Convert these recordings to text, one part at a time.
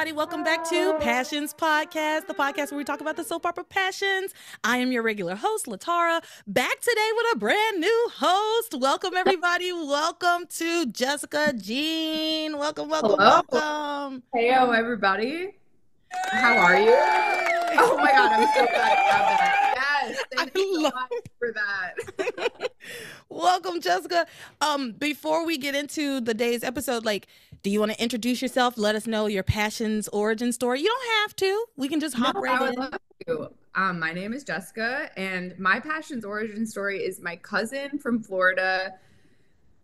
everybody. Welcome back to Passions Podcast, the podcast where we talk about the soap opera passions. I am your regular host, LeTara, back today with a brand new host. Welcome, everybody. welcome to Jessica Jean. Welcome, welcome, Hello. welcome. Heyo, everybody. How are you? Oh my god, I'm so glad to have that. Yes, thank you so much for that. Welcome, Jessica. Um, before we get into the day's episode, like, do you want to introduce yourself? Let us know your passions origin story. You don't have to. We can just hop No, I right would in. love to. Um, my name is Jessica, and my passion's origin story is my cousin from Florida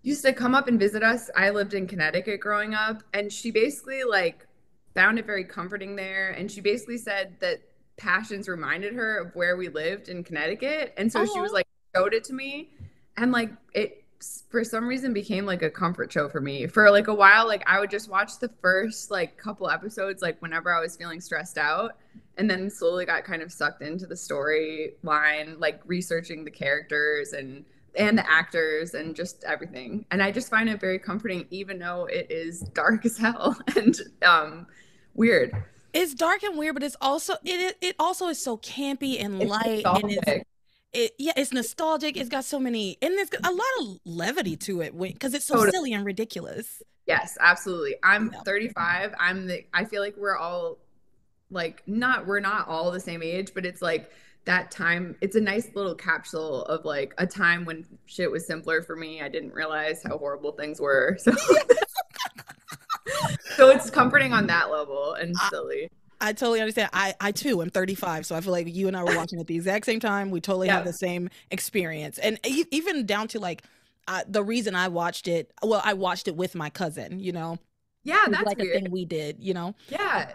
used to come up and visit us. I lived in Connecticut growing up, and she basically like found it very comforting there. And she basically said that passions reminded her of where we lived in Connecticut, and so she was like showed it to me, and like it for some reason became like a comfort show for me. For like a while like i would just watch the first like couple episodes like whenever i was feeling stressed out and then slowly got kind of sucked into the storyline like researching the characters and and the actors and just everything. And i just find it very comforting even though it is dark as hell and um weird. It's dark and weird, but it's also it it, also is so campy and It's light and it's. It yeah it's nostalgic. It's got so many and there's a lot of levity to it because it's so Totally. silly and ridiculous. Yes, absolutely. I'm Yeah. 35. I'm the I feel like we're all like not we're not all the same age, but it's like that time it's a nice little capsule of like a time when shit was simpler for me. I didn't realize how horrible things were. So So it's comforting on that level and silly. I totally understand. I I too am 35, so I feel like you and I were watching at the exact same time. We totally have Yeah. the same experience, and e- even down to like uh, the reason I watched it. Well, I watched it with my cousin. You know, Yeah, that's like a thing we did. You know, Yeah.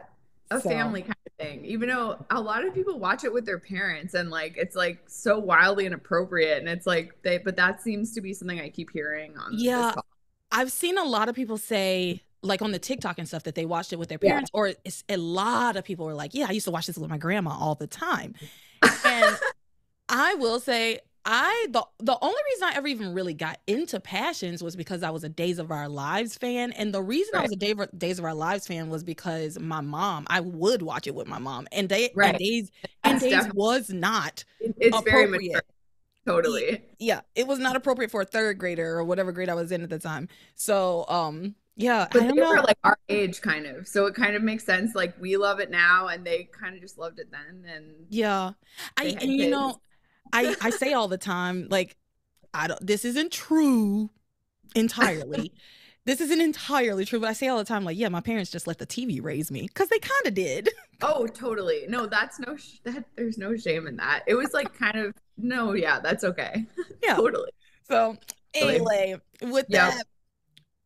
A So- family kind of thing. Even though a lot of people watch it with their parents and like it's like so wildly inappropriate and it's like they but that seems to be something I keep hearing on Yeah. I've seen a lot of people say, like on the TikTok and stuff, that they watched it with their Yeah. parents, or it's a lot of people were like, "Yeah, I used to watch this with my grandma all the time." And I will say, I the the only reason I ever even really got into Passions was because I was a Days of Our Lives fan, and the reason I was a Day Days of Our Lives fan was because my mom. I would watch it with my mom, and day Right. and Days and That's Days definitely- was not It- It's very mature. Totally. yeah, it was not appropriate for a third grader or whatever grade I was in at the time. So, um, yeah, But I don't they were like our age kind of. So it kind of makes sense. Like we love it now and they kind of just loved it then. And Yeah, I and you know, I I say all the time, like, I don't. This isn't true entirely. this isn't entirely true, but I say all the time, like, yeah, my parents just let the TV raise me because they kind of did. oh, totally. No, that's no sh- that there's no shame in that. It was like kind of no, yeah, that's okay. Yeah. totally. So anyway, with Yep. that,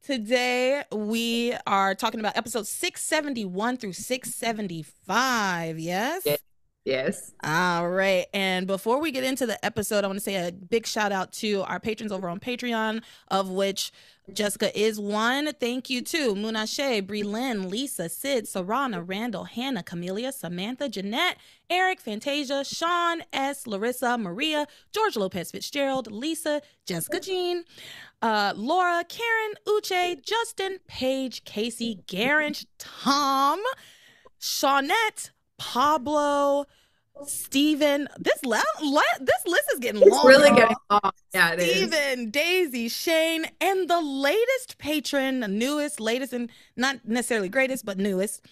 today we are talking about episode six seventy one through six seventy five. Yes. Yeah. Yes. All right. And before we get into the episode, I want to say a big shout out to our patrons over on Patreon, of which Jessica is one. Thank you to Munashe, Brie Lynn, Lisa, Sid, Sarana, Randall, Hannah, Camelia, Samantha, Jeanette, Eric, Fantasia, Sean, S, Larissa, Maria, George Lopez Fitzgerald, Lisa, Jessica Jean, uh, Laura, Karen, Uche, Justin, Paige, Casey, Garrett, Tom, Shawnette, Pablo, Steven. This le- le- this list is getting long. It's really getting long. Yeah, it is. Steven, Daisy, Shane, and the latest patron, the newest, latest, and not necessarily greatest, but newest.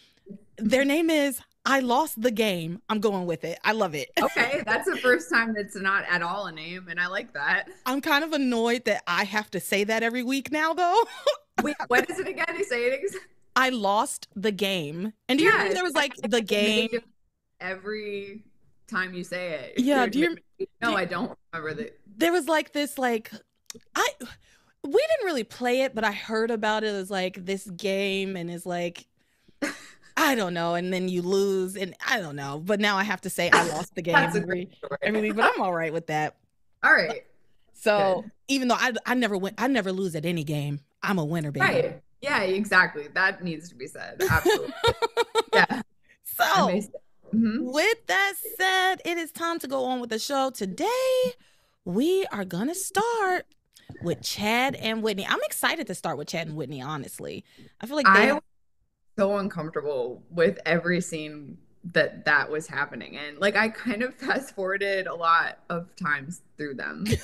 Their name is I Lost the Game. I'm going with it. I love it. Okay, that's the first time that's not at all a name, and I like that. I'm kind of annoyed that I have to say that every week now, though. Wait, what is it again? You say it again? I lost the game. And do you remember there was like the game? every time you say it. Yeah, do you No, do- I don't remember the. there was like this like I we didn't really play it, but I heard about it as like this game and is like I don't know, and then you lose and I don't know. But now I have to say I lost the game every, every week, but I'm all right with that. All right, So Good. even though I I never win I never lose at any game. I'm a winner, baby. right. Yeah, exactly. That needs to be said. Absolutely. yeah. So. Mhm. With that said, it is time to go on with the show. Today, we are going to start with Chad and Whitney. I'm excited to start with Chad and Whitney, honestly. I feel like they I so uncomfortable with every scene that that was happening and like i kind of fast forwarded a lot of times through them.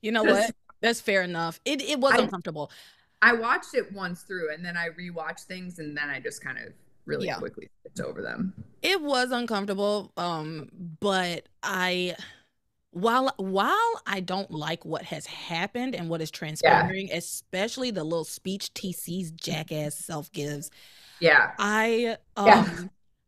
You know what? That's fair enough. It, it was I- uncomfortable. I watched it once through and then i rewatched things and then i just kind of really Yeah. quickly skipped over them. It was uncomfortable um but i while while i don't like what has happened and what is transpiring especially the little speech tc's jackass self gives yeah i um Yeah.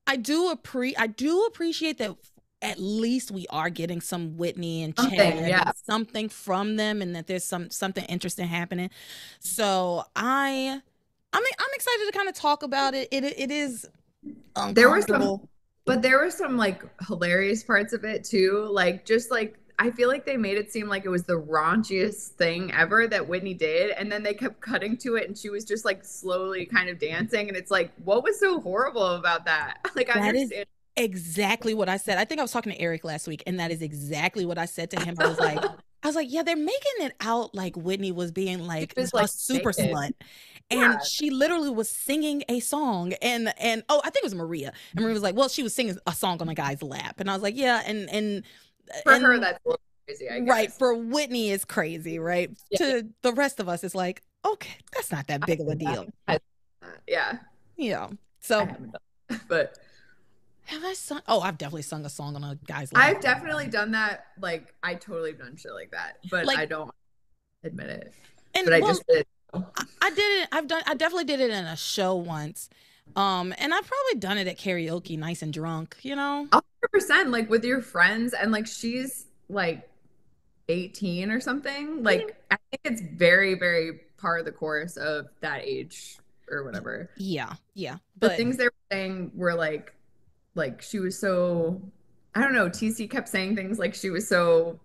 i do appre i do appreciate that at least we are getting some whitney and Something, chad yeah. and something from them and that there's some something interesting happening so i i mean i'm excited to kind of talk about it it, it is There were some-. But there were some like hilarious parts of it too. Like just like I feel like they made it seem like it was the raunchiest thing ever that Whitney did. And then they kept cutting to it and she was just like slowly kind of dancing. And it's like, what was so horrible about that? Like I That understand. exactly what I said. I think I was talking to Eric last week, and that is exactly what I said to him. I was like, I was like, yeah, they're making it out like Whitney was being like, was, a like, super naked. slut. And Yeah. she literally was singing a song. And and oh, I think it was Maria. And Maria mm-hmm. was like, Well, she was singing a song on a guy's lap. And I was like, Yeah, and and For and, her, that's a little crazy, I guess. right. For Whitney is crazy, right? Yeah. To the rest of us, it's like, okay, that's not that big of a deal. Yeah. Yeah. So haven't done that. But have I sung oh, I've definitely sung a song on a guy's lap. I've definitely done that. Like I totally done shit like that. But Like- I don't admit it. and But I well, just did. I- I did it. I've done. I definitely did it in a show once, um, and I've probably done it at karaoke, nice and drunk. You know. hundred percent like with your friends and like she's like 18 or something like i think it's very very part of the course of that age or whatever Yeah, yeah. the things they were saying were like like she was so i don't know tc kept saying things like she was so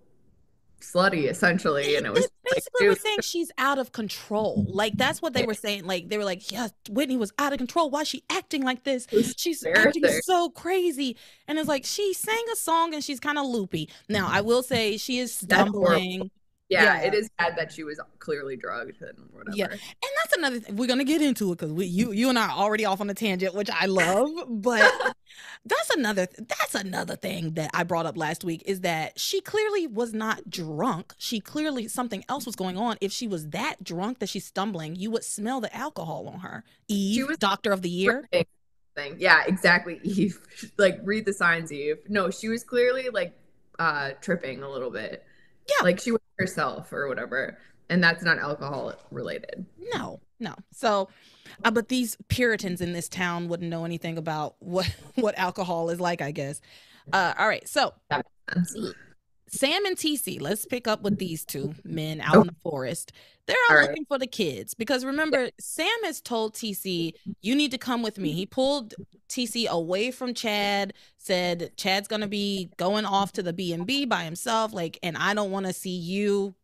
slutty essentially and it was they like, basically were dude, saying she's out of control. Like that's what they were saying. Like they were like, "Yeah, Whitney was out of control. Why is she acting like this? She's acting so crazy." And it's like she sang a song and she's kind of loopy. Now I will say she is stumbling. Yeah, yeah. it is bad that she was clearly drugged and whatever Yeah. And that's another thing. We're gonna get into it because we you you and I are already off on a tangent, which I love. But that's another that's another thing that I brought up last week is that she clearly was not drunk. She clearly something else was going on. If she was that drunk that she's stumbling, you would smell the alcohol on her. Eve, was- doctor of the year. thing. Yeah, exactly. Eve. Like read the signs, Eve. No, she was clearly like uh tripping a little bit. Yeah. Like she was herself or whatever. And that's not alcohol related. No, no. So, uh, but these Puritans in this town wouldn't know anything about what what alcohol is like. I guess. Uh, all right, so Sam and TC, let's pick up with these two men out in the forest. They're all, All right. looking for the kids because remember, Sam has told TC, You need to come with me. He pulled TC away from Chad, said Chad's gonna be going off to the B and B by himself, like, and I don't want to see you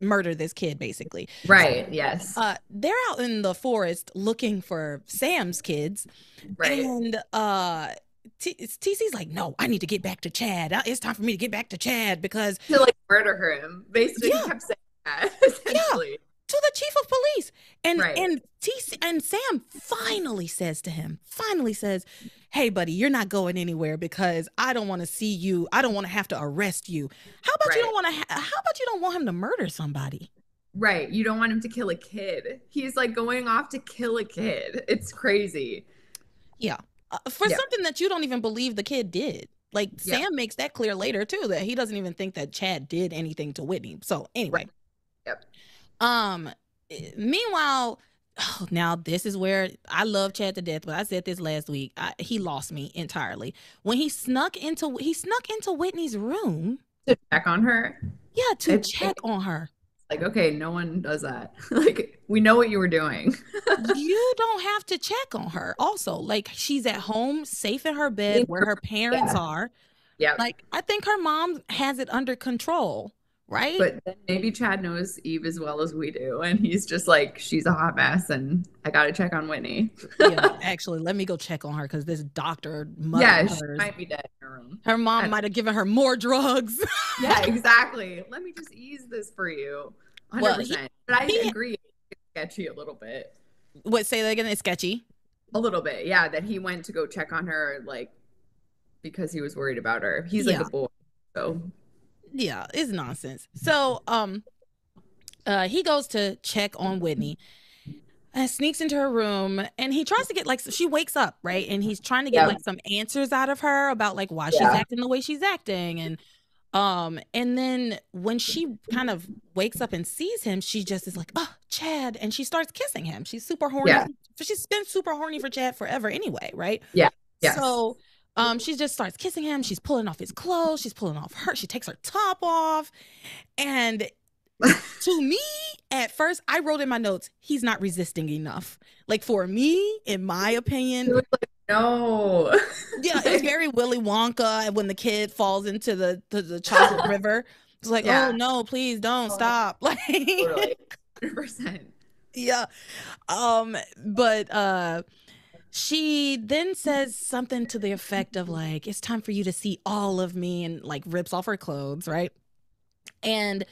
murder this kid, basically. Right. Yes. Uh, they're out in the forest looking for Sam's kids, right. and uh, T- TC's like, No, I need to get back to Chad. Uh, It's time for me to get back to Chad because to like murder him. Basically, Yeah. he kept saying that. Essentially. to the chief of police. And Right. and TC and Sam finally says to him, finally says, "Hey, buddy, you're not going anywhere because I don't want to see you. I don't want to have to arrest you. How about you don't want to? Ha- how about you don't want him to murder somebody? Right. You don't want him to kill a kid. He's like going off to kill a kid. It's crazy. Uh, for Yeah. something that you don't even believe the kid did." Like Yeah. Sam makes that clear later too that he doesn't even think that Chad did anything to Whitney. So anyway, Yep. Um. eh, Meanwhile, oh, now this is where I love Chad to death, but I said this last week. I, he lost me entirely when he snuck into he snuck into Whitney's room. To check on her. Yeah, to It's check on her. Like, okay, no one does that. like, we know what you were doing. you don't have to check on her. Also, like she's at home, safe in her bed, where her parents Yeah. are. Yeah. Like I think her mom has it under control, right? But then maybe Chad knows Eve as well as we do. And he's just like, she's a hot mess and I got to check on Whitney. yeah, actually, let me go check on her because this doctor, mother yeah, she hers, might be dead in her room. her mom might have given her more drugs. Yeah, exactly. Let me just ease this for you. 100%. Well, he- but I he- agree. It's sketchy a little bit. what say that again? It's sketchy. A little bit, yeah. That he went to go check on her, like because he was worried about her. He's Yeah. like a boy, so yeah, it's nonsense. So, um, uh, he goes to check on Whitney. And sneaks into her room and he tries to get like she wakes up right and he's trying to get Yeah. like some answers out of her about like why she's acting the way she's acting and um and then when she kind of wakes up and sees him she just is like oh Chad and she starts kissing him she's super horny Yeah. she's been super horny for Chad forever anyway right Yeah. Yes. so um, she just starts kissing him. She's pulling off his clothes. She's pulling off her. She takes her top off. And to me, at first, I wrote in my notes, he's not resisting enough. Like for me, in my opinion, like, no. yeah, it's very Willy Wonka when the kid falls into the the, the chocolate river. It's like, Yeah. oh no, please don't Oh. stop. Like 100%. yeah um but uh she then says something to the effect of like it's time for you to see all of me and like rips off her clothes right and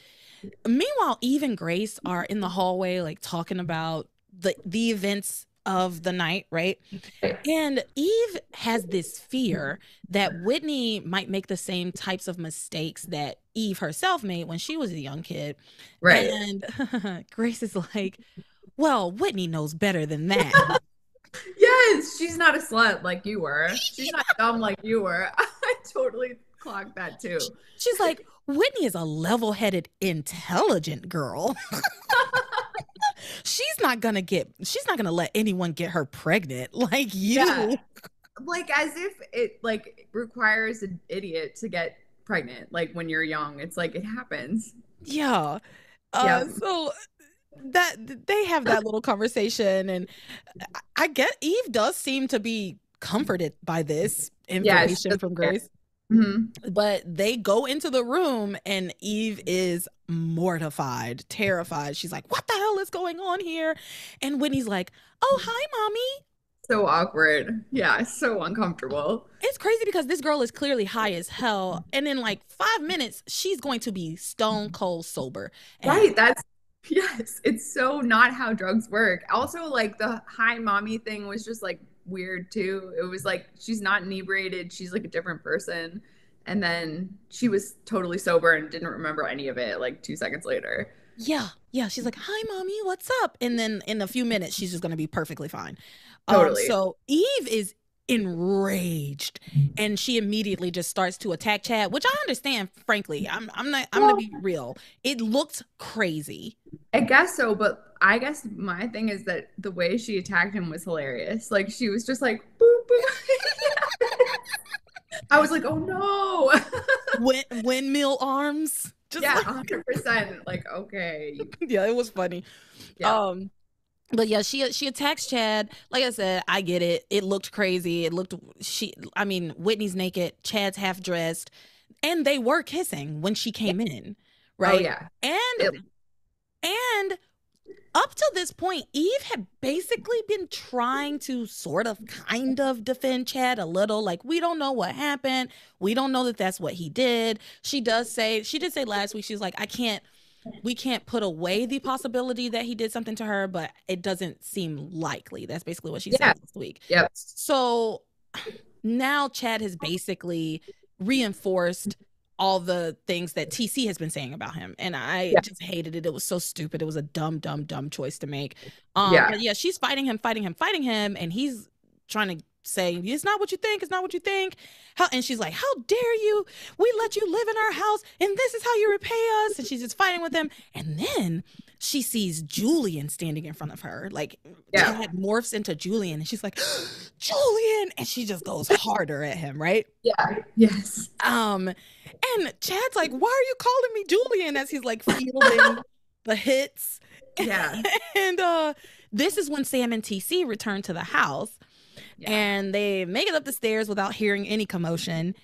meanwhile eve and grace are in the hallway like talking about the the events of the night right and eve has this fear that whitney might make the same types of mistakes that eve herself made when she was a young kid Right. and Grace is like, well, Whitney knows better than that. She's not a slut like you were. She's not dumb like you were. I totally clocked that too. She's like, Whitney is a level headed, intelligent girl. she's not gonna get, she's not gonna let anyone get her pregnant like you. Yeah. Like as if it like requires an idiot to get pregnant. Like when you're young, it's like it happens. Yeah. Uh, Yeah. So that they have that little conversation, and I- get Eve does seem to be comforted by this information does from. Grace. Mhm. but they go into the room and Eve is mortified, terrified. She's like, "What the hell is going on here?" And Whitney's like, "Oh, hi, mommy." So awkward. Yeah, so uncomfortable. It's crazy because this girl is clearly high as hell, and in like five minutes, she's going to be stone cold sober. And Right. That's yes. It's so not how drugs work. Also, like the hi mommy thing was just like weird too. It was like she's not inebriated, she's like a different person. And then she was totally sober and didn't remember any of it like two seconds later. Yeah, yeah. She's like, "Hi, mommy, what's up?" And then in a few minutes, she's just gonna be perfectly fine. Um, Totally. so Eve is enraged, and she immediately just starts to attack Chad, which I understand. Frankly, I'm I'm not. I'm gonna be real. It looked crazy. I guess so, but I guess my thing is that the way she attacked him was hilarious. Like she was just like boop boop. I was like, oh no. Win- windmill arms. Just yeah, like- hundred percent. Like, okay. yeah, it was funny. Yeah. Um, but yeah, she she attacks Chad. Like I said, I get it. It looked crazy. It looked she. I mean, Whitney's naked. Chad's half dressed, and they were kissing when she came in, oh, right? Oh yeah. And It- and up to this point, Eve had basically been trying to sort of kind of defend Chad a little. Like, we don't know what happened. We don't know that that's what he did. She does say, she did say last week, she's like, I can't, we can't put away the possibility that he did something to her, but it doesn't seem likely. That's basically what she Yeah. said last week. Yep. So now Chad has basically reinforced all the things that TC has been saying about him. And I Yeah. just hated it. It was so stupid. It was a dumb, dumb, dumb choice to make. Um, Yeah. Yeah, she's fighting him, fighting him, fighting him. And he's trying to say, it's not what you think. It's not what you think. How, and she's like, how dare you? We let you live in our house and this is how you repay us. And she's just fighting with him. And then she sees Julian standing in front of her. Like Yeah. Chad morphs into Julian and she's like, Julian. And she just goes harder at him, right? Yeah. Yes. Um, and Chad's like, why are you calling me Julian? As he's like fielding the hits. Yeah. And uh this is when Sam and TC return to the house Yeah. and they make it up the stairs without hearing any commotion.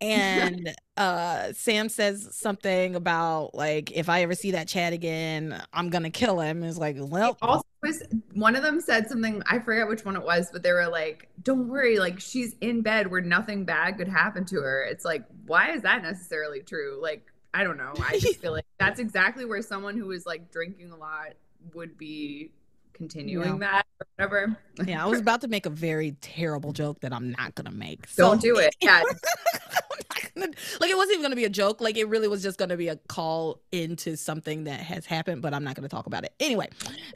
And uh Sam says something about like if I ever see that Chad again, I'm gonna kill him. It's like, well, also was one of them said something i forget which one it was but they were like don't worry like she's in bed where nothing bad could happen to her it's like why is that necessarily true like i don't know i just feel like that's exactly where someone who is like drinking a lot would be continuing Yeah. that or whatever. Yeah, I was about to make a very terrible joke that I'm not gonna make. Don't do it. Yeah. Gonna- like it wasn't even gonna be a joke. Like it really was just gonna be a call into something that has happened, but I'm not gonna talk about it anyway.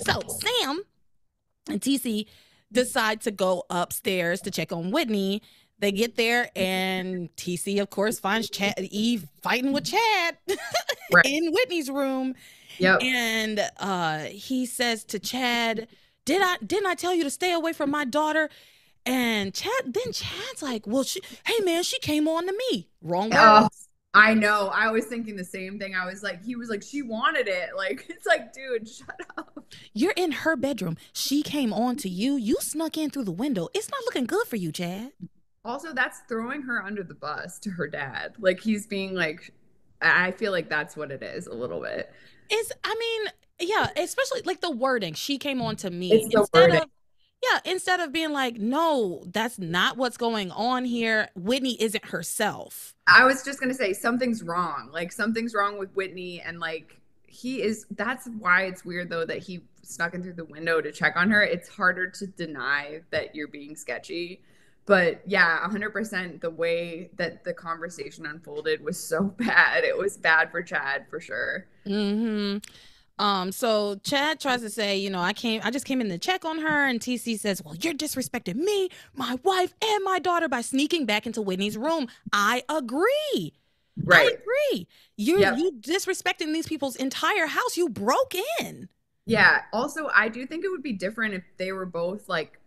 So Sam and TC decide to go upstairs to check on Whitney. They get there and TC, of course, finds Chad Eve fighting with Chad Right. in Whitney's room Yep. and uh he says to Chad, "Did I didn't I tell you to stay away from my daughter?" And Chad then Chad's like, "Well, she hey man, she came on to me." Wrong Oh. I know. I was thinking the same thing. I was like, he was like, she wanted it. Like, it's like, dude, shut up. You're in her bedroom. She came on to you. You snuck in through the window. It's not looking good for you, Chad. Also, that's throwing her under the bus to her dad. Like, he's being like, I feel like that's what it is a little bit. Is I mean, yeah, especially like the wording. She came on to me It's instead of yeah, instead of being like, "No, that's not what's going on here. Whitney isn't herself." I was just gonna say something's wrong. Like something's wrong with Whitney, and like he is. That's why it's weird though that he snuck in through the window to check on her. It's harder to deny that you're being sketchy. But yeah, 100% the way that the conversation unfolded was so bad. It was bad for Chad for sure. hmm Um, so Chad tries to say, you know, I came, I just came in to check on her, and TC says, Well, you're disrespecting me, my wife, and my daughter by sneaking back into Whitney's room. I agree. right I agree. You Yep. you disrespecting these people's entire house. You broke in. Yeah. Also, I do think it would be different if they were both like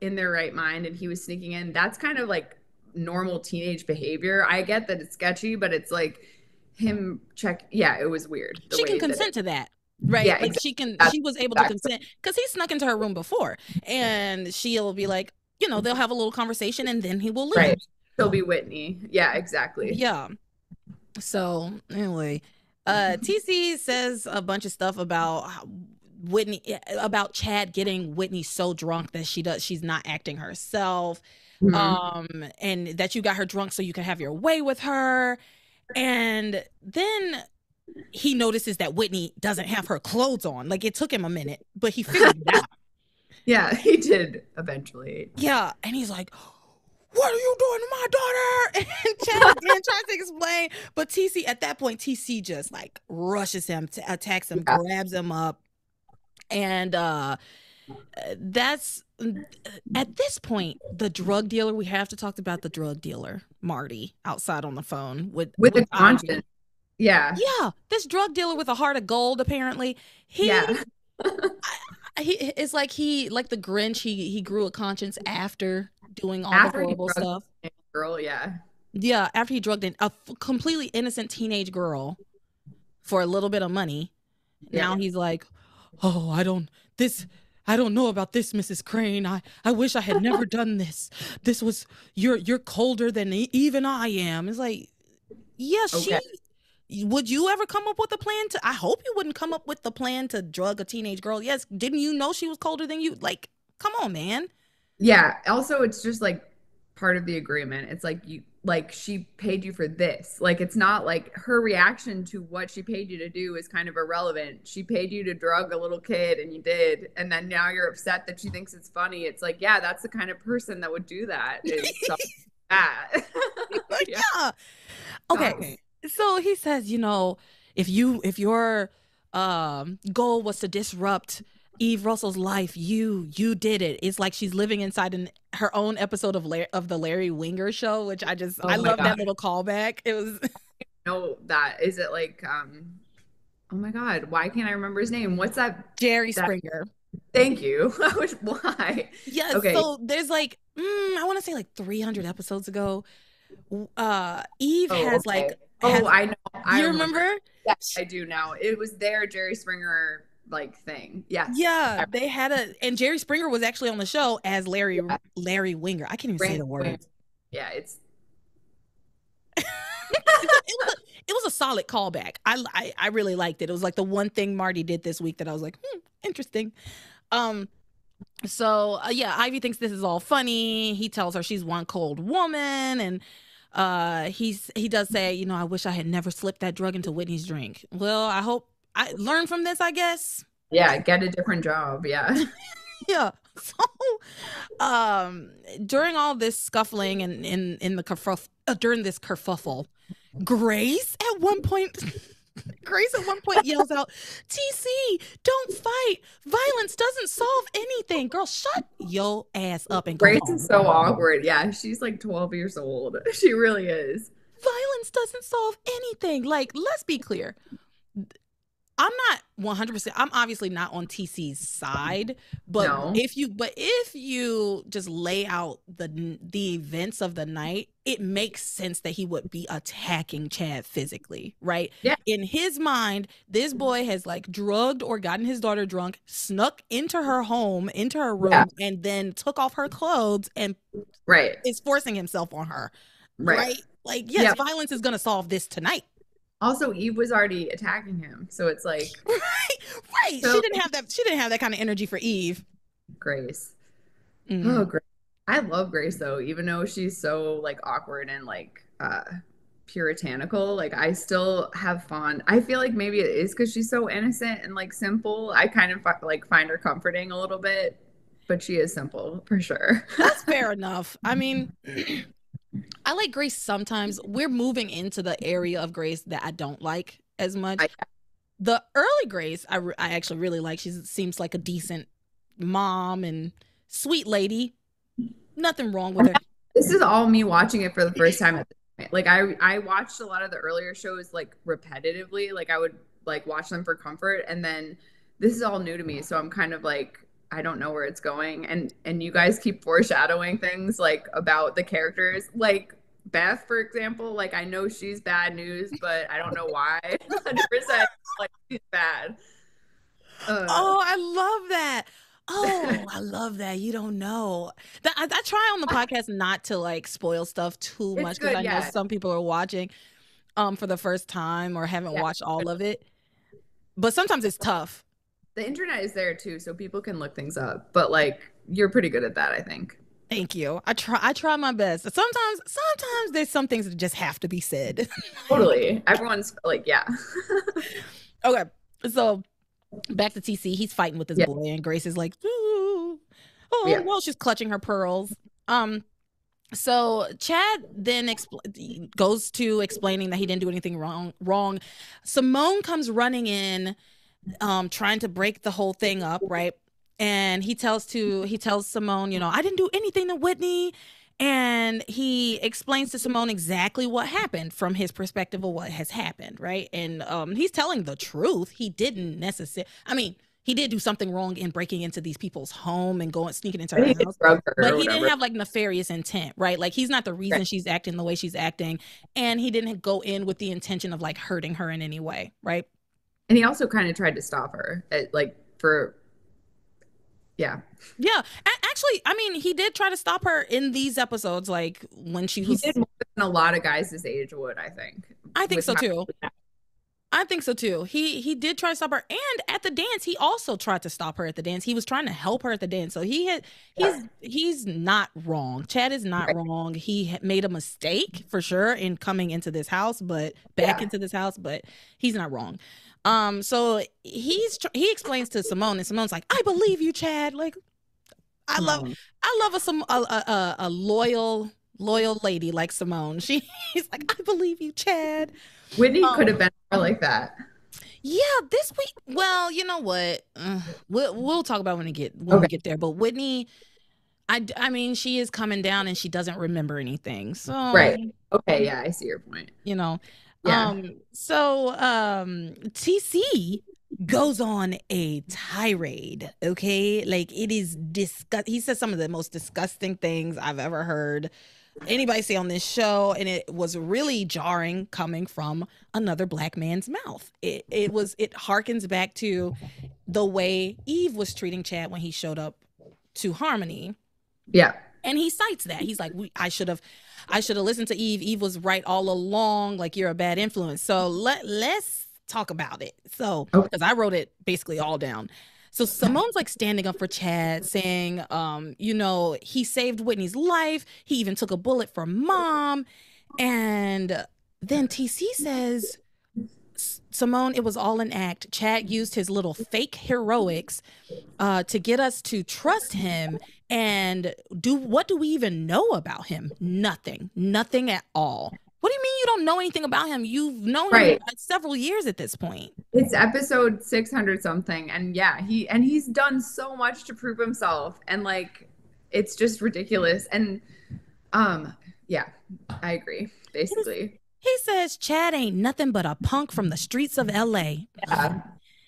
in their right mind and he was sneaking in. That's kind of like normal teenage behavior. I get that it's sketchy, but it's like him check. Yeah, it was weird. she can that it- consent to that. Right. Yeah, like she can she was able to consent because he snuck into her room before. And she'll be like, you know, they'll have a little conversation and then he will leave. Right. She'll be Whitney. Yeah, exactly. Yeah. So anyway, uh TC says a bunch of stuff about how Whitney eh, about Chad getting Whitney so drunk that she does she's not acting herself. Mhm. Um and that you got her drunk so you can have your way with her. And then he notices that Whitney doesn't have her clothes on. Like it took him a minute, but he figured it out. yeah, he did eventually. Yeah, and he's like, "What are you doing to my daughter?" And Chad again tries to explain, but TC at that point, TC just like rushes him, t- attacks him, Yeah. grabs him up, and uh that's at this point the drug dealer. We have to talk about the drug dealer, Marty, outside on the phone with With a conscience. Yeah. Yeah, this drug dealer with a heart of gold. Apparently, he Yeah. he it's like he like the Grinch. He he grew a conscience after doing all After the horrible stuff. Girl, yeah. Yeah, after he drugged in a f- completely innocent teenage girl for a little bit of money. Now he's like, "Oh, I don't this I don't know about this, Mrs. Crane. I I wish I had never done this. This was you're you're colder than even I am." It's like, "Yeah, she would you ever come up with a plan to I hope you wouldn't come up with the plan to drug a teenage girl. Yes, didn't you know she was colder than you? Like, come on, man. Yeah. Also, it's just like part of the agreement. It's like you like she paid you for this. Like it's not like her reaction to what she paid you to do is kind of irrelevant. She paid you to drug a little kid and you did. And then now you're upset that she thinks it's funny. It's like, yeah, that's the kind of person that would do that. Is that. Yeah. yeah. Okay. Guys. so he says you know if you if your um goal was to disrupt eve russell's life you you did it it's like she's living inside an her own episode of Larry, of the larry winger show which i just Oh i love that little callback it was No, that. Is it like um oh my god, why can't I remember his name? What's that? jerry That- springer Thank you. Why? Yes. Okay. so there's like mm, i want to say like 300 episodes ago uh eve Oh, has okay. like Oh, has- I know. I you remember Yes, I do now. It was there. Jerry Springer like thing. Yeah. Yeah, they had a and Jerry Springer was actually on the show as Larry Yeah. Larry Winger. I can't even say the word. Yeah, it's it, was a, it was a solid callback. I, I I really liked it. It was like the one thing Marty did this week that I was like, hmm, interesting. Um, so uh, yeah, Ivy thinks this is all funny. He tells her she's one cold woman, and uh, he's he does say, you know, I wish I had never slipped that drug into Whitney's drink. Well, I hope I learn from this. I guess Yeah, get a different job. Yeah. yeah. So, um, during all this scuffling and in in the kerfuff, uh, during this kerfuffle, Grace at one point. Grace at one point yells out, TC, don't fight. Violence doesn't solve anything. Girl, shut your ass up and go Grace is so awkward. Yeah, she's like 12 years old. She really is. Violence doesn't solve anything. Like, let's be clear. I'm not 100%. I'm obviously not on TC's side, but No. if you but if you just lay out the the events of the night, it makes sense that he would be attacking Chad physically, right? Yeah. In his mind, this boy has like drugged or gotten his daughter drunk, snuck into her home, into her room, Yeah. and then took off her clothes and Right. is forcing himself on her. Right. Right? Like, yes, Yeah. violence is gonna solve this tonight. Also, Eve was already attacking him. So it's like Right, right. she didn't have that. She didn't have that kind of energy for Eve. Grace. Mm. Oh, Grace. I love Grace though, even though she's so like awkward and like uh puritanical. Like I still have fond. I feel like maybe it is because she's so innocent and like simple. I kind of like find her comforting a little bit, but she is simple for sure. That's fair enough. I mean, I like Grace sometimes. We're moving into the area of Grace that I don't like as much. I- the early Grace, I, re- I actually really like. She seems like a decent mom and sweet lady. Nothing wrong with her. this is all me watching it for the first time at this point. Like I I watched a lot of the earlier shows like repetitively. Like I would like watch them for comfort and then this is all new to me. So I'm kind of like I don't know where it's going. And and you guys keep foreshadowing things like about the characters. Like Beth, for example, like I know she's bad news, but I don't know why. 100% like she's bad. Uh, Oh, I love that. Oh, I love that. You don't know. That I, I try on the podcast not to like spoil stuff too It's much because I know some people are watching um for the first time or haven't Yeah. watched all of it. But sometimes it's tough. The internet is there too, so people can look things up. But like you're pretty good at that, I think. Thank you. I try I try my best. Sometimes sometimes there's some things that just have to be said. Totally. Everyone's like, yeah. okay. So back to TC. He's fighting with his Yeah. boy and Grace is like, "Ooh." oh, Yeah. well, she's clutching her pearls. Um so Chad then expl- goes to explaining that he didn't do anything wrong. Wrong. Simone comes running in, um, trying to break the whole thing up, right? And he tells to he tells Simone, you know, I didn't do anything to Whitney, and he explains to Simone exactly what happened from his perspective of what has happened, right? And um, he's telling the truth. He didn't necessarily. I mean, he did do something wrong in breaking into these people's home and going sneaking into her house her but he didn't have like nefarious intent, right? Like he's not the reason Right. she's acting the way she's acting, and he didn't go in with the intention of like hurting her in any way, right? And he also kind of tried to stop her, at, like for, yeah, Yeah, actually, I mean, he did try to stop her in these episodes, like when she he did more than a lot of guys his age would, I think. I think so too. I think so too. He he did try to stop her, and at the dance, he also tried to stop her at the dance. He was trying to help her at the dance. So he had he's he's not wrong. Chad is not Right. wrong. He made a mistake for sure in coming into this house, but back Yeah. into this house, but he's not wrong. Um, so he's tr- he explains to Simone, and Simone's like, "I believe you, Chad." Like, I love I love a some a, a, a, a loyal loyal lady like Simone. She he's like, "I believe you, Chad." Whitney Um, could have been more like that. Yeah, this week. Well, you know what? Uh, we'll we'll talk about when we get when we get there. But Whitney, I I mean, she is coming down and she doesn't remember anything. So Right. Okay, yeah, I see your point. you know. Yeah. Um. So um, TC goes on a tirade. Okay, like it is disgust. He says some of the most disgusting things I've ever heard anybody say on this show and it was really jarring coming from another black man's mouth it, it was it harkens back to the way eve was treating chad when he showed up to harmony yeah. And he cites that he's like we, i should have i should have listened to eve eve was right all along like you're a bad influence so let let's talk about it so because i wrote it basically all down so Simone's like standing up for Chad, saying, um, you know, he saved Whitney's life. He even took a bullet for mom. And then TC says, Simone, it was all an act. Chad used his little fake heroics uh, to get us to trust him. And do what do we even know about him? Nothing. Nothing at all. What do you mean you don't know anything about him? You've known Right. him for several years at this point. It's episode 600 something and yeah, he and he's done so much to prove himself and like it's just ridiculous and um yeah, I agree basically. He says Chad ain't nothing but a punk from the streets of LA. Yeah.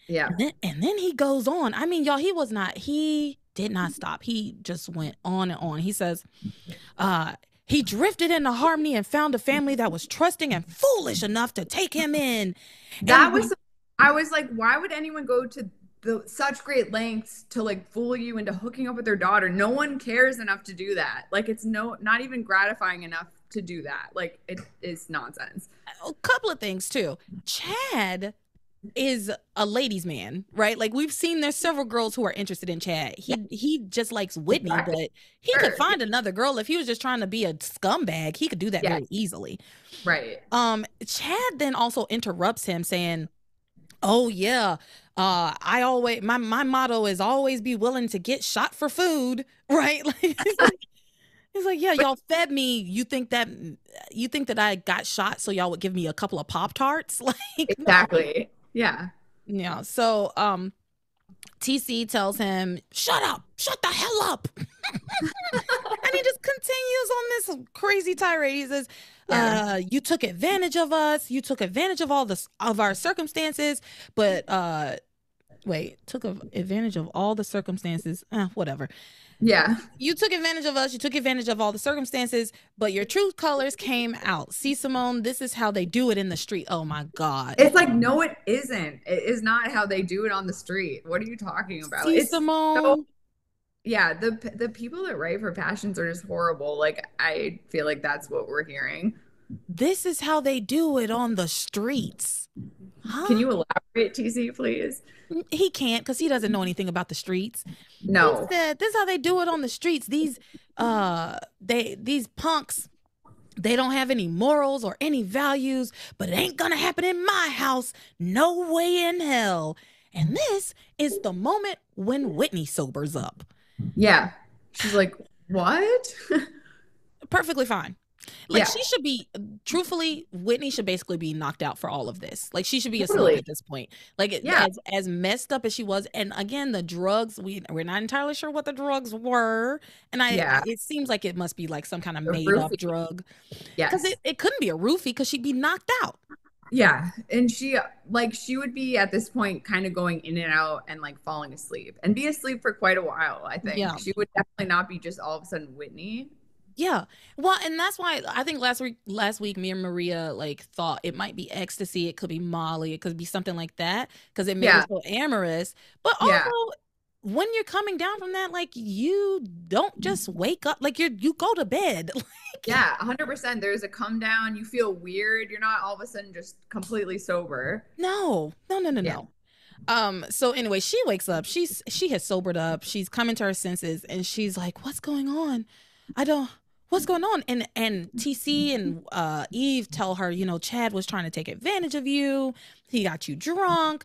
Yeah. And then, and then he goes on. I mean, y'all, he was not, he did not mm-hmm. stop. He just went on and on. He says, mm-hmm. uh, he drifted into harmony and found a family that was trusting and foolish enough to take him in. That And- was I was like why would anyone go to the such great lengths to like fool you into hooking up with their daughter? No one cares enough to do that. Like it's no not even gratifying enough to do that. Like it is nonsense. a couple of things too. Mm-hmm. Chad is a ladies' man, right? Like we've seen there's several girls who are interested in Chad. He he just likes Whitney, but he could find another girl if he was just trying to be a scumbag. He could do that Yeah. very easily. Right. Um, Chad then also interrupts him saying, "Oh yeah, uh, I always my my motto is always be willing to get shot for food, right?" Like, he's like, "Yeah, y'all fed me. You think that you think that I got shot so y'all would give me a couple of pop tarts, like no. Yeah. Yeah. So um TC tells him, shut up, shut the hell up. and he just continues on this crazy tirade. He says, Yeah. uh, you took advantage of us, you took advantage of all this of our circumstances, but uh wait, took advantage of all the circumstances. Uh, whatever. Yeah. You took advantage of us, you took advantage of all the circumstances, but your true colors came out. See, Simone, this is how they do it in the street. Oh my God. It's like no, it isn't. It is not how they do it on the street. What are you talking about? See, It's Simone. so- yeah, the the people that write for passions are just horrible. Like I feel like that's what we're hearing. This is how they do it on the streets. Huh? Can you elaborate, TC, please? He can't because he doesn't know anything about the streets. No. He said, "This is how they do it on the streets. These, uh, they these punks, they don't have any morals or any values. But it ain't gonna happen in my house. No way in hell." And this is the moment when Whitney sobers up. Yeah. She's like, what? Perfectly fine. Like Yeah. she should be truthfully, Whitney should basically be knocked out for all of this. Like she should be asleep Totally. at this point. Like Yeah. as as messed up as she was, and again the drugs we we're not entirely sure what the drugs were, and I, Yeah. I- it seems like it must be like some kind of A made up drug yes. because it, it couldn't be a roofie because she'd be knocked out. Yeah. And she like she would be at this point kind of going in and out and like falling asleep and be asleep for quite a while, I think. Yeah. She would definitely not be just all of a sudden Whitney. Yeah. Well, and that's why I think last week last week me and Maria like thought it might be ecstasy, it could be Molly, it could be something like that because it made Yeah. so amorous. But also Yeah. when you're coming down from that, like you don't just wake up, like you're you go to bed. Like Yeah, 100%. There's a come down. You feel weird. You're not all of a sudden just completely sober. no, no, no, no, Yeah. no. Um, so anyway, she wakes up, she's she has sobered up, she's coming to her senses, and she's like, What's going on? I don't what's going on and and tc and uh eve tell her you know chad was trying to take advantage of you he got you drunk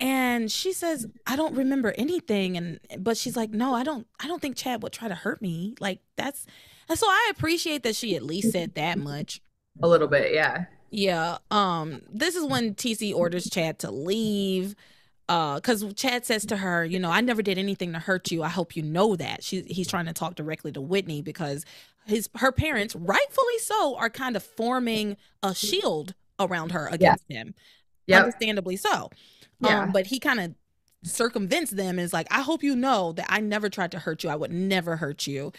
and she says i don't remember anything and but she's like no i don't i don't think chad would try to hurt me like that's and so i appreciate that she at least said that much A little bit, yeah. yeah. Um, this is when TC orders Chad to leave. Uh, because Chad says to her, you know, I never did anything to hurt you. I hope you know that. She he's trying to talk directly to Whitney because his her parents, rightfully so, are kind of forming a shield around her against him. Yep. Understandably so. Yeah. Um, but he kind of circumvents them and is like, I hope you know that I never tried to hurt you. I would never hurt you.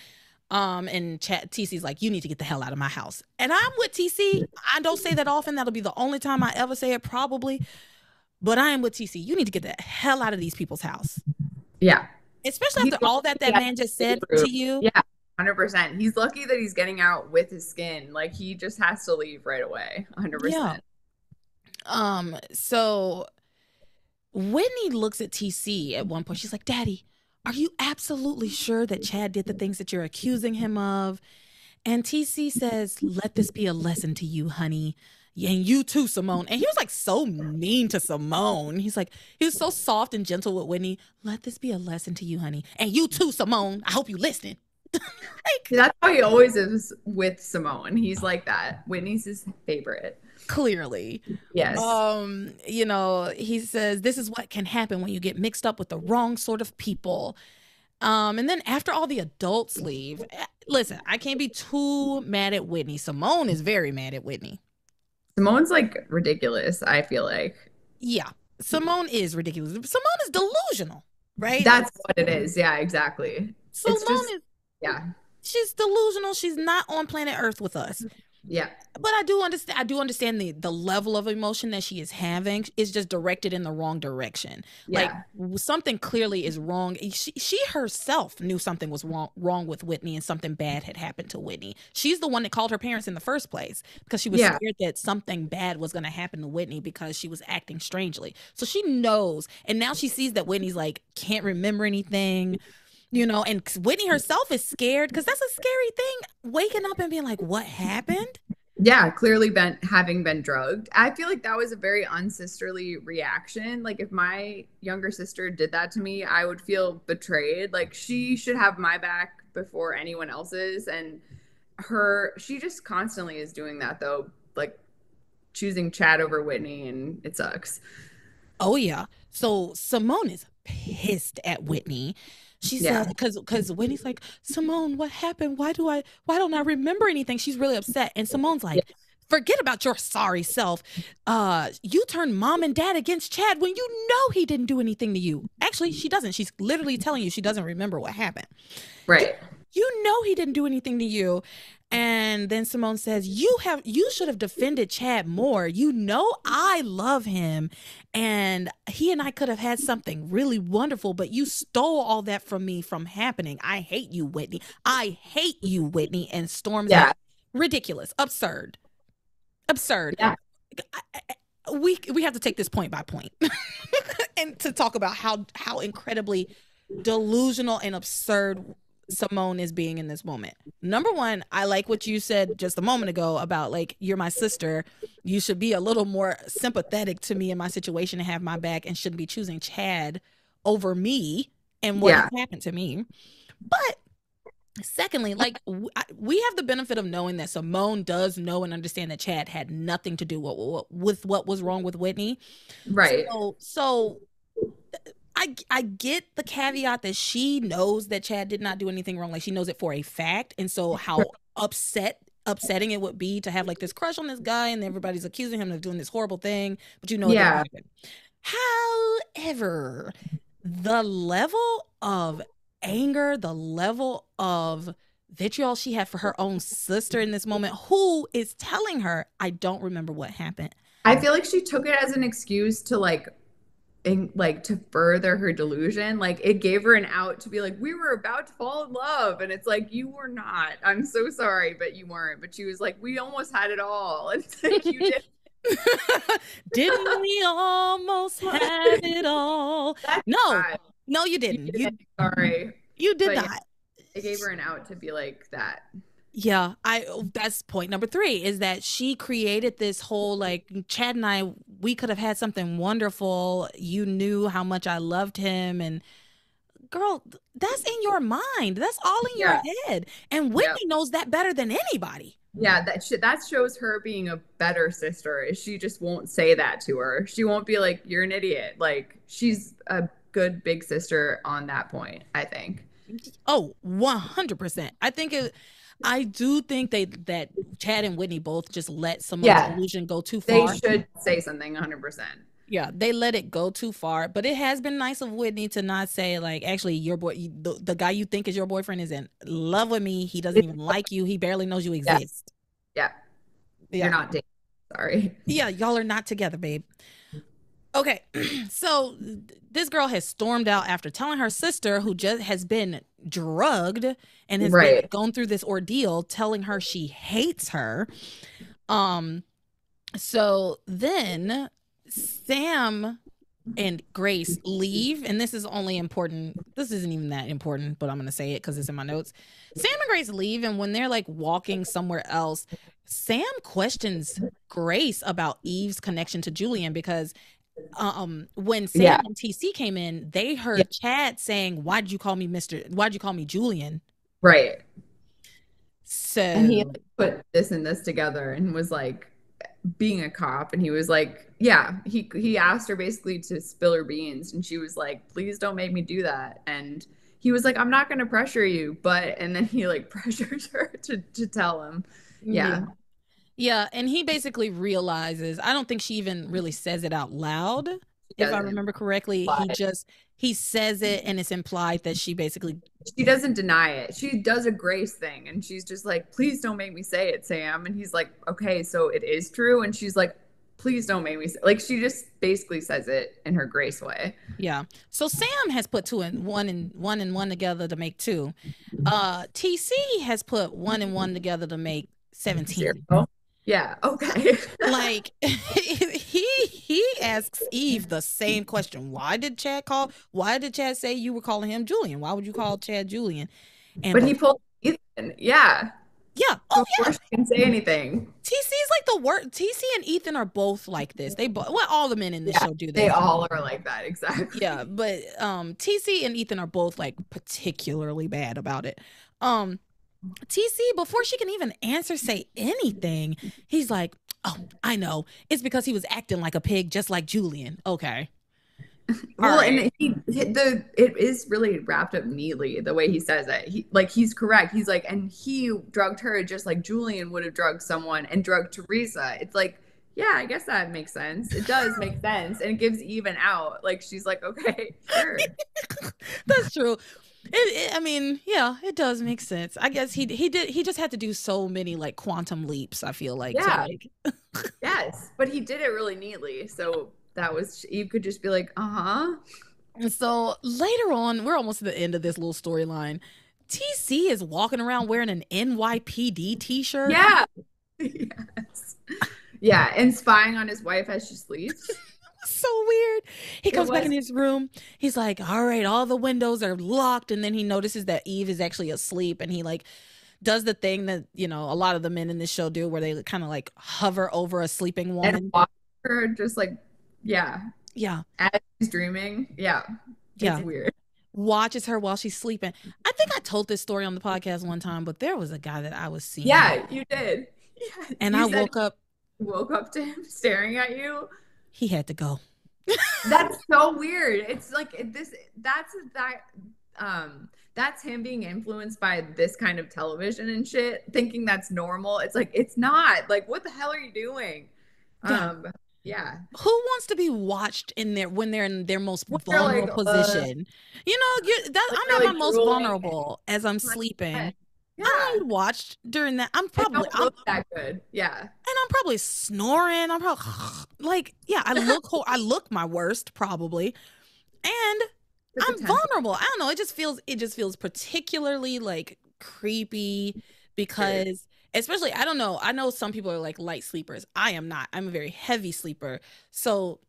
Um, and Chad, TC's like, you need to get the hell out of my house. And I'm with TC. I don't say that often. That'll be the only time I ever say it, probably. But I am with TC. You need to get the hell out of these people's house, Yeah. especially after all that that yeah, man just said to you. Yeah. 100%. He's lucky that he's getting out with his skin. Like he just has to leave right away. 100%. Yeah. Um, so Whitney looks at TC at one point. She's like, Daddy, are you absolutely sure that Chad did the things that you're accusing him of? And TC says, Let this be a lesson to you, honey. and you too, Simone. And he was like so mean to Simone. He's like, he was so soft and gentle with Whitney. Let this be a lesson to you, honey. And you too, Simone. I hope you listening. like, That's how he always is with Simone. He's like that. Whitney's his favorite. Clearly. Yes. Um, you know, he says this is what can happen when you get mixed up with the wrong sort of people. Um, and then after all the adults leave, eh, listen, I can't be too mad at Whitney. Simone is very mad at Whitney. Simone's like ridiculous, I feel like. Yeah. Simone is ridiculous. Simone is delusional, right? That's what it is. Yeah, exactly. Simone just, is yeah. She's delusional. She's not on planet Earth with us. Yeah. But I do understand I do understand the the level of emotion that she is having is just directed in the wrong direction. Yeah. Like something clearly is wrong. She she herself knew something was wrong wrong with Whitney and something bad had happened to Whitney. She's the one that called her parents in the first place because she was yeah. scared that something bad was going to happen to Whitney because she was acting strangely. So she knows and now she sees that Whitney's like can't remember anything you know, and Whitney herself is scared because that's a scary thing. Waking up and being like, "What happened?" Yeah, clearly been having been drugged. I feel like that was a very unsisterly reaction. Like if my younger sister did that to me, I would feel betrayed. Like she should have my back before anyone else's and her she just constantly is doing that though, like choosing Chad over Whitney and it sucks. Oh yeah. So Simone is pissed at Whitney she yeah. said, because because Whitney's like, Simone, what happened? Why do I why don't I remember anything? She's really upset. And Simone's like, yeah. Forget about your sorry self. Uh, you turned mom and dad against Chad when you know he didn't do anything to you. Actually, she doesn't. She's literally telling you she doesn't remember what happened. Right. You know he didn't do anything to you. And then Simone says, "You have you should have defended Chad more. You know I love him and he and I could have had something really wonderful, but you stole all that from me from happening. I hate you, Whitney. I hate you, Whitney." And storms yeah. out. Ridiculous, absurd. Absurd. Yeah. we we have to take this point by point and to talk about how how incredibly delusional and absurd Simone is being in this moment. Number one, I like what you said just a moment ago about like, you're my sister. You should be a little more sympathetic to me in my situation and have my back and shouldn't be choosing Chad over me and what yeah. happened to me. But secondly, like, we have the benefit of knowing that Simone does know and understand that Chad had nothing to do with, with what was wrong with Whitney. Right. So, so I I get the caveat that she knows that Chad did not do anything wrong. Like she knows it for a fact. And so how upset upsetting it would be to have like this crush on this guy and everybody's accusing him of doing this horrible thing, but you know yeah. However, the level of anger, the level of vitriol she had for her own sister in this moment, who is telling her, I don't remember what happened. I feel like she took it as an excuse to like and like to further her delusion. Like it gave her an out to be like we were about to fall in love. And it's like you were not. I'm so sorry but you weren't. But she was like we almost had it all. And it's like you did. Didn't we almost have it all? That's no no you didn't you, did, sorry you did but not yeah, it gave her an out to be like that yeah, I oh, that's point number 3 is that she created this whole like Chad and I we could have had something wonderful. You knew how much I loved him and girl, that's in your mind. That's all in yeah. your head. And Whitney yeah. knows that better than anybody. Yeah, that sh- that shows her being a better sister. Is she just won't say that to her. She won't be like you're an idiot. Like she's a good big sister on that point, I think. Oh, 100%. I think it I do think they that Chad and Whitney both just let some yeah. illusion go too far. They should say something 100%. Yeah, they let it go too far, but it has been nice of Whitney to not say like, actually, your boy, the, the guy you think is your boyfriend is in love with me. He doesn't even like you. He barely knows you exist. Yeah, yeah. you're not dating. Sorry. Yeah, y'all are not together, babe. Okay, so this girl has stormed out after telling her sister, who just has been drugged and has right. been going through this ordeal, telling her she hates her. Um, so then Sam and Grace leave, and this is only important. This isn't even that important, but I'm gonna say it because it's in my notes. Sam and Grace leave, and when they're like walking somewhere else, Sam questions Grace about Eve's connection to Julian because um when Sam Yeah. and TC came in, they heard Yeah. Chad saying, Why'd you call me Mr. Why'd you call me Julian? Right. So And he like, put this and this together and was like being a cop and he was like, yeah, he he asked her basically to spill her beans and she was like, please don't make me do that. And he was like, I'm not gonna pressure you, but and then he like pressured her to to tell him. Yeah. Yeah, and he basically realizes, I don't think she even really says it out loud. If I remember correctly, he just he says it and it's implied that she basically She doesn't deny it. She does a grace thing and she's just like, please don't make me say it, Sam. And he's like, okay, so it is true. And she's like, please don't make me say like she just basically says it in her grace way. Yeah. So Sam has put two and one and one and one together to make two. Uh TC has put one and one together to make 17. Zero. Yeah. Okay. Like he he asks Eve the same question. Why did Chad call why did Chad say you were calling him Julian? Why would you call Chad Julian? And But he pulled Ethan. Yeah. yeah. Oh yeah. Before she can say anything. TC is like the worst. TC and Ethan are both like this. They both well, all the men in this Yeah, show do this. They all are like that. Exactly. yeah, but um TC and Ethan are both like particularly bad about it. Um TC before she can even answer say anything, he's like, "Oh, I know. It's because he was acting like a pig just like Julian." Okay. Well, Alright. and he the it is really wrapped up neatly the way he says it. He like he's correct. He's like, and he drugged her just like Julian would have drugged someone and drugged Theresa. It's like, yeah, I guess that makes sense. It does make sense, and it gives even out. Like she's like, okay, sure. That's true. It, it- I mean, yeah, it does make sense. I guess he he did he just had to do so many like quantum leaps, I feel like. Yeah. like yes, but he did it really neatly. So that was you could just be like, uh huh. And so later on, we're almost at the end of this little storyline. TC is walking around wearing an NYPD t-shirt. Yeah. yes. Yeah, and spying on his wife as she sleeps. So weird. He comes back in his room. He's like, all right, all the windows are locked. And then he notices that Eve is actually asleep. And he like does the thing that, you know, a lot of the men in this show do where they kind of like hover over a sleeping woman. and watch her just like, yeah, yeah. as she's dreaming. Yeah. It's Yeah. weird. Watches her while she's sleeping. I think I told this story on the podcast one time, but there was a guy that I was seeing. Yeah, you did. Yeah. And You I woke up, woke up to him staring at you. he had to go. That's so weird. It's like this that's that um that's him being influenced by this kind of television and shit, thinking that's normal. It's like it's not. Like what the hell are you doing? Yeah. Um yeah. Who wants to be watched in their when they're in their most When they're like, vulnerable uh, position? you know, you that I'm at my most vulnerable as I'm sleeping. Head. I Yeah. watched during that. I'm probably don't I'm, look that good. Yeah. and I'm probably snoring. I'm probably like yeah. I look I look my worst probably, and The I'm potential. vulnerable. I don't know. It just feels it just feels particularly like creepy because especially I don't know. I know some people are like light sleepers. I am not. I'm a very heavy sleeper. So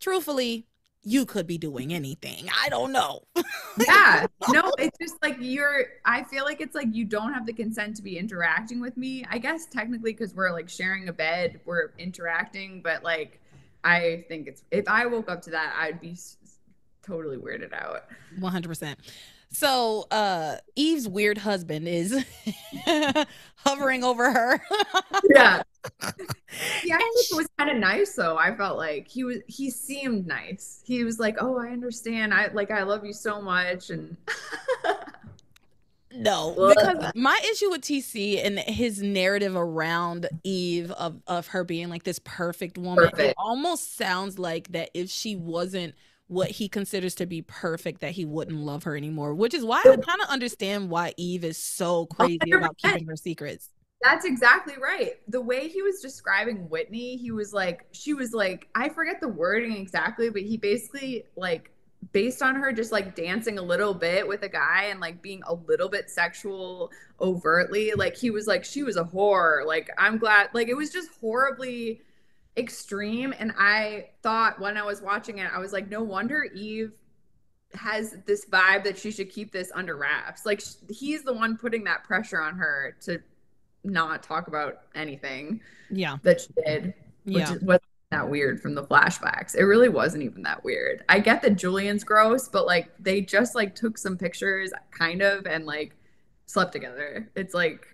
truthfully, you could be doing anything. I don't know. yeah no it's just like you're i feel like it's like you don't have the consent to be interacting with me i guess technically because we're like sharing a bed we're interacting but like i think it's if i woke up to that i'd be s- totally weirded out 100%. So, uh Eve's weird husband is hovering over her. yeah. He actually was kind of nice though. I felt like he was he seemed nice. He was like oh i understand. I like i love you so much. And No, because my issue with TC and his narrative around Eve of of her being like this perfect woman, it almost sounds like that if she wasn't what he considers to be perfect, that he wouldn't love her anymore. Which is why I kind of understand why Eve is so crazy about 100%. keeping her secrets. That's exactly right. The way he was describing Whitney, he was like, she was like, I forget the wording exactly, but he basically like based on her just like dancing a little bit with a guy and like being a little bit sexual overtly, like he was like, she was a whore. Like, I'm glad, like, it was just horribly extreme. And I thought when I was watching it, I was like, no wonder Eve has this vibe that she should keep this under wraps. Like sh- he's the one putting that pressure on her to not talk about anything Yeah. that she did, which Yeah. wasn't that weird from the flashbacks. It really wasn't even that weird. I get that Julian's gross, but like they just like took some pictures, kind of, and like slept together. It's like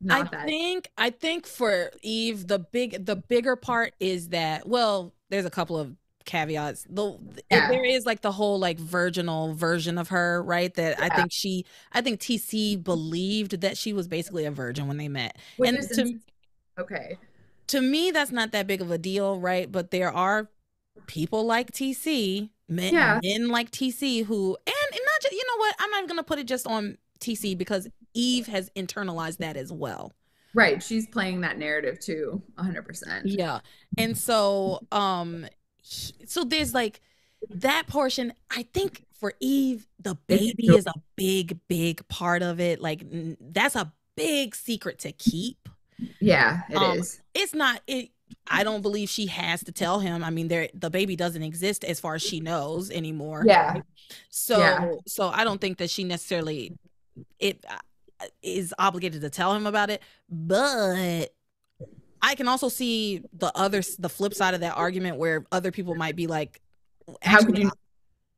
not I that. think I think for Eve the big the bigger part is that well there's a couple of caveats the Yeah. there is like the whole like virginal version of her right that I think she I think TC believed that she was basically a virgin when they met which and to- insane. okay. to me that's not that big of a deal right but there are people like TC men, Yeah. men like TC who and, and not just you know what I'm not gonna put it just on TC because Eve has internalized that as well Right. She's playing that narrative too, 100%. Yeah. And so um he- so there's like that portion I think for Eve the baby is a big big part of it like that's a big secret to keep. Yeah, it is. Um, It's not it I don't believe she has to tell him. I mean there the baby doesn't exist as far as she knows anymore. Yeah. So Yeah. so I don't think that she necessarily it uh, obligated to tell him about it, but I can also see the other the flip side of that argument where other people might be like How could you?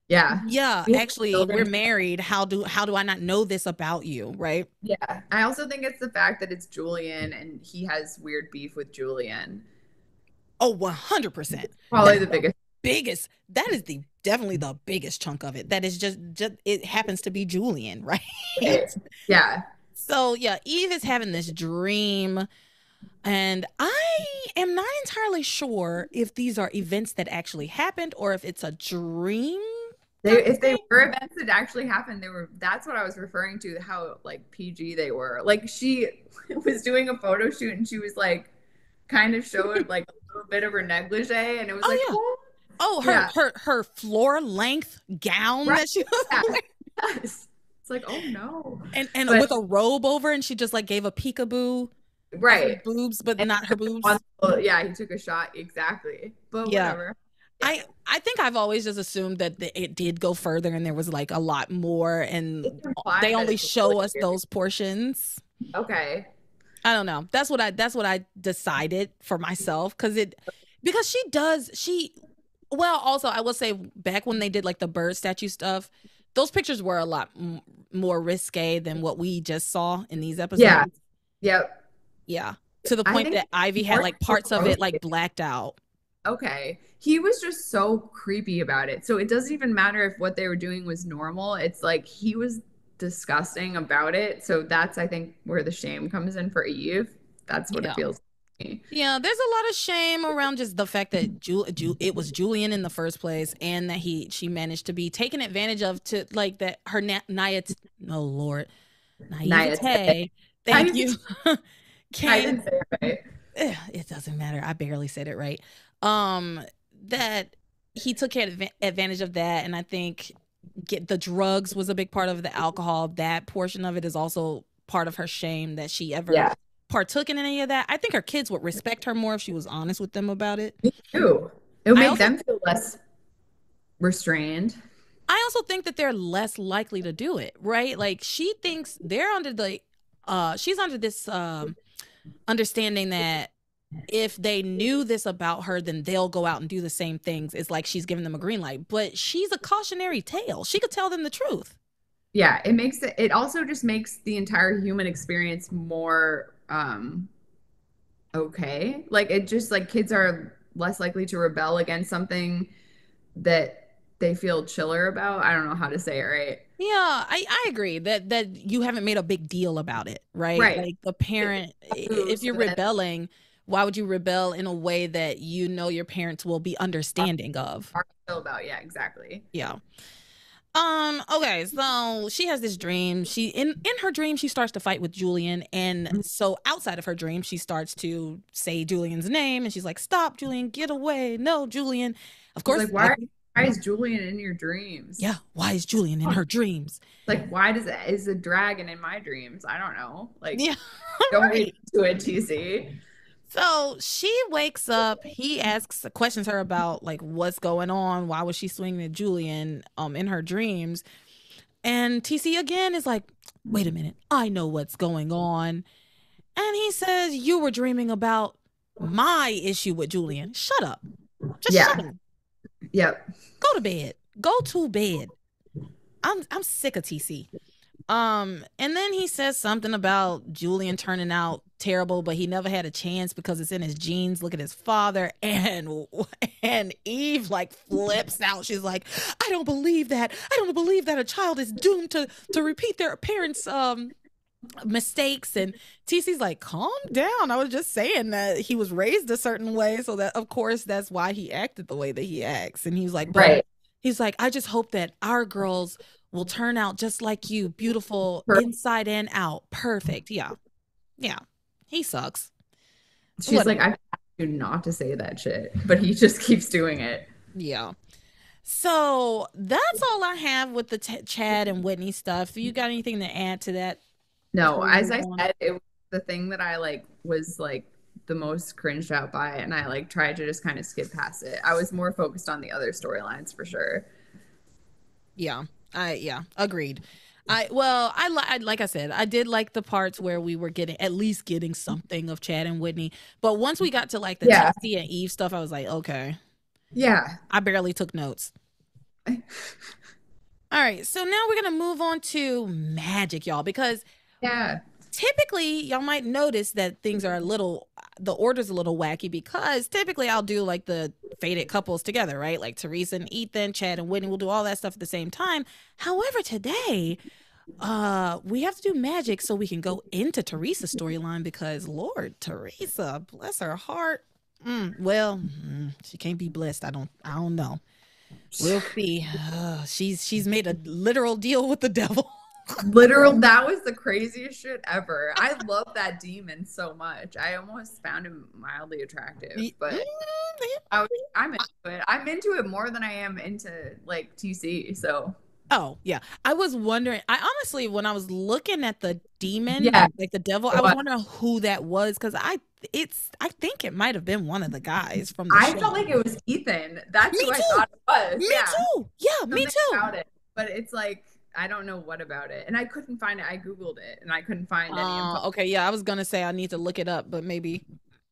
Yeah. yeah, we actually we're married. How do how do I not know this about you, right? Yeah. I also think it's the fact that it's Julian and he has weird beef with Julian. Oh, 100%. Probably the biggest. Biggest that is the definitely the biggest chunk of it. That is just just it happens to be Julian, right? Yeah. So yeah, Eve is having this dream, and I am not entirely sure if these are events that actually happened or if it's a dream. They, if they were events that actually happened, they were. That's what I was referring to. How like PG they were. Like she was doing a photo shoot and she was like, kind of showed like a little bit of her negligee, and it was Oh, like, yeah. "What?" Oh, her Yeah. her her floor length gown Right. that she was Yeah. wearing, yes. It's like, oh no. and and But- with a robe over, and she just like gave a peekaboo, Right. boobs, but And not her boobs. Yeah, he took a shot exactly. But Yeah. whatever. I I think I've always just assumed that the, it did go further, and there was like a lot more, and they only show really us weird. those portions. Okay. I don't know. That's what I that's what I decided for myself cuz it because she does she well also I will say back when they did like the bird statue stuff those pictures were a lot m- more risque than what we just saw in these episodes. Yeah. Yep. Yeah. To the point that Ivy had like parts of it like blacked out. Okay. He was just so creepy about it. So it doesn't even matter if what they were doing was normal. It's like he was disgusting about it. So that's I think where the shame comes in for Eve. That's what Yeah. it feels. Yeah, there's a lot of shame around just the fact that Ju- Ju- it was Julian in the first place, and that he she managed to be taken advantage of to like that her na- naivete. Oh Lord, naivete. Naivete. Thank you. I didn't say it right. It doesn't matter. I barely said it right. Um, that he took adva- advantage of that, and I think get the drugs was a big part of the alcohol. That portion of it is also part of her shame that she ever Yeah. Partook in any of that. I think her kids would respect her more if she was honest with them about it. Me too. It would make also- them feel less restrained. I also think that they're less likely to do it, right? Like she thinks they're under the uh she's under this um understanding that if they knew this about her, then they'll go out and do the same things. It's like she's giving them a green light. But she's a cautionary tale. She could tell them the truth. Yeah, it makes it it also just makes the entire human experience more um okay. Like it just like kids are less likely to rebel against something that they feel chiller about. I don't know how to say it right. Yeah, I, I agree that that you haven't made a big deal about it, right? Right. Like the parent, if you're rebelling, why would you rebel in a way that you know your parents will be understanding of? How I feel about yeah, exactly. Yeah. Um, okay, so she has this dream. She in in her dream she starts to fight with Julian and so outside of her dream she starts to say Julian's name and she's like, "Stop, Julian, get away. No, Julian." Of course, like why why is Julian in your dreams? yeah, why is Julian in her dreams? Like why does it is a dragon in my dreams? I don't know. Like Yeah. don't right. read into it, TC. So she wakes up. He asks, questions her about like what's going on. Why was she swinging at Julian um in her dreams? And TC again is like, wait a minute, I know what's going on. And he says, you were dreaming about my issue with Julian. Shut up. Just Yeah. shut up. Yep. Go to bed. Go to bed. I'm I'm sick of TC. Um, and then he says something about Julian turning out terrible, but he never had a chance because it's in his genes. Look at his father, and and Eve like flips out. She's like, "I don't believe that. I don't believe that a child is doomed to to repeat their parents' um mistakes." And TC's like, "Calm down. I was just saying that he was raised a certain way, so that of course that's why he acted the way that he acts." And he's like, "But Right. He's like, I just hope that our girls will turn out just like you, beautiful Per- inside and out. Perfect. Yeah. Yeah. He sucks. She's like, I you not to say that shit, but he just keeps doing it. Yeah. So that's all I have with the t- Chad and Whitney stuff. You got anything to add to that? No, as I on. said, it was the thing that I like was like the most cringed out by, and I like tried to just kind of skip past it. I was more focused on the other storylines for sure. Yeah. I yeah, agreed. I well, I, li- I like I said, I did like the parts where we were getting at least getting something of Chad and Whitney. But once we got to like the Yeah. TC and Eve stuff, I was like, okay. Yeah. I barely took notes. All right, so now we're gonna move on to magic, y'all, because Yeah. Typically y'all might notice that things are a little the order's a little wacky because typically I'll do like the faded couples together, right? Like Theresa and Ethan, Chad and Whitney will do all that stuff at the same time. However, today uh we have to do magic so we can go into Theresa's storyline because Lord Theresa, bless her heart. Mm, well, mm, she can't be blessed. I don't I don't know. We'll see. Uh, she's she's made a literal deal with the devil. Literal, that was the craziest shit ever. I love that demon so much. I almost found him mildly attractive, but I was, I'm into it. I'm into it more than I am into like TC. So Oh, yeah. I was wondering. I honestly, when I was looking at the demon, Yeah. like the devil, I was wondering who that was because I, it's, I think it might have been one of the guys from the I show. felt like it was Ethan. That's Me who I too. thought it was. me yeah. too. Yeah, me too. About it, but it's like I don't know what about it, and I couldn't find it. I googled it, and I couldn't find any. Uh, info. okay, yeah, I was gonna say I need to look it up, but maybe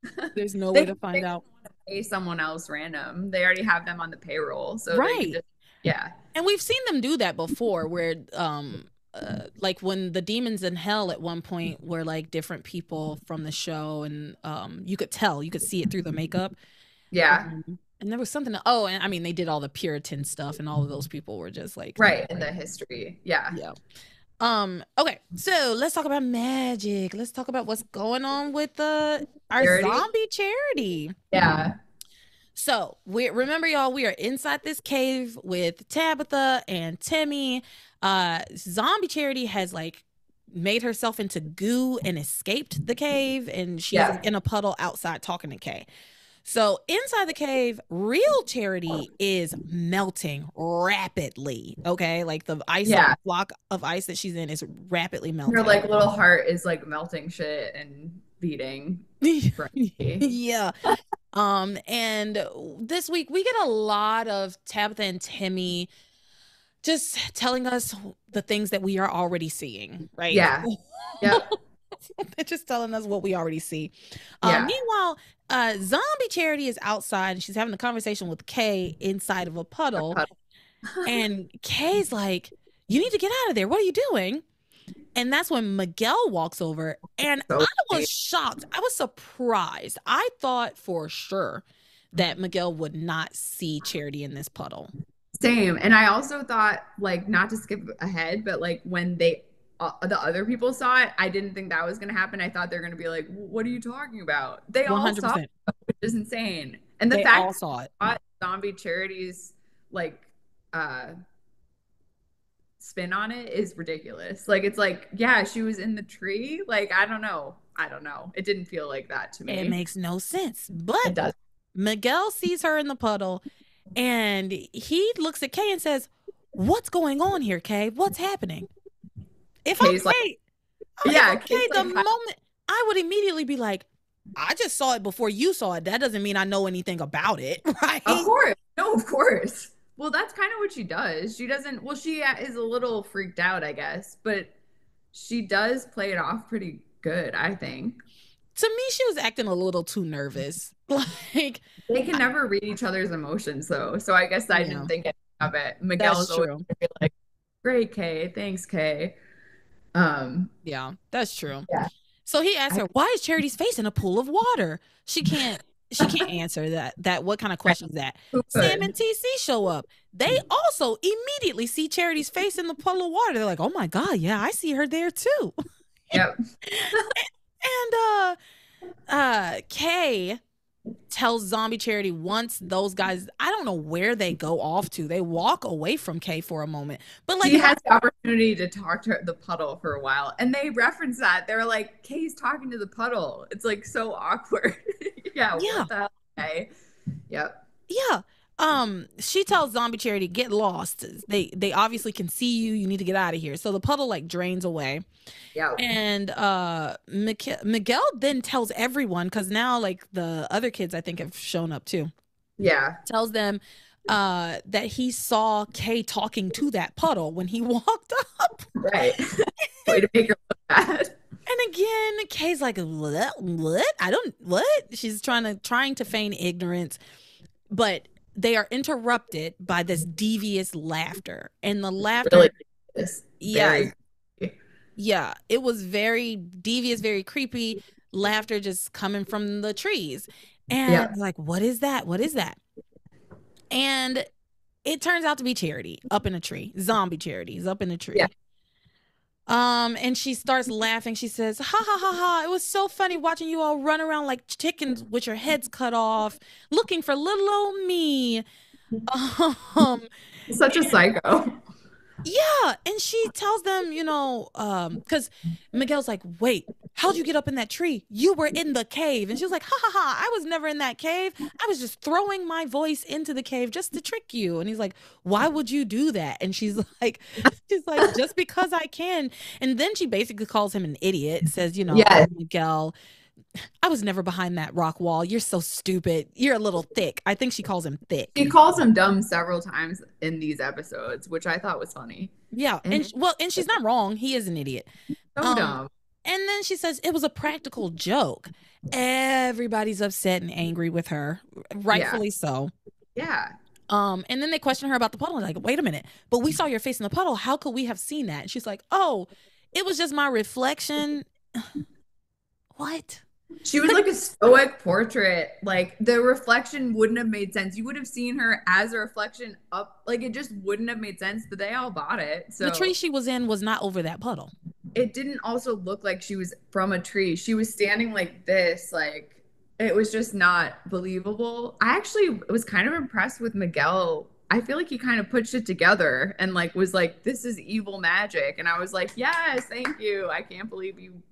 there's no They- way to find out. Pay someone else random. They already have them on the payroll, so Right. just- yeah, And we've seen them do that before, where um, uh, like when the demons in hell at one point were like different people from the show, and um, you could tell, you could see it through the makeup. yeah, Um, and there was something. Oh, and I mean, they did all the Puritan stuff, and all of those people were just like right in the history. Yeah, Yeah. Um. Okay. So let's talk about magic. Let's talk about what's going on with the our Charity? zombie charity. yeah, So we remember, y'all. We are inside this cave with Tabitha and Timmy. Uh, zombie charity has like made herself into goo and escaped the cave, and she's Yeah. in a puddle outside talking to Kay. So inside the cave, real charity is melting rapidly. Okay, like the ice Yeah. block of ice that she's in is rapidly melting. her like little heart is like melting shit and beating. yeah. Um, and this week we get a lot of Tabitha and Timmy just telling us the things that we are already seeing, right? Yeah. Yep. They're just telling us what we already see. Uh, Yeah. meanwhile, uh, Zombie Charity is outside and she's having a conversation with Kay inside of a puddle. puddle. and Kay's like, You need to get out of there. What are you doing? And that's when Miguel walks over. And So I was shocked. I was surprised. I thought for sure that Miguel would not see Charity in this puddle. Same. And I also thought, like, not to skip ahead, but like when they, uh, the other people saw it, I didn't think that was going to happen. I thought they're going to be like, what are you talking about? They all saw it, which is insane. And the They fact all saw it. that zombie charities, like, uh, spin on it is ridiculous. Like, it's like, yeah, she was in the tree. Like, I don't know. I don't know. It didn't feel like that to me. It makes no sense. It But does. Miguel sees her in the puddle and he looks at Kay and says, What's going on here, Kay? What's happening? If I'm Kay's like- Kay, if Yeah, I'm the like, moment I would immediately be like, I just saw it before you saw it. That doesn't mean I know anything about it, right? Of course. No, of course. Well, that's kind of what she does. She doesn't, well, she uh, is a little freaked out, I guess, but she does play it off pretty good, I think. To me, she was acting a little too nervous. Like, they can never read each other's emotions, though. So I guess I Yeah. didn't think of it. Miguel's always like, great, Kay. Thanks, Kay. Um, Yeah, that's true. Yeah. So he asked her, "Why is Charity's face in a pool of water?" She can't. She can't answer that. That what kind of question is that? Sam and TC show up. They also immediately see Charity's face in the pool of water. They're like, "Oh my god, yeah, I see her there too." Yep. And uh, uh, Kay tells Zombie Charity once those guys. I don't know where they go off to. They walk away from Kay for a moment, but like she has the opportunity to talk to the puddle for a while, and they reference that. They're like, "Kay's talking to the puddle." It's like so awkward. yeah. Yeah. What the hell, Kay? Yep. Yeah. Um, she tells Zombie Charity, get lost. They they obviously can see you. You need to get out of here. So the puddle like drains away. Yeah. And uh Miguel then tells everyone, because now like the other kids I think have shown up too. Yeah. Tells them uh that he saw Kay talking to that puddle when he walked up. Right. Way to make her look bad. And again, Kay's like, what? What? I don't what? She's trying to trying to feign ignorance, but they are interrupted by this devious laughter. And the laughter, Really. Yeah, very- yeah, it was very devious, very creepy laughter just coming from the trees. And Yeah. like, what is that? What is that? And it turns out to be Charity up in a tree. Zombie Charity is up in a tree. Yeah. Um, and she starts laughing. She says, Ha ha ha ha. It was so funny watching you all run around like chickens with your heads cut off, looking for little old me. Um, Such a psycho. yeah, and she tells them, you know, um, because Miguel's like, wait, how'd you get up in that tree? You were in the cave. And she was like, ha ha ha, I was never in that cave. I was just throwing my voice into the cave just to trick you. And he's like, why would you do that? And she's like, she's like, just because I can. And then she basically calls him an idiot, says, you know, Yes. "Oh, Miguel. I was never behind that rock wall. You're so stupid. You're a little thick. I think she calls him thick. She calls him dumb several times in these episodes, which I thought was funny. Yeah, and well, and she's not wrong. He is an idiot. So Um, dumb. And then she says it was a practical joke. Everybody's upset and angry with her, rightfully so. Yeah. Um, and then they question her about the puddle. Like, wait a minute, but we saw your face in the puddle. How could we have seen that? And she's like, oh, it was just my reflection. what? She was like a stoic portrait. Like the reflection wouldn't have made sense. You would have seen her as a reflection up. Like it just wouldn't have made sense. But they all bought it. So the tree she was in was not over that puddle. It didn't also look like she was from a tree. She was standing like this. Like it was just not believable. I actually was kind of impressed with Miguel. I feel like he kind of pushed it together and like was like, "This is evil magic," and I was like, "Yes, thank you. I can't believe you."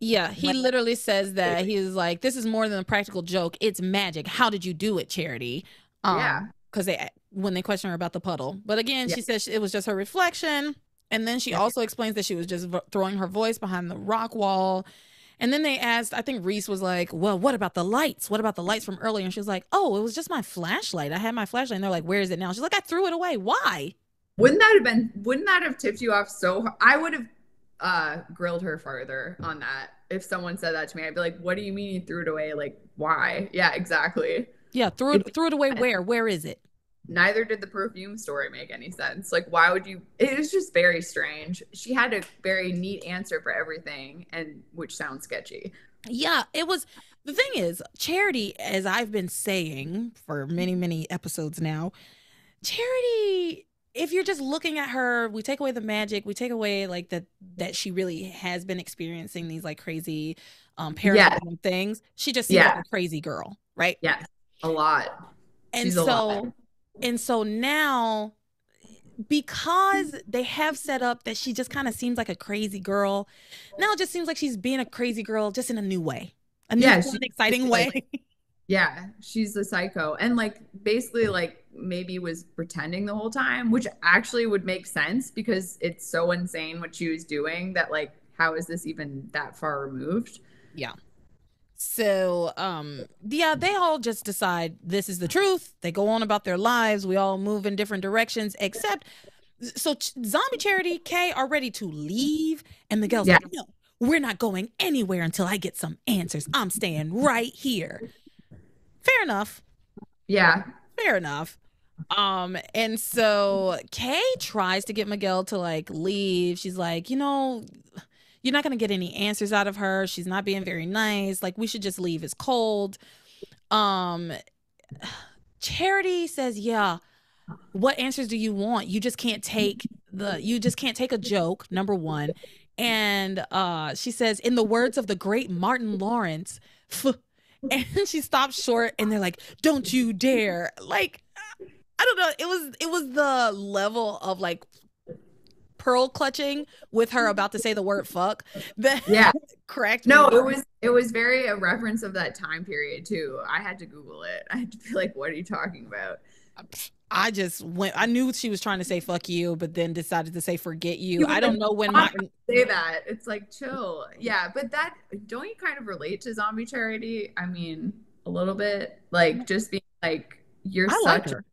Yeah, he literally says that he's like, "This is more than a practical joke. It's magic. How did you do it, Charity?" Um, Yeah. because they when they question her about the puddle, but again, she says it was just her reflection, and then she also explains that she was just vo- throwing her voice behind the rock wall. And then they asked, I think Reese was like, "Well, what about the lights? What about the lights from earlier?" And she was like, "Oh, it was just my flashlight. I had my flashlight." And they're like, "Where is it now?" She's like, "I threw it away. Why?" Wouldn't that have been? Wouldn't that have tipped you off so? hard? I would have uh grilled her farther on that if someone said that to me. I'd be like, "What do you mean you threw it away? Like, why?" Yeah, exactly. Yeah, threw it threw it away. Where? Where is it? Neither did the perfume story make any sense. Like, why would you? It was just very strange. She had a very neat answer for everything, and which sounds sketchy. Yeah, it was. The thing is, Charity, as I've been saying for many, many episodes now, Charity, if you're just looking at her, we take away the magic, we take away like that that she really has been experiencing these like crazy um paranormal things. She just seems Yeah. like a crazy girl, right? Yes, a lot. And She's so. And so now because they have set up that she just kind of seems like a crazy girl, now it just seems like she's being a crazy girl just in a new way. A new Yeah, fun, exciting like- way. Yeah, she's a psycho, and like basically like maybe was pretending the whole time, which actually would make sense because it's so insane what she was doing that like how is this even that far removed? So, um, yeah, they all just decide this is the truth. They go on about their lives. We all move in different directions, except so Ch- Zombie Charity Kay are ready to leave, and Miguel's Yeah. like, no, we're not going anywhere until I get some answers. I'm staying right here. Fair enough. Yeah. Fair enough. Um, and so Kay tries to get Miguel to like leave. She's like, you know, you're not gonna get any answers out of her. She's not being very nice. Like, we should just leave. It's cold. Um, Charity says, yeah. What answers do you want? You just can't take the you just can't take a joke, number one. And uh she says, in the words of the great Martin Lawrence, and she stops short and they're like, Don't you dare. Like, I don't know. It was it was the level of like pearl clutching with her about to say the word fuck that Yeah. correct. No, it was it was very a reference of that time period too. I had to Google it. I had to be like, what are you talking about? I just went. I knew she was trying to say "fuck you," but then decided to say "forget you." You I don't know when Martin. Say that. It's like chill. Yeah, but that don't you kind of relate to zombie charity? I mean, a little bit. Like just being like you're I such her.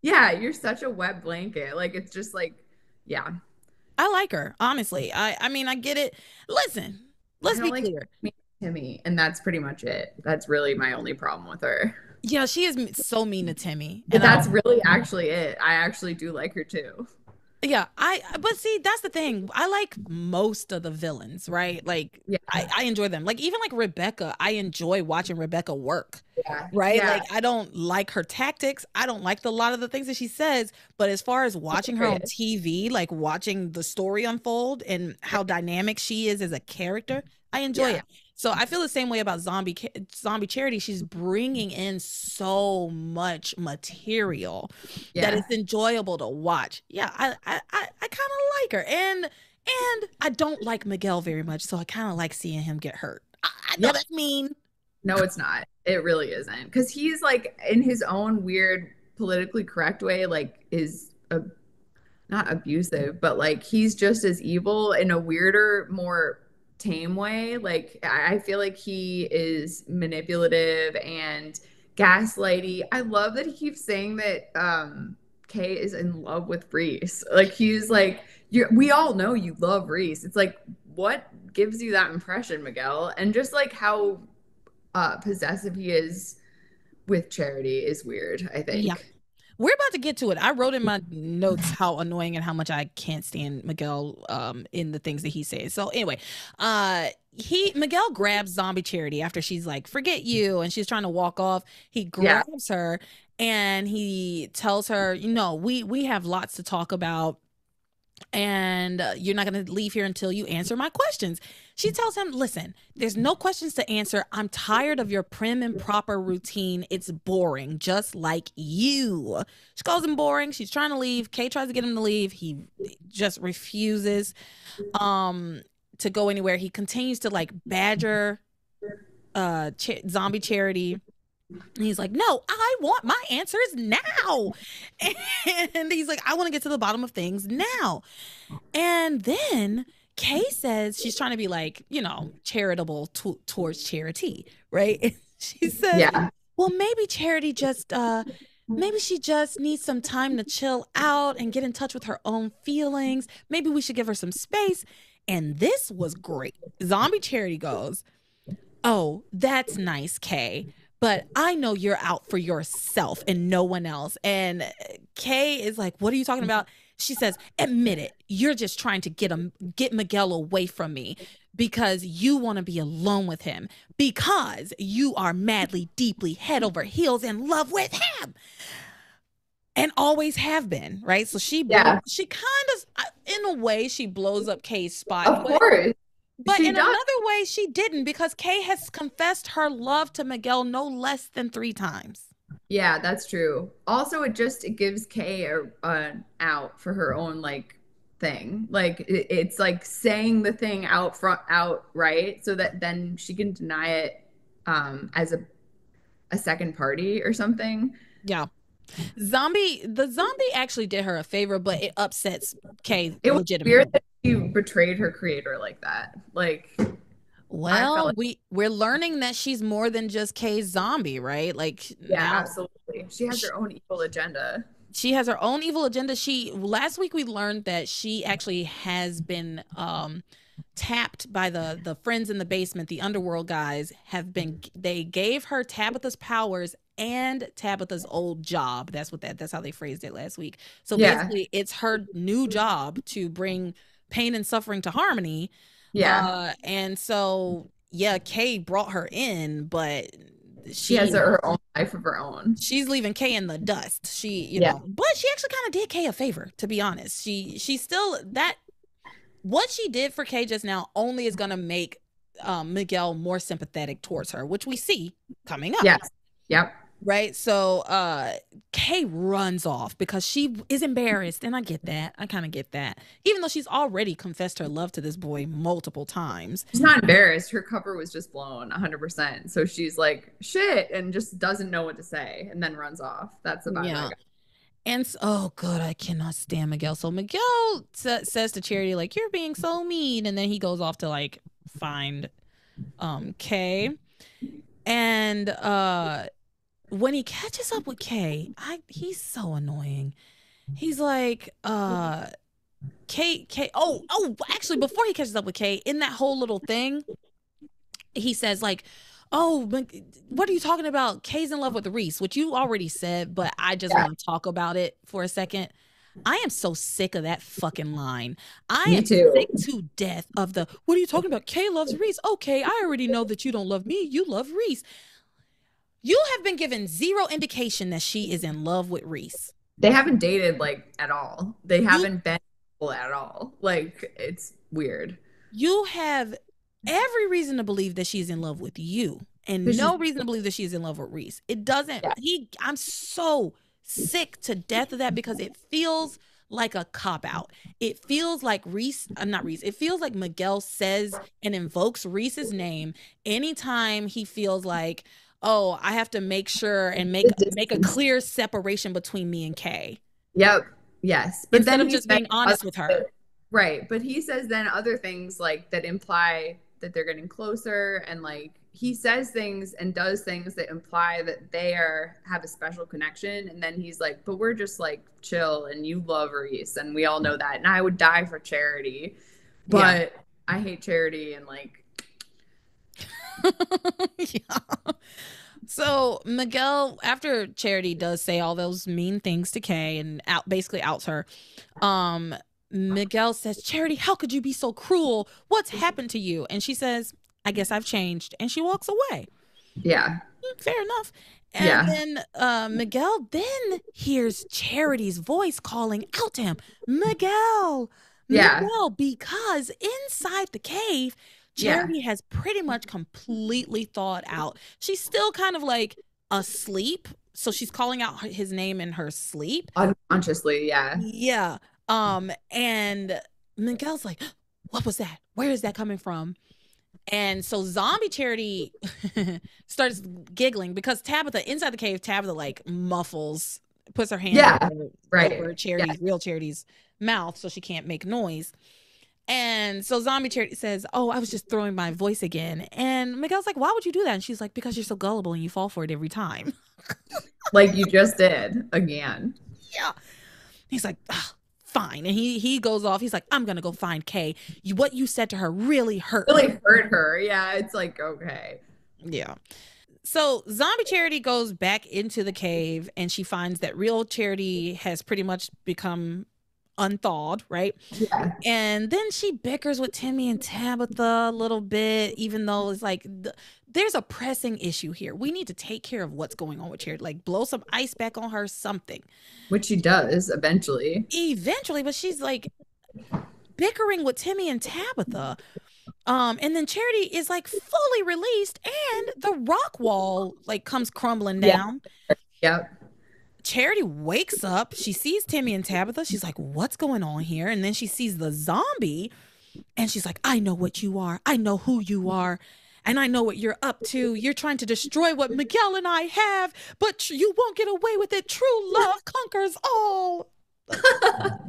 Yeah, you're such a wet blanket. Like it's just like yeah. I like her. Honestly, I. I mean, I get it. Listen, let's be like- clear. Timmy. And that's pretty much it. That's really my only problem with her. Yeah, she is so mean to Timmy, But that's really actually it. I actually do like her too. Yeah. I. But see, that's the thing. I like most of the villains, right? Like, Yeah. I, I enjoy them. Like even like Rebecca, I enjoy watching Rebecca work. Yeah. right? Yeah. Like I don't like her tactics. I don't like the, a lot of the things that she says. But as far as watching her on TV, like watching the story unfold and how dynamic she is as a character, I enjoy it. So I feel the same way about zombie zombie charity. She's bringing in so much material that it's enjoyable to watch. Yeah, I I I, I kind of like her, and and I don't like Miguel very much, so I kind of like seeing him get hurt. I, I know Yep. that's mean. No, it's not. It really isn't. Because he's like in his own weird, politically correct way, like is a not abusive, but like he's just as evil in a weirder, more tame way. Like I feel like he is manipulative and gaslighty. I love that he keeps saying that um Kay is in love with Reese. Like he's like, we all know you love Reese. It's like, what gives you that impression, Miguel? And just like how uh possessive he is with charity is weird i think Yeah. We're about to get to it. I wrote in my notes how annoying and how much I can't stand Miguel um in the things that he says. So anyway, uh he Miguel grabs Zombie Charity after she's like, "Forget you," and she's trying to walk off. He Yeah. grabs her and he tells her, "You know, we we have lots to talk about." And uh, you're not going to leave here until you answer my questions. She tells him, Listen, there's no questions to answer. I'm tired of your prim and proper routine. It's boring, just like you. She calls him boring. She's trying to leave. Kay tries to get him to leave. He just refuses um to go anywhere. He continues to like badger uh cha- zombie charity. And he's like, "No, I want my answers now." And he's like, "I want to get to the bottom of things now." And then Kay says she's trying to be like, you know, charitable to- towards charity, right? she says, yeah well maybe charity just uh maybe she just needs some time to chill out and get in touch with her own feelings maybe we should give her some space and this was great zombie charity goes oh that's nice kay but i know you're out for yourself and no one else. And uh, kay is like what are you talking about? She says admit it. You're just trying to get him get miguel away from me because you want to be alone with him because you are madly, deeply, head over heels in love with him, and always have been, right? So she, Yeah. she kind of, uh, in a way, she blows up Kay's spot, of course but she in does. another way, she didn't because Kay has confessed her love to Miguel no less than three times. yeah that's true also it just it gives kay a, an out for her own like thing like it, it's like saying the thing out front out right so that then she can deny it um as a a second party or something Yeah. Zombie, the zombie actually did her a favor, but it upsets Kay it was weird that she betrayed her creator like that like Well, like- we we're learning that she's more than just Kay's zombie, right? Like Yeah, now, absolutely. She has her own evil agenda. She has her own evil agenda. She last week we learned that she actually has been um tapped by the the friends in the basement the underworld guys have been they gave her tabitha's powers and tabitha's old job that's what that that's how they phrased it last week so yeah. basically it's her new job to bring pain and suffering to harmony yeah uh, and so yeah kay brought her in but she, she, has her own life of her own. She's leaving Kay in the dust. She, you yeah. know, but she actually kind of did Kay a favor, to be honest. She, she still that what she did for Kay just now only is going to make um, Miguel more sympathetic towards her, which we see coming up. Yes. Yep. Right. So uh Kay runs off because she is embarrassed. And I get that. I kind of get that. Even though she's already confessed her love to this boy multiple times. She's not embarrassed. Her cover was just blown 100%. So she's like, shit, and just doesn't know what to say and then runs off. That's about yeah. And oh, good, I cannot stand Miguel. So Miguel sa- says to Charity, like, "You're being so mean," and then he goes off to like find um Kay. And uh when he catches up with Kay, I he's so annoying. He's like, uh Kay, Kay, oh, oh, actually, before he catches up with Kay, in that whole little thing, he says, like, oh, what are you talking about? Kay's in love with Reese, which you already said, but I just yeah. want to talk about it for a second. I am so sick of that fucking line. I Me am too. sick to death of the what are you talking about? Kay loves Reese. Okay, I already know that you don't love me. You love Reese. You have been given zero indication that she is in love with Reese. They haven't dated like at all. They haven't been at all. Like it's weird. You have every reason to believe that she's in love with you and no reason to believe that she's in love with Reese. It doesn't yeah. he I'm so sick to death of that because it feels like a cop out. It feels like Reese, uh, not Reese, it feels like Miguel says and invokes Reese's name anytime he feels like, oh, I have to make sure and make make a clear separation between me and Kay. Yep. Yes. But Instead of just being honest with her. Right. But he says then other things like that imply that they're getting closer and like he says things and does things that imply that they are have a special connection and then he's like but we're just like chill and you love Reese and we all know that and I would die for charity but yeah. I hate charity and like yeah so Miguel after charity does say all those mean things to Kay and out basically outs her um Miguel says, Charity, how could you be so cruel? What's happened to you? And she says, I guess I've changed. And she walks away. Yeah. Mm, fair enough. And yeah. then uh, Miguel then hears Charity's voice calling out to him, Miguel, yeah. Miguel, because inside the cave, Charity yeah. has pretty much completely thawed out. She's still kind of like asleep. So she's calling out his name in her sleep. Unconsciously, yeah. Yeah. Um, and Miguel's like, what was that? Where is that coming from? And so zombie charity starts giggling because Tabitha inside the cave, Tabitha like muffles, puts her hand yeah, over, right. over charity's yeah. real charity's mouth so she can't make noise. And so Zombie Charity says, Oh, I was just throwing my voice again. And Miguel's like, Why would you do that? And she's like, Because you're so gullible and you fall for it every time. like you just did again. Yeah. He's like, ah, fine. And he he goes off. He's like, I'm gonna go find Kay. You, what you said to her really hurt. Really her. hurt her. Yeah, it's like okay. Yeah. So Zombie Charity goes back into the cave and she finds that real Charity has pretty much become unthawed, right? Yeah. And then she bickers with Timmy and Tabitha a little bit, even though it's like the, there's a pressing issue here. We need to take care of what's going on with Charity. Like blow some ice back on her, something. Which she does eventually. Eventually, but she's like bickering with Timmy and Tabitha. Um, and then Charity is like fully released, and the rock wall like comes crumbling down. Yep. Charity wakes up. She sees Timmy and Tabitha. She's like, "What's going on here?" And then she sees the zombie, and she's like, "I know what you are. I know who you are." and I know what you're up to. You're trying to destroy what Miguel and I have, but you won't get away with it. True love conquers all.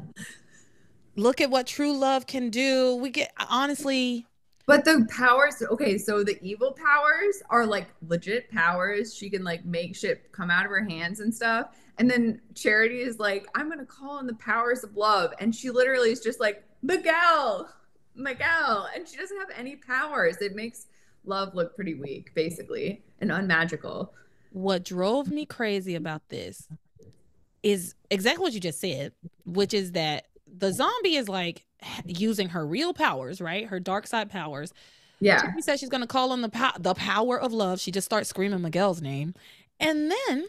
Look at what true love can do. We get honestly, But the powers, okay, so the evil powers are like legit powers. She can like make shit come out of her hands and stuff. And then Charity is like, I'm gonna call on the powers of love. And she literally is just like, Miguel, Miguel. And she doesn't have any powers. It makes love look pretty weak, basically, and unmagical. What drove me crazy about this is exactly what you just said, which is that the zombie is like using her real powers, right? Her dark side powers. Yeah. She says she's gonna call on the po- the power of love. She just starts screaming Miguel's name, and then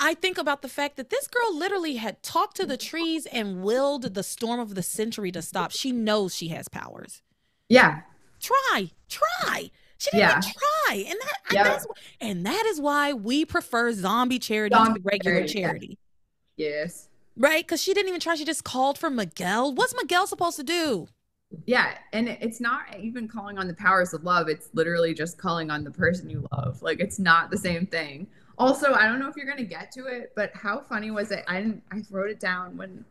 I think about the fact that this girl literally had talked to the trees and willed the storm of the century to stop. She knows she has powers. Yeah. Try, try. She didn't Yeah. even try, and that and Yeah. that's and that is why we prefer zombie charity Zombie to regular charity, charity, Yes. right? Because she didn't even try. She just called for Miguel. What's Miguel supposed to do? Yeah. And it's not even calling on the powers of love. It's literally just calling on the person you love. Like it's not the same thing. Also, I don't know if you're gonna get to it, but how funny was it? I didn't I wrote it down when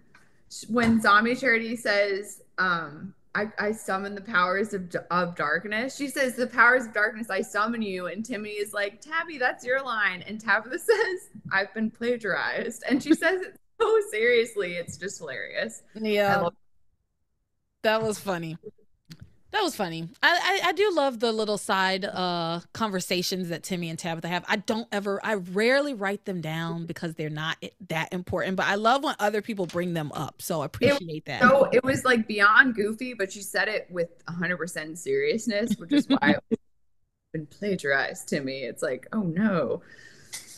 when Zombie Charity says, um, I, I summon the powers of, of darkness. She says, The powers of darkness, I summon you. And Timmy is like, Tabby, that's your line. And Tabitha says, I've been plagiarized. And she says it so seriously. It's just hilarious. Yeah, that was funny. That was funny. I, I I do love the little side uh conversations that Timmy and Tabitha have. I don't ever I rarely write them down because they're not that important, but I love when other people bring them up. So I appreciate that. So it was like beyond goofy, but she said it with 100% seriousness, which is why it's been plagiarized Timmy. It's like, oh no.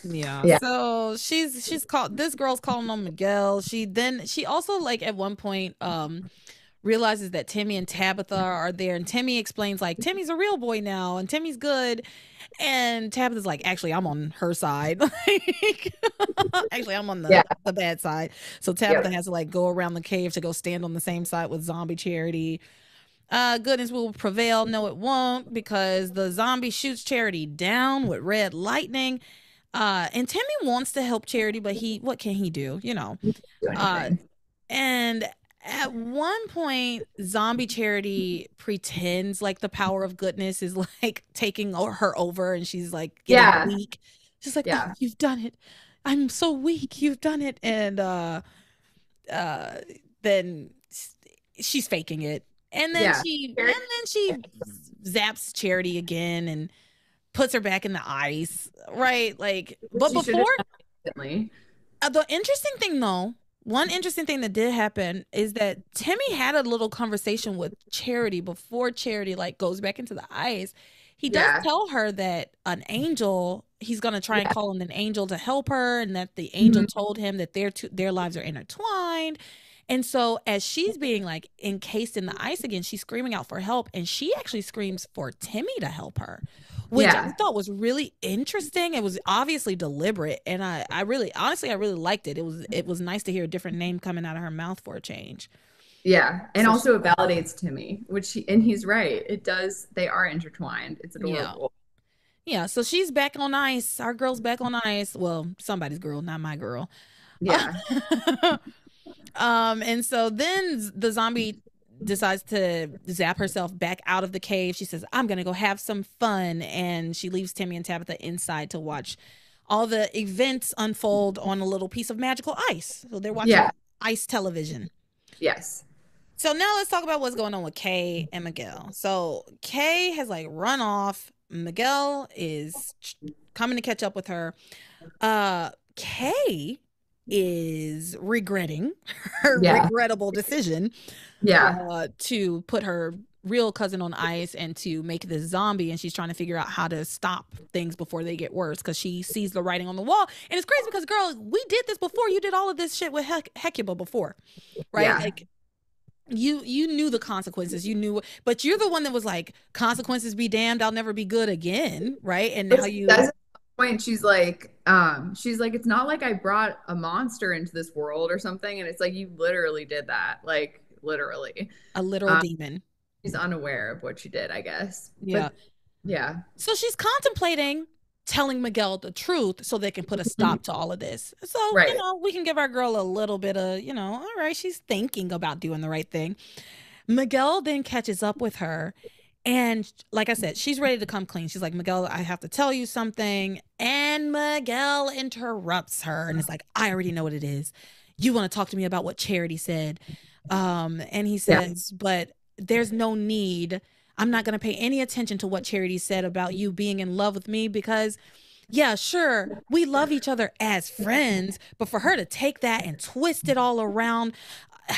Yeah. Yeah. So she's she's called this girl's calling on Miguel. She then she also like at one point um realizes that Timmy and Tabitha are there and Timmy explains like Timmy's a real boy now and Timmy's good and Tabitha's like actually I'm on her side. Like actually I'm on the Yeah. the bad side. So Tabitha has to like go around the cave to go stand on the same side with zombie charity. Uh, goodness will prevail. No, it won't because the zombie shoots Charity down with red lightning. Uh, and Timmy wants to help Charity, but he, what can he do? You know. Uh. And at one point, zombie Charity pretends like the power of goodness is like taking her over, and she's like Yeah. weak. She's like, Yeah. "Oh, you've done it. I'm so weak. You've done it." And uh, uh, then she's faking it, and then Yeah. she, and then she zaps Charity again and puts her back in the ice, right? Like, but She before done it instantly. uh, the interesting thing though one interesting thing that did happen is that timmy had a little conversation with charity before charity like goes back into the ice he does Yeah. tell her that an angel he's going to try and call in an angel to help her and that the angel Mm-hmm. told him that their two, their lives are intertwined and so as she's being like encased in the ice again she's screaming out for help and she actually screams for timmy to help her which I thought was really interesting. It was obviously deliberate, and I, I really, honestly, I really liked it. It was, it was nice to hear a different name coming out of her mouth for a change. Yeah. And So also it validates Timmy, which he, and he's right. It does, they are intertwined. It's adorable. Yeah, yeah. so she's back on ice. Our girl's back on ice. Well, somebody's girl, not my girl. Yeah. um, and so then the zombie decides to zap herself back out of the cave. She says, I'm gonna go have some fun. And she leaves Timmy and Tabitha inside to watch all the events unfold on a little piece of magical ice. So they're watching Yeah. ice television. Yes. So now let's talk about what's going on with Kay and Miguel. So Kay has like run off. Miguel is coming to catch up with her. Uh Kay is regretting her Yeah. regrettable decision Yeah. uh, to put her real cousin on ice and to make this zombie and she's trying to figure out how to stop things before they get worse because she sees the writing on the wall and it's crazy because girl we did this before you did all of this shit with Hec- hecuba before right Yeah. like you you knew the consequences you knew but you're the one that was like consequences be damned i'll never be good again right and now you point she's like um she's like it's not like i brought a monster into this world or something. And it's like you literally did that. Like literally. A literal uh, demon. she's unaware of what she did i guess. But, yeah. yeah. So she's contemplating telling Miguel the truth so they can put a stop to all of this. So, you know, we can give our girl a little bit of, you know, all right, she's thinking about doing the right thing. Miguel then catches up with her. And like I said, she's ready to come clean. She's like, Miguel, I have to tell you something. And Miguel interrupts her and is like, I already know what it is. You want to talk to me about what Charity said. Um, and he says, yeah. but there's no need. I'm not going to pay any attention to what Charity said about you being in love with me because yeah, sure, we love each other as friends, but for her to take that and twist it all around, uh,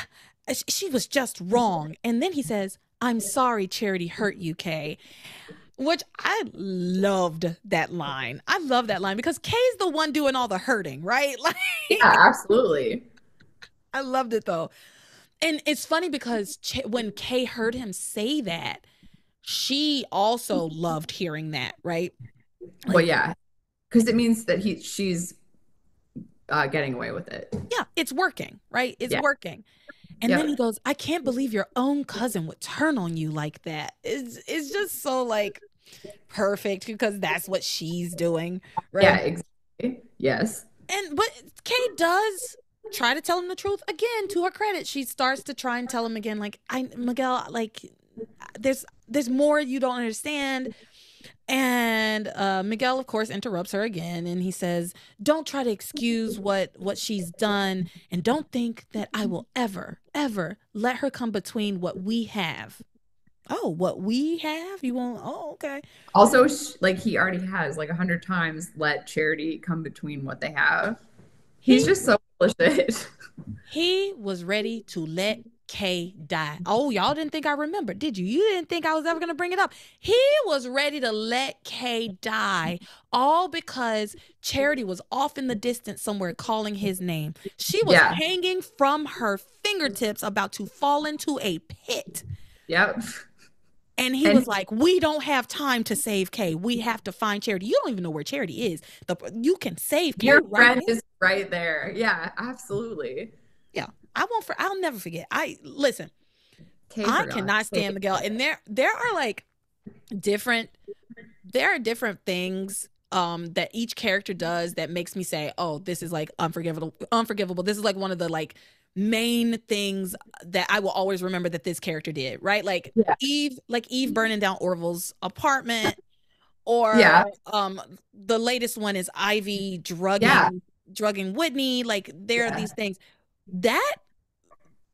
she was just wrong. And then he says, I'm sorry, Charity hurt you, Kay. Which I loved that line. I love that line because Kay's the one doing all the hurting, right? Like, yeah, absolutely. I loved it though. And it's funny because Ch- when Kay heard him say that, she also loved hearing that, right? Like, well, yeah because it means that he she's uh, getting away with it. Yeah, it's working, right? It's yeah. working. And yep. then he goes, "I can't mm. believe your own cousin would turn on you like that." It's it's just so like perfect because that's what she's doing, right? Yeah, exactly. Yes. And but Kay does try to tell him the truth again. To her credit, she starts to try and tell him again, like, "I Miguel, like, there's there's more you don't understand." And uh, Miguel, of course, interrupts her again, and he says, "Don't try to excuse what what she's done, and don't think that I will ever, ever let her come between what we have." Oh, what we have? You won't? Oh, okay. Also, like he already has like a hundred times let Charity come between what they have. He's he, just so bullshit. He was ready to let Kay die. Oh, y'all didn't think I remembered, did you? You didn't think I was ever going to bring it up. He was ready to let Kay die, all because Charity was off in the distance somewhere calling his name. She was yeah. hanging from her fingertips, about to fall into a pit. Yep. And he and, was like, "We don't have time to save Kay. We have to find Charity. You don't even know where Charity is. The you can save Kay. Your friend is right there. Yeah, absolutely. I won't for I'll never forget. I listen. I cannot stand Miguel. And there there are like different there are different things um that each character does that makes me say, "Oh, this is like unforgivable unforgivable. This is like one of the like main things that I will always remember that this character did, right? Like yeah. Eve, like Eve burning down Orville's apartment or yeah. um the latest one is Ivy drugging yeah. drugging Whitney, like there yeah. are these things that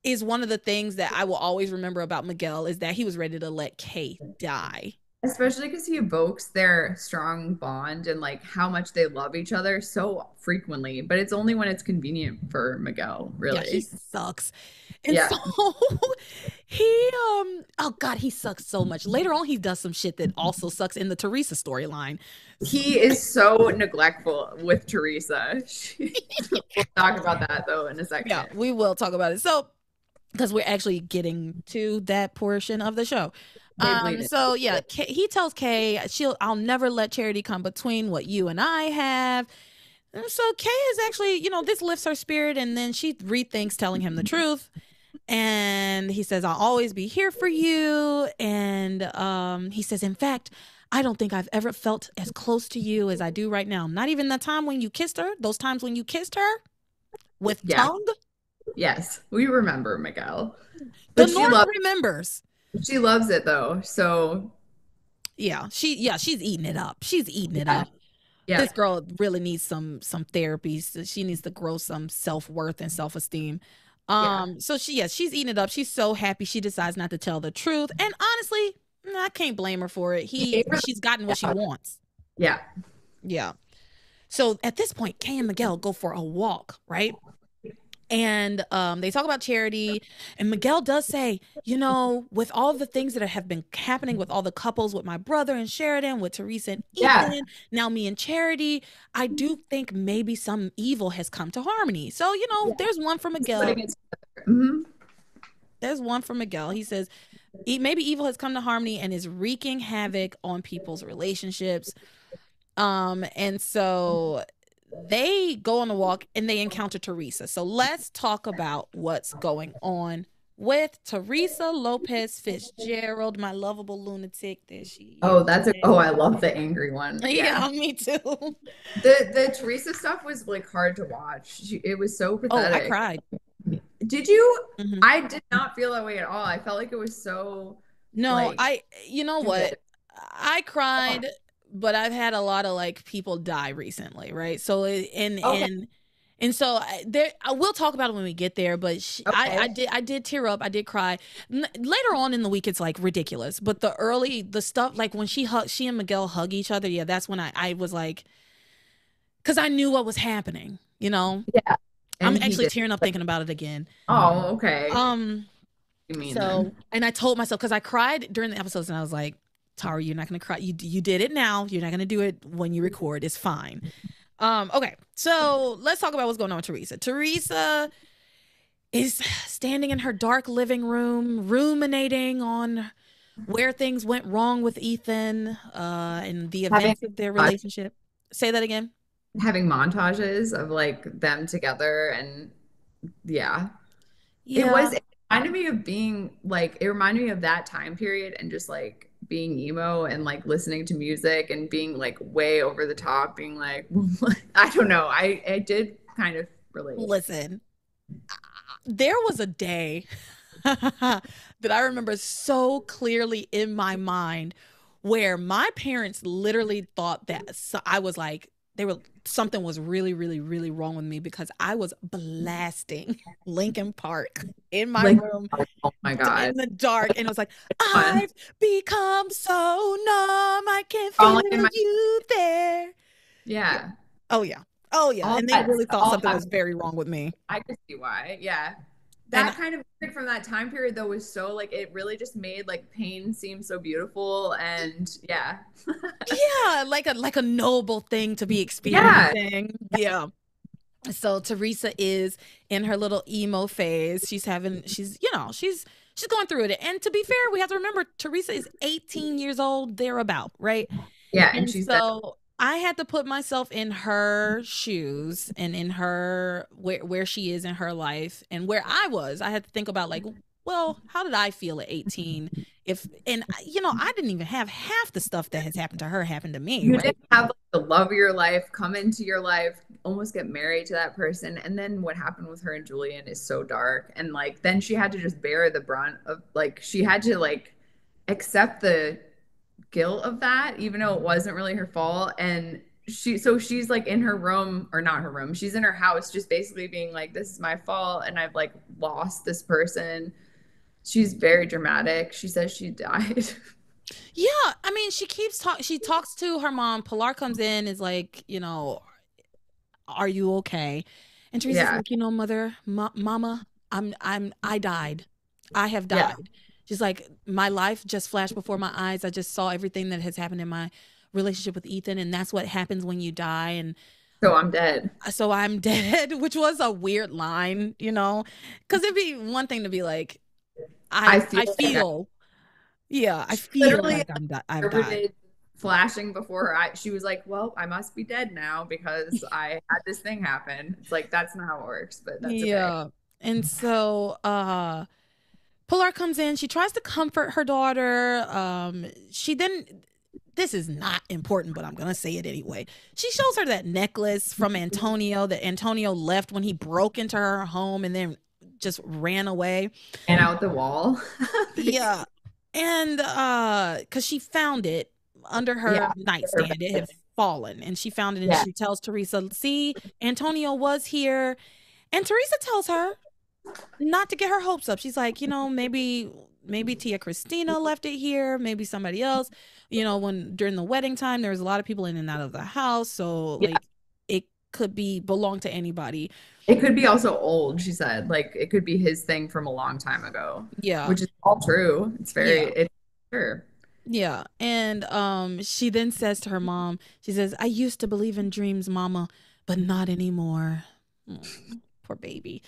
is one of the things that I will always remember about Miguel is that he was ready to let Kay die. Especially because he evokes their strong bond and like how much they love each other so frequently, but it's only when it's convenient for Miguel, really. Yeah, he sucks. And yeah. so he um oh god, he sucks so much. Later on he does some shit that also sucks in the Theresa storyline. He is so neglectful with Theresa. we'll talk about that though in a second. Yeah, we will talk about it. So because we're actually getting to that portion of the show. Um, so yeah, Kay, he tells Kay, "She'll, I'll never let charity come between what you and I have." And so Kay is actually, you know, this lifts her spirit, and then she rethinks telling him the truth. And he says, "I'll always be here for you." And um, he says, "In fact." I don't think I've ever felt as close to you as I do right now. Not even the time when you kissed her, those times when you kissed her with yeah. tongue. Yes, we remember Miguel. But the she loves, remembers. She loves it though. So yeah, she yeah, she's eating it up. She's eating it yeah. up. Yeah. This girl really needs some some therapy. So she needs to grow some self-worth and self-esteem. Um, yeah. so she yes, she's eating it up. She's so happy she decides not to tell the truth. And honestly, I can't blame her for it. He she's gotten what she wants. Yeah. Yeah. So at this point, Kay and Miguel go for a walk, right? And um, they talk about charity and miguel does say you know with all the things that have been happening with all the couples with my brother and sheridan with theresa and ethan yeah. now me and charity i do think maybe some evil has come to harmony so you know yeah. there's one for miguel mm-hmm. there's one for miguel he says maybe evil has come to harmony and is wreaking havoc on people's relationships um and so they go on a walk and they encounter Theresa. So let's talk about what's going on with Theresa Lopez Fitzgerald, my lovable lunatic. There she. Oh, that's a, oh, I love the angry one. Yeah, yeah me too. The the Theresa stuff was like hard to watch. She, it was so pathetic. Oh, I cried. Did you? Mhm. I did not feel that way at all. I felt like it was so. No, like, I you know what? I cried, but I've had a lot of like people die recently, right? So and Okay. and and so I, there I will talk about it when we get there, but sh I I did I did tear up, I did cry. N- later on in the week it's like ridiculous, but the early the stuff like when she hug she and Miguel hug each other, yeah, that's when I I was like cuz I knew what was happening, you know? Yeah. I'm actually did- tearing up thinking about it again. Oh, okay. Um you mean so, then. and I told myself because I cried during the episodes, and I was like, Tara, you're not gonna cry. You you did it now. You're not gonna do it when you record. It's fine. Um. Okay. So let's talk about what's going on with Theresa. Theresa is standing in her dark living room, ruminating on where things went wrong with Ethan, uh, and the Having- events of their relationship. Say that again. having montages of like them together and yeah. Yeah. It was it reminded me of being like it reminded me of that time period and just like being emo and like listening to music and being like way over the top, being like I don't know. I I did kind of relate. Listen, there was a day that I remember so clearly in my mind where my parents literally thought that I was like they were something was really really really wrong with me because I was blasting Linkin Park in my room Oh, oh my god. in the dark and it was like I've become so numb I can't feel my- you there. Yeah. Oh yeah. Oh yeah. All and they that- really thought something that- was very wrong with me. I could see why. Yeah. That And- kind of music from that time period though was so like it really just made like pain seem so beautiful and yeah. yeah, like a like a noble thing to be experiencing. Yeah. So Theresa is in her little emo phase. She's having she's you know, she's she's going through it. And to be fair, we have to remember Theresa is 18 years old thereabout, right? Yeah, and And she's so I had to put myself in her shoes and in her where where she is in her life and where I was. I had to think about like, mm-hmm. well, how did I feel at 18? If and you know, I didn't even have half the stuff that has happened to her happen to me. you right? didn't have like, the love of your life come into your life, almost get married to that person, and then what happened with her and Julian is so dark. And like then she had to just bear the brunt of like she had to like accept the guilt of that, even though it wasn't really her fault. And she so she's like in her room or not her room, she's in her house, just basically being like, This is my fault, and I've like lost this person. She's very dramatic. She says she died. Yeah, I mean, she keeps talk. She talks to her mom. Pilar comes in, is like, you know, are you okay? And Theresa's Yeah. like, you know, mother, ma- mama, I'm, I'm, I died. I have Yeah. She's like, my life just flashed before my eyes. I just saw everything that has happened in my relationship with Ethan, and that's what happens when you die. And so I'm dead. so I'm dead, which was a weird line, you know, because it'd be one thing to be like, I, I I feel feel, like yeah, I feel Literally, like I'm di- I've died. flashing before her eye, she was like, Well, I must be dead now because I had this thing happen. It's like that's not how it works, but that's okay. yeah and so uh pilar comes in. She tries to comfort her daughter. Um she then this is not important but i'm gonna say it anyway. She shows her that necklace from antonio that antonio left when he broke into her home and then just ran away. And out the wall. yeah. And uh because she found it under her Yeah, nightstand. It had fallen. And she found it and Yeah. she tells theresa see antonio was here. And theresa tells her not to get her hopes up she's like you know maybe maybe tia christina left it here maybe somebody else you know when during the wedding time there was a lot of people in and out of the house so Yeah. like it could be belong to anybody It could be also old, she said. Like it could be his thing from a long time ago, yeah which is all true. It's very Yeah. it's true. Yeah. And um she then says to her mom, she says, I used to believe in dreams, mama, but not anymore. Mm, poor baby.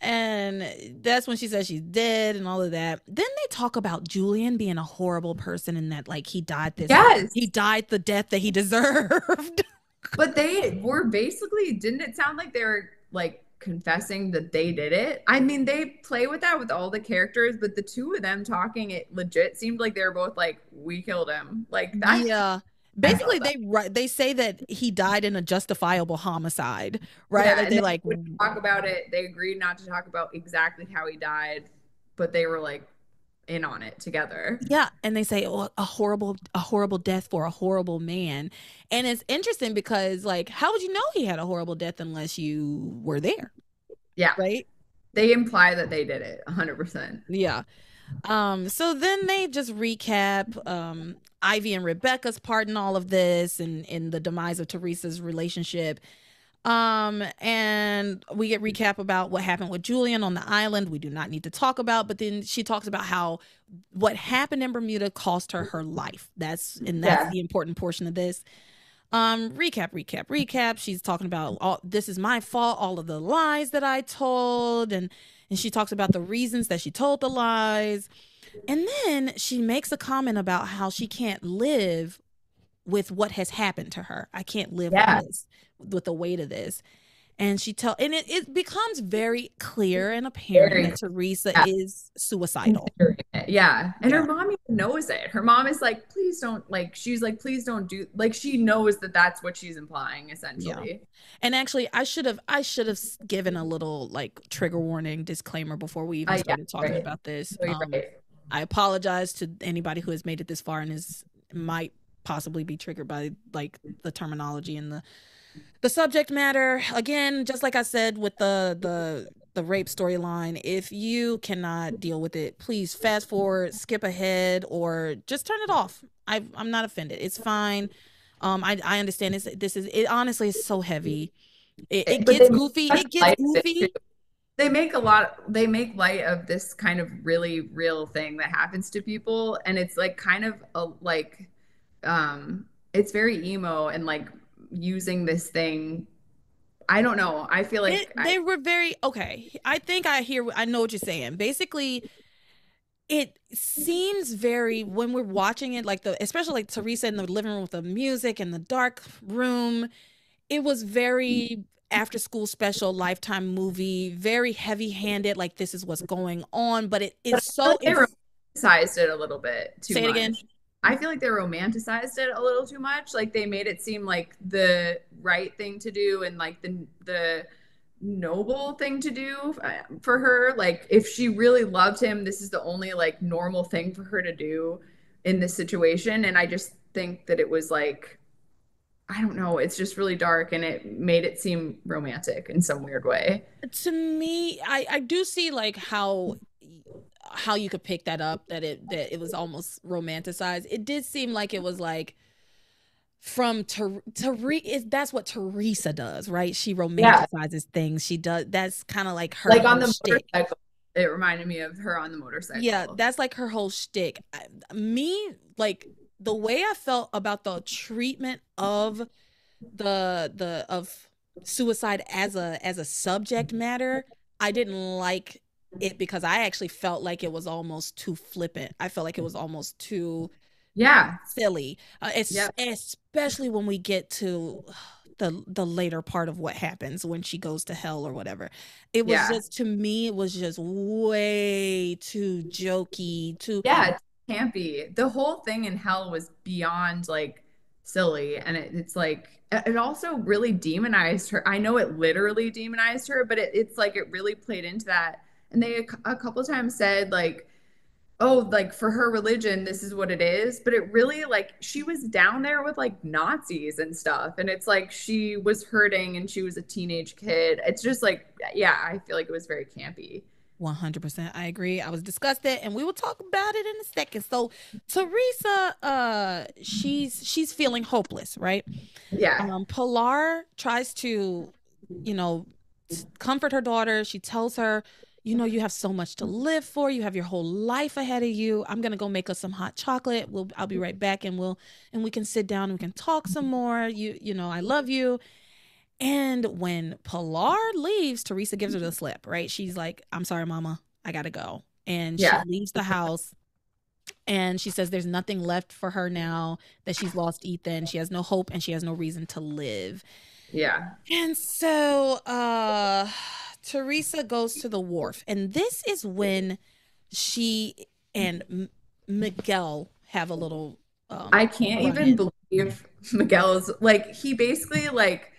And that's when she says she's dead and all of that. Then they talk about Julian being a horrible person and that like he died this Yes. he died the death that he deserved. But they were basically, didn't it sound like they were like confessing that they did it? I mean, they play with that with all the characters, but the two of them talking, it legit seemed like they were both like, we killed him. Like that. yeah. Basically they right they say that he died in a justifiable homicide right Yeah, like they like talk about it. They agreed not to talk about exactly how he died, but they were like in on it together. yeah and they say oh, a horrible a horrible death for a horrible man and it's interesting because like how would you know he had a horrible death unless you were there Yeah. right They imply that they did it 100%. Yeah. Um, so then they just recap um Ivy and Rebecca's part in all of this and in the demise of Theresa's relationship. Um, and we get recap about what happened with Julian on the island. We do not need to talk about, but then she talks about how what happened in Bermuda cost her her life. That's and that's Yeah. the important portion of this. Um, recap, recap, recap. She's talking about all this is my fault, all of the lies that I told, and and she talks about the reasons that she told the lies. And then she makes a comment about how she can't live with what has happened to her. I can't live Yeah. with this, with the weight of this. And she tell and it, it becomes very clear and apparent Very that Theresa yeah. is suicidal. Yeah. And Yeah. her mom even knows it. Her mom is like, please don't, like, she's like, please don't do, like, she knows that that's what she's implying, essentially. And actually, I should have I should have given a little like trigger warning disclaimer before we even Uh, yeah, started talking right. about this. Um, right. I apologize to anybody who has made it this far and is might possibly be triggered by like the terminology and the the subject matter. Again, just like I said with the the the rape storyline, if you cannot deal with it, please fast forward, skip ahead, or just turn it off. I I'm not offended. It's fine. Um, I I understand this. This is it. Honestly, is so heavy. It, it gets goofy. It gets light of it, goofy. They make a lot, they make light of this kind of really real thing that happens to people. And it's like kind of a, like, um, it's very emo and like using this thing. I don't know. I feel like It- I- they were very okay. I think I hear. I know what you're saying. Basically, it seems very when we're watching it, like the especially like Theresa in the living room with the music and the dark room. It was very after school special lifetime movie very heavy handed like this is what's going on but it's so like they romanticized it a little bit too Say it much. again. I feel like they romanticized it a little too much. Like they made it seem like the right thing to do and like the the noble thing to do uh, for her. Like if she really loved him, this is the only like normal thing for her to do in this situation. And I just think that it was like I don't know, it's just really dark and it made it seem romantic in some weird way. to me i i do see like how how you could pick that up that it that it was almost romanticized it did seem like it was like from Ter- Theresa that's what Theresa does right she romanticizes things she does that's kind of like her Like on the shtick. motorcycle, it reminded me of her on the motorcycle. Yeah, that's like her whole shtick. I- Me, like the way I felt about the treatment of the the of suicide as a as a subject matter, I didn't like it because I actually felt like it was almost too flippant. I felt like it was almost too yeah. silly, uh, es- Yep. especially when we get to the the later part of what happens when she goes to hell or whatever. It was Yeah. just to me, it was just way too jokey, too Yeah, it's campy. The whole thing in hell was beyond like silly, and it, it's like it also really demonized her. I know it literally demonized her, but it, it's like it really played into that. And they a, a couple times said like, "Oh, like for her religion, this is what it is." But it really like she was down there with like Nazis and stuff, and it's like she was hurting and she was a teenage kid. It's just like, yeah, I feel like it was very campy. 100% I agree. I was disgusted and we will talk about it in a second. So Theresa uh she's she's feeling hopeless, right? Yeah, Um Pilar tries to you know comfort her daughter. She tells her, you know, you have so much to mm-hmm. live for. You have your whole life ahead of you. I'm going to go make us some hot chocolate. We'll I'll be mm-hmm. right back and we'll and we can sit down and we can talk some mm-hmm. more. You you know, I love you. And when Pilar leaves, Theresa gives her the slip, right? She's like, I'm sorry, mama, I gotta go. And Yeah. she leaves the house and she says there's nothing left for her now that she's lost Ethan. She has no hope and she has no reason to live. yeah. And so uh Theresa goes to the wharf. And this is when she and M- Miguel have a little Um, I can't even it. believe Miguel's like he basically like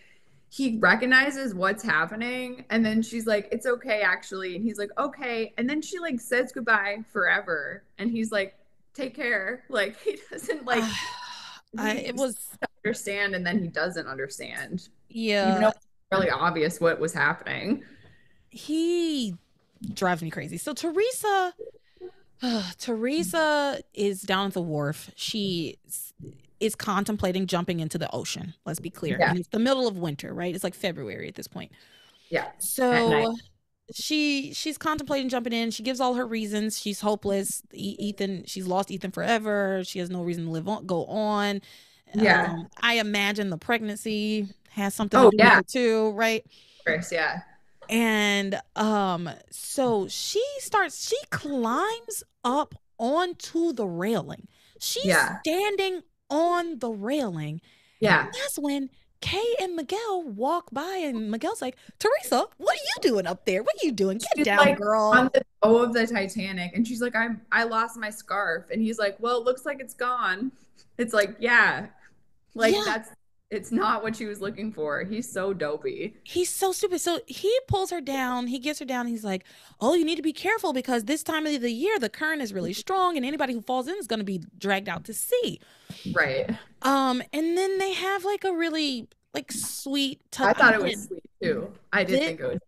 he recognizes what's happening and then she's like it's okay actually and he's like okay and then she like says goodbye forever and he's like take care like he doesn't like I, it was understand and then he doesn't understand yeah. even though it's really obvious what was happening he drives me crazy. So Theresa, Theresa is down at the wharf. She is contemplating jumping into the ocean. Let's be clear. Yeah. It's the middle of winter, right? It's like February at this point. yeah. So she she's contemplating jumping in. She gives all her reasons. She's hopeless. E- Ethan, she's lost Ethan forever. She has no reason to live on, go on. Yeah. Um, I imagine the pregnancy has something Oh, to do yeah. with it too, right? of course yeah And um, so she starts, she climbs up onto the railing. She's Yeah. standing on the railing. yeah And that's when Kay and Miguel walk by, and Miguel's like, Theresa, what are you doing up there? What are you doing? Get She's down, like, girl. on the bow of the Titanic, and she's like, "I'm I lost my scarf," and he's like, "Well, it looks like it's gone." It's like, yeah, like Yeah. that's it's not what she was looking for. He's so dopey. He's so stupid. So he pulls her down. He gets her down. He's like, "Oh, you need to be careful because this time of the year the current is really strong, and anybody who falls in is going to be dragged out to sea." Right. Um, and then they have like a really like sweet. tou- I thought it was sweet too. I did Thi- think it was.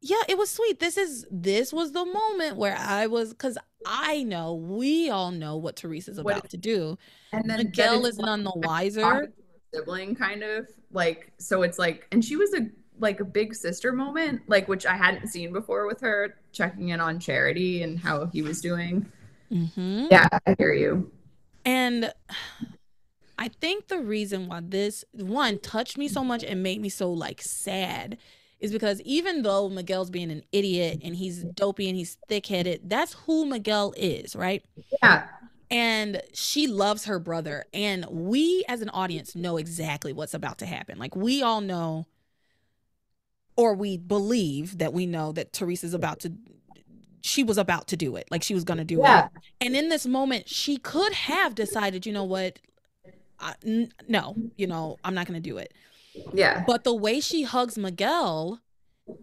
yeah, it was sweet. This is this was the moment where I was because I know we all know what Theresa's What about to do. And then Miguel is none the wiser. Sibling kind of like so it's like and she was a like a big sister moment like which I hadn't seen before with her checking in on Charity and how he was doing. hmm Yeah, I hear you. And I think the reason why this one touched me so much and made me so like sad is because even though Miguel's being an idiot and he's dopey and he's thick headed, that's who Miguel is, right? Yeah. And she loves her brother. And we as an audience know exactly what's about to happen. Like we all know, or we believe that we know that Theresa's about to, she was about to do it. Like she was going to do it. And in this moment, she could have decided, you know what? I, n- no, you know, I'm not going to do it. Yeah. But the way she hugs Miguel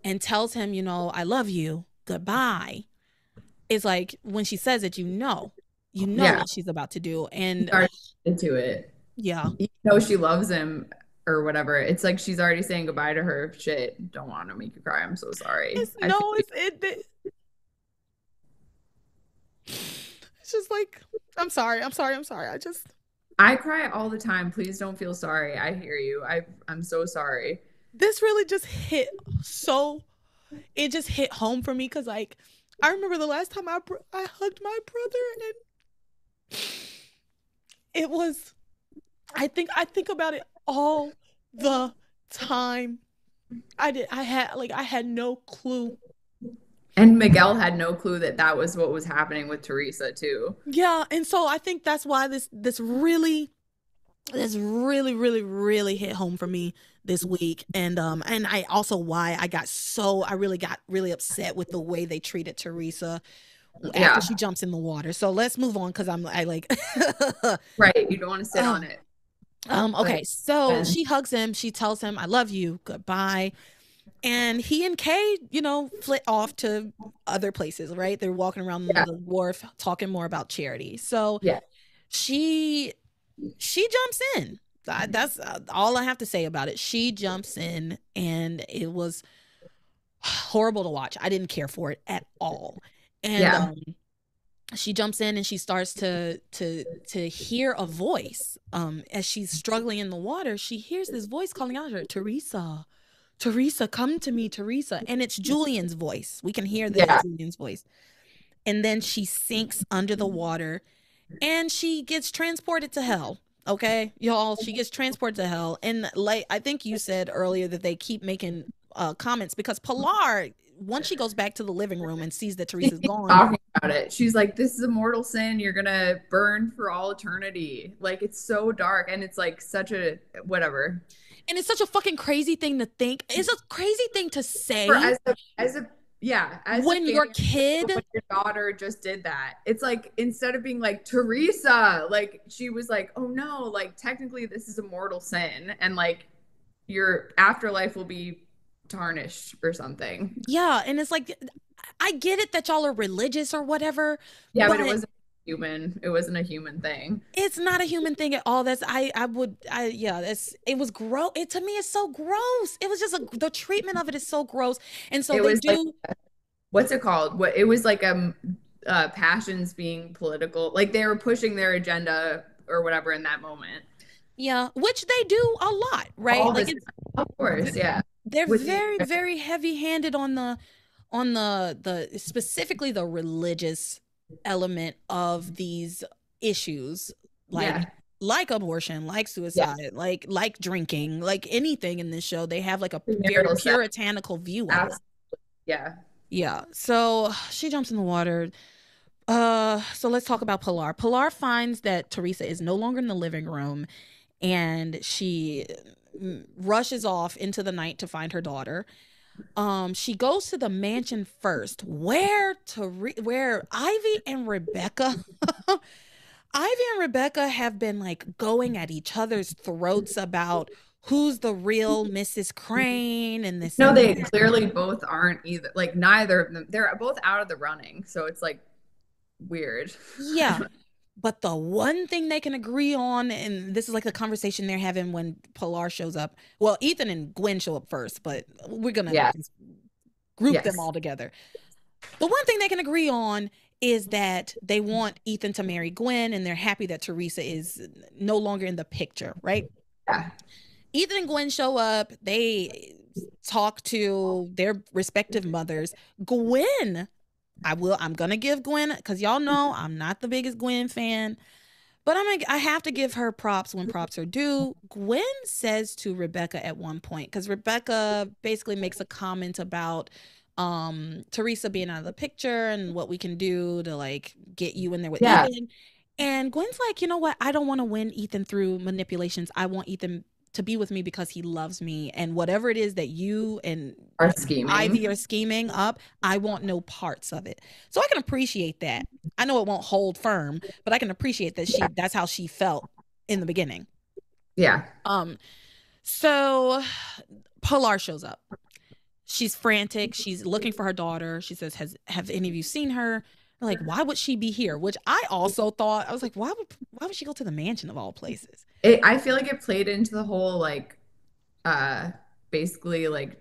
and tells him, you know, I love you, goodbye, is like when she says it, you know, you know Yeah. what she's about to do. And into it. yeah, You know she loves him or whatever. It's like she's already saying goodbye to her. Shit, don't want to make you cry. I'm so sorry. it's, I no, it's it, it. It's just like, I'm sorry, I'm sorry, I'm sorry. I just, I cry all the time. Please don't feel sorry. I hear you. I I'm so sorry. this really just hit so it just hit home for me because like i remember the last time i i hugged my brother and it was i think i think about it all the time. I did i had like i had no clue. And Miguel had no clue that that was what was happening with Theresa too. yeah and so i think that's why this this really this really really really hit home for me this week. And um and i also why i got so i really got really upset with the way they treated theresa after Yeah. she jumps in the water so let's move on because i'm i like Right. You don't want to sit Oh. on it. um okay so Yeah. she hugs him she tells him i love you goodbye and he and kay you know flit off to other places right they're walking around Yeah. the wharf talking more about charity so Yeah. she she jumps in that's uh, all i have to say about it she jumps in and it was horrible to watch i didn't care for it at all and Yeah. um, she jumps in and she starts to to to hear a voice um as she's struggling in the water she hears this voice calling out to her theresa theresa come to me theresa. And it's julian's voice. We can hear that Yeah. julian's voice. And then she sinks under the water and she gets transported to hell okay? Y'all she gets transported to hell. And like i think you said earlier that they keep making uh comments because pilar once she goes back to the living room and sees that theresa's gone talking about it. She's like, "This is a mortal sin. You're gonna burn for all eternity." Like it's so dark, and it's like such a whatever. And it's such a fucking crazy thing to think. It's a crazy thing to say. For as a as a Yeah. As when your kid, when your daughter just did that, it's like instead of being like Theresa, like she was like, oh no, like technically this is a mortal sin, and like your afterlife will be tarnished or something. Yeah, and it's like I get it that y'all are religious or whatever. Yeah, but, but it wasn't human. It wasn't a human thing. It's not a human thing at all. That's I I would I yeah, it's it was gross. It to me is so gross. It was just a, the treatment of it is so gross. And so it they do like, what's it called? What it was like um uh passions being political. Like they were pushing their agenda or whatever in that moment. Yeah, which they do a lot, right? All like of course, yeah. They're very very heavy-handed on the on the the specifically the religious element of these issues like yeah. like abortion like suicide yeah. like like drinking like anything in this show they have like a very puritanical view of it. Yeah. Yeah so she jumps in the water. Uh so let's talk about pilar. Pilar finds that theresa is no longer in the living room and she rushes off into the night to find her daughter. Um she goes to the mansion first. Where to re- where ivy and rebecca ivy and rebecca have been like going at each other's throats about who's the real mrs crane and this no they clearly both aren't either like neither of them they're both out of the running so it's like weird. Yeah But the one thing they can agree on, and this is like a conversation they're having when Pilar shows up. Well, Ethan and Gwen show up first, but we're gonna yes. group yes. them all together. The one thing they can agree on is that they want Ethan to marry Gwen, and they're happy that Theresa is no longer in the picture, right? Yeah. Ethan and Gwen show up. They talk to their respective mothers. Gwen I will. I'm gonna give Gwen because y'all know I'm not the biggest Gwen fan, but I'm gonna, I have to give her props when props are due. Gwen says to Rebecca at one point because Rebecca basically makes a comment about um Theresa being out of the picture and what we can do to like get you in there with yeah. Ethan. And Gwen's like, you know what? I don't want to win Ethan through manipulations. I want Ethan to be with me because he loves me and whatever it is that you and are scheming. Ivy are scheming up i want no parts of it. So i can appreciate that. I know it won't hold firm but i can appreciate that she yeah. that's how she felt in the beginning. Yeah. Um so pilar shows up. She's frantic. She's looking for her daughter. She says has have any of you seen her like why would she be here? Which i also thought i was like why would why would she go to the mansion of all places? It, i feel like it played into the whole like uh basically like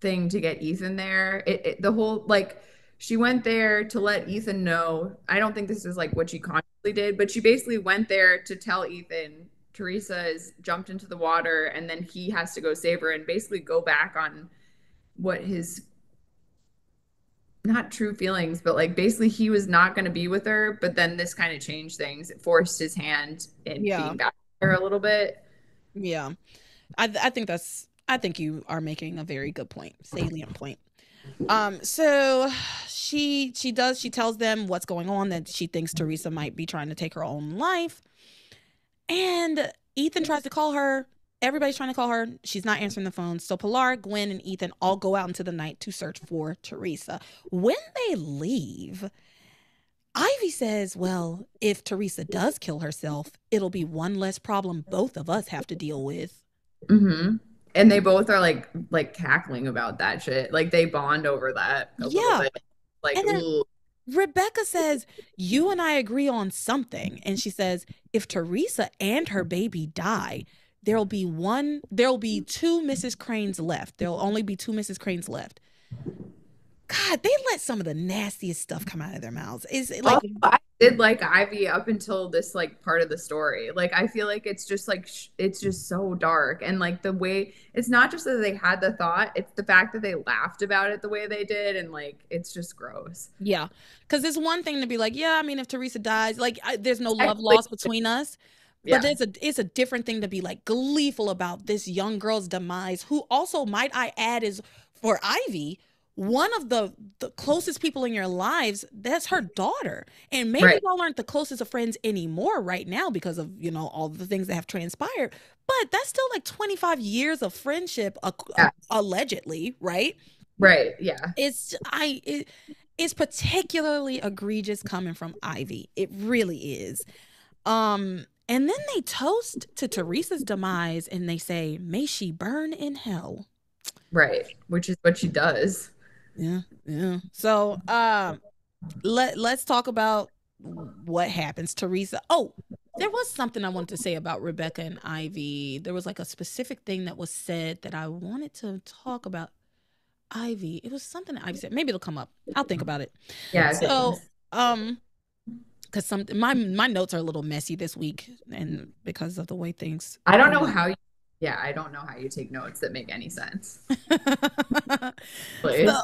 thing to get ethan there. It, it, the whole like she went there to let ethan know. I don't think this is like what she consciously did but she basically went there to tell ethan theresa has jumped into the water and then he has to go save her and basically go back on what his not true feelings, but like basically he was not going to be with her. But then this kind of changed things. It forced his hand in yeah. being back there a little bit. Yeah, I I think that's I think you are making a very good point, salient point. Um, so she she does she tells them what's going on that she thinks Theresa might be trying to take her own life, and Ethan tries to call her Everybody's trying to call her. She's not answering the phone. So Pilar, Gwen, and Ethan all go out into the night to search for Theresa. When they leave, Ivy says, Well, if Theresa does kill herself, it'll be one less problem both of us have to deal with. Mm-hmm. And they both are like like cackling about that shit. Like they bond over that. yeah. Like Rebecca says, You and I agree on something. And she says, If Theresa and her baby die, there'll be one, there'll be mm. two Mrs. Cranes left. There'll only be two Mrs. Cranes left. God, they let some of the nastiest stuff come out of their mouths. Is it like I did like Ivy up until this like part of the story. Like I feel like it's just like sh- it's just so dark and like the way it's not just that they had the thought, it's the fact that they laughed about it the way they did and like it's just gross. Yeah. Cuz it's one thing to be like, yeah, I mean if Theresa dies, like I, there's no love lost between us. Yeah. But there's a it's a different thing to be like gleeful about this young girl's demise, who also might I add is for Ivy, one of the the closest people in your lives that's her daughter and maybe right. y'all aren't the closest of friends anymore right now because of you know all the things that have transpired but that's still like 25 years of friendship uh, yeah. allegedly right Right. Yeah. It's I it, it's particularly egregious coming from Ivy. It really is. Um and then they toast to Theresa's demise and they say, "May she burn in hell." Right. Which is what she does. Yeah, yeah. So, um, let let's talk about what happens. Theresa. Oh, there was something I wanted to say about Rebecca and Ivy. There was like a specific thing that was said that I wanted to talk about. Ivy. It was something that Ivy said. Maybe it'll come up. I'll think about it. Yeah. So, um, because some my my notes are a little messy this week, and because of the way things. I don't know how. You, yeah, I don't know how you take notes that make any sense. So,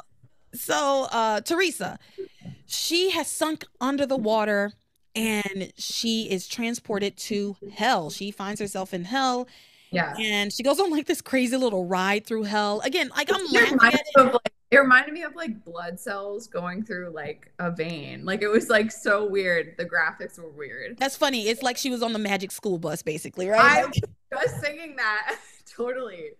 so uh Theresa, she has sunk under the water and she is transported to hell. She finds herself in hell yeah. and she goes on like this crazy little ride through hell. Again, like I'm laughing at it. of, like, it reminded me of like blood cells going through like a vein. Like it was like so weird. The graphics were weird. That's funny. It's like she was on the magic school bus, basically, right? I was just singing that. totally.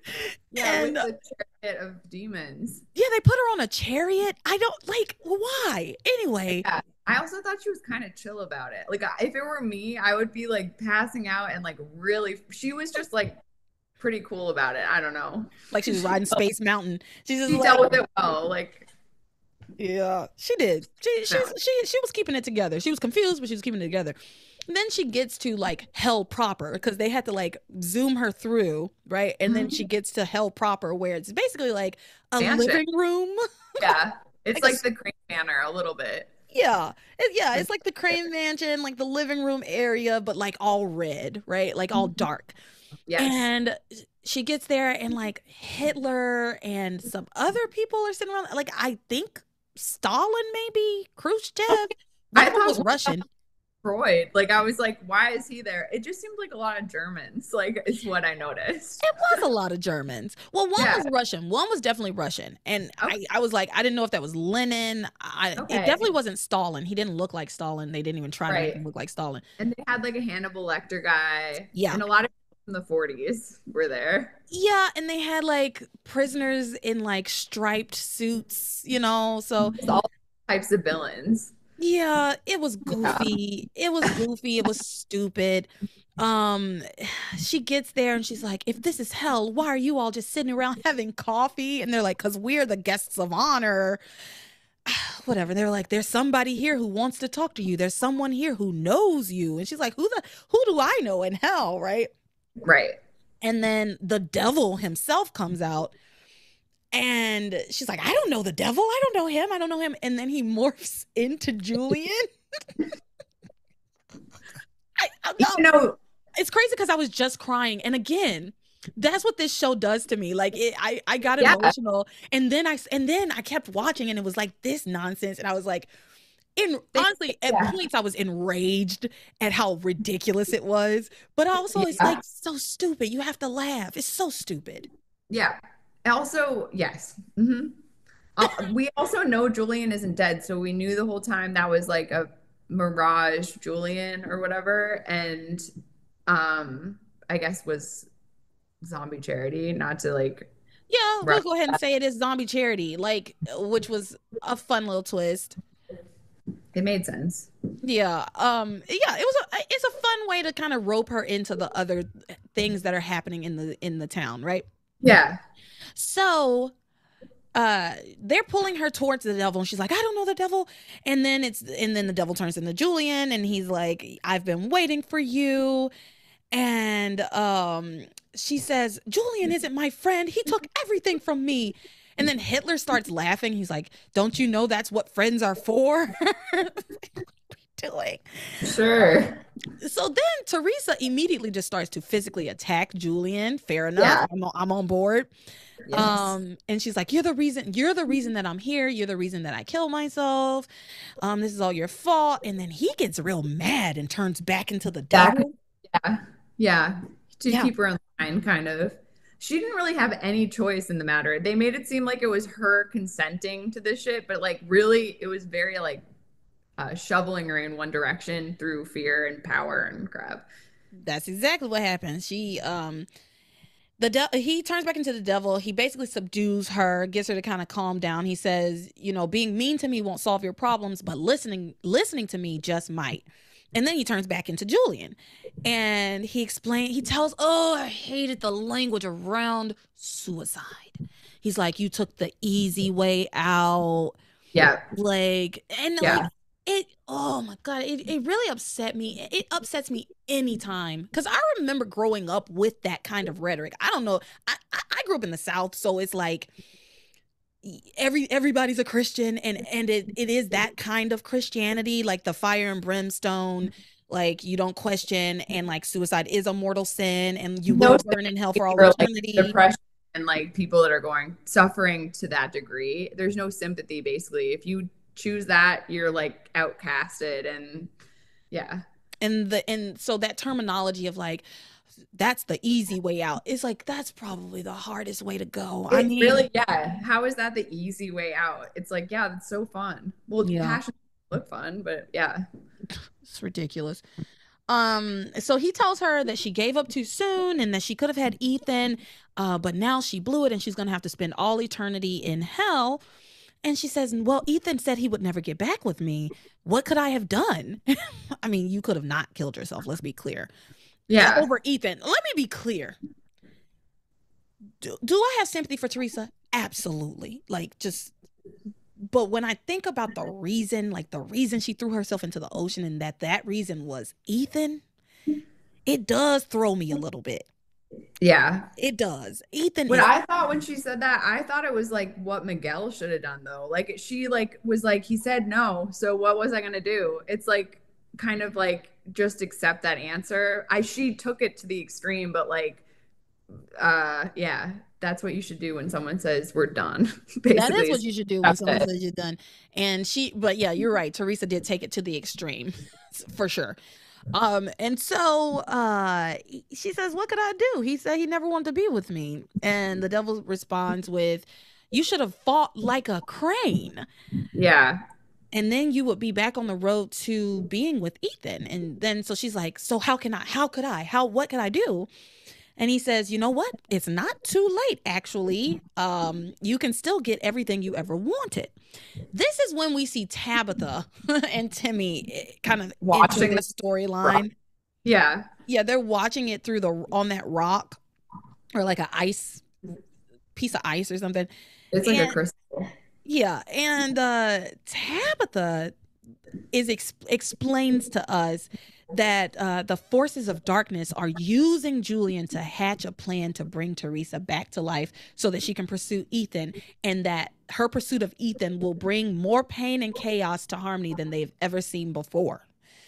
Yeah, And- with the chariot of demons. yeah, they put her on a chariot. I don't like why. Anyway, Yeah. I also thought she was kind of chill about it. Like if it were me, I would be like passing out and like really she was just like pretty cool about it. I don't know. like she was riding Space Mountain. She's just She like, dealt with it well. Like Yeah, she did. She she she she was keeping it together. She was confused, but she was keeping it together. And then she gets to like hell proper because they had to like zoom her through, right? And then she gets to hell proper where it's basically like a Mansion. living room. yeah. It's Like a like the Crane Manor a little bit. yeah, it, yeah, it's like the Crane Mansion, like the living room area, but like all red, right? Like all Mhm. dark. Yes. And she gets there, and like Hitler and some other people are sitting around. Like I think Stalin, maybe Khrushchev. I One of them thought was Russian. Freud. Like I was like, why is he there? It just seemed like a lot of Germans. Like is what I noticed. It was a lot of Germans. Well, one Yeah. was Russian. One was definitely Russian. And Okay. I, I was like, I didn't know if that was Lenin. I, Okay. It definitely wasn't Stalin. He didn't look like Stalin. They didn't even try to make him look like Stalin. And they had like a Hannibal Lecter guy. Yeah. And a lot of from the 40s were there. Yeah, and they had like prisoners in like striped suits, you know. So It's all types of villains. yeah, it was Yeah. goofy. It was goofy. It was stupid. Um, she gets there and she's like, "If this is hell, why are you all just sitting around having coffee?" And they're like, "Cause we're the guests of honor." Whatever. They're like, "There's somebody here who wants to talk to you. There's someone here who knows you." And she's like, "Who the who do I know in hell?" Right? Right. And then the devil himself comes out and she's like, I don't know the devil. I don't know him. I don't know him. And then he morphs into Julian. I, I, You know, it's crazy because I was just crying. And again, that's what this show does to me. Like it, I, I got Yeah. emotional, and then I, and then I kept watching, and it was like this nonsense, and I was like, in honestly, at yeah. points I was enraged at how ridiculous it was, but also it's like so stupid. You have to laugh. It's so stupid. yeah. Also, yes. mm-hmm. Uh, we also know Julian isn't dead, so we knew the whole time that was like a mirage Julian or whatever, and um, I guess was zombie charity, not to like Yeah, we'll go ahead and say it is zombie charity, like which was a fun little twist. It made sense. Yeah, um, yeah, it was a it's a fun way to kind of rope her into the other things that are happening in the in the town, right? Yeah. So uh they're pulling her towards the devil and she's like, I don't know the devil. And then it's and then the devil turns into Julian and he's like, I've been waiting for you. And um she says, Julian isn't my friend. He took everything from me. And then Hitler starts laughing. He's like, Don't you know that's what friends are for? Doing. Sure. So then Theresa immediately just starts to physically attack Julian. Fair enough. Yeah. I'm, I'm on board. Yes. Um, and she's like, You're the reason, you're the reason that I'm here. You're the reason that I kill myself. Um, this is all your fault. And then he gets real mad and turns back into the devil. yeah. Yeah. To Yeah. keep her in line, kind of. She didn't really have any choice in the matter. They made it seem like it was her consenting to this shit, but like really, it was very like uh, shoveling her in one direction through fear and power and crap. That's exactly what happened. She um the de- he turns back into the devil. He basically subdues her, gets her to kind of calm down. He says, "You know, being mean to me won't solve your problems, but listening listening to me just might." And then he turns back into Julian, and he explains. He tells, "Oh, I hated the language around suicide." He's like, "You took the easy way out." Yeah. Like, and Yeah. like it. Oh my god, it it really upset me. It upsets me anytime because I remember growing up with that kind of rhetoric. I don't know. I I, I grew up in the South, so it's like every everybody's a Christian, and and it it is that kind of Christianity, like the fire and brimstone. Mm-hmm. Like you don't question, mm-hmm. and like suicide is a mortal sin, and you No will burn in hell for all For, like, eternity. depression and like people that are going suffering to that degree. There's no sympathy basically. If you choose that, you're like outcasted and yeah. and the and so that terminology of like that's the easy way out it's like that's probably the hardest way to go i mean really, yeah. How is that the easy way out? It's like, yeah, that's so fun. Well, Yeah. passion look fun, but yeah. it's ridiculous um so he tells her that she gave up too soon and that she could have had ethan uh but now she blew it and she's gonna have to spend all eternity in hell and she says well ethan said he would never get back with me what could i have done i mean you could have not killed yourself let's be clear Yeah. over Ethan. Let me be clear. Do, do I have sympathy for Theresa? Absolutely. Like just but when I think about the reason, like the reason she threw herself into the ocean and that that reason was Ethan, it does throw me a little bit. Yeah. It does. Ethan What is I thought when she said that, I thought it was like what Miguel should have done though. Like she like was like he said no, so what was I gonna do? It's like kind of like just accept that answer. I she took it to the extreme, but like uh yeah, that's what you should do when someone says we're done. Basically, that is what you should do when someone it. says you're done. And she, but yeah, you're right. Theresa did take it to the extreme for sure. Um, and so uh she says, What could I do? He said he never wanted to be with me. And the devil responds with, You should have fought like a crane. yeah, And then you would be back on the road to being with Ethan. And then so she's like, So how can I? How could I? How what could I do? And he says, "You know what? It's not too late actually. Um you can still get everything you ever wanted." This is when we see Tabitha and Timmy eh, kind of Watching the storyline. yeah, Yeah, they're watching it through the on that rock or like a ice piece of ice or something. it's like And- a crystal. Yeah, and uh Tabitha is ex- explains to us that uh, the forces of darkness are using Julian to hatch a plan to bring Theresa back to life so that she can pursue Ethan, and that her pursuit of Ethan will bring more pain and chaos to Harmony than they've ever seen before.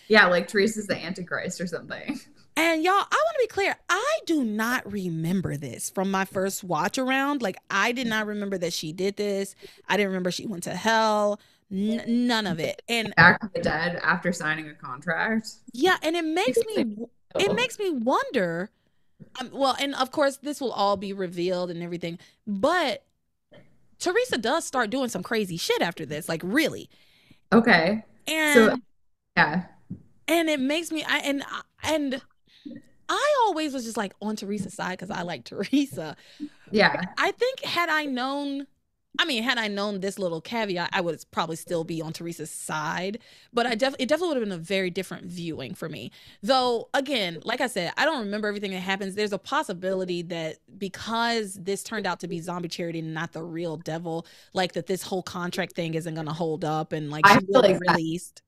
Yeah, like Theresa's the Antichrist or something. And y'all, I want to be clear. I do not remember this from my first watch around. Like, I did not remember that she did this. I didn't remember she went to hell. N- none of it. And Back from the dead after signing a contract. yeah, and it makes me it makes me wonder. Um, well, and of course, this will all be revealed and everything. But Theresa does start doing some crazy shit after this, like really. Okay. And So yeah. and it makes me I and and I always was just like on Theresa's side because I like Theresa. Yeah. I think had I known, I mean, had I known this little caveat, I would probably still be on Theresa's side. But I def- it definitely would have been a very different viewing for me. Though, again, like I said, I don't remember everything that happens. There's a possibility that because this turned out to be zombie charity and not the real devil, like that this whole contract thing isn't going to hold up and like I feel like that- released.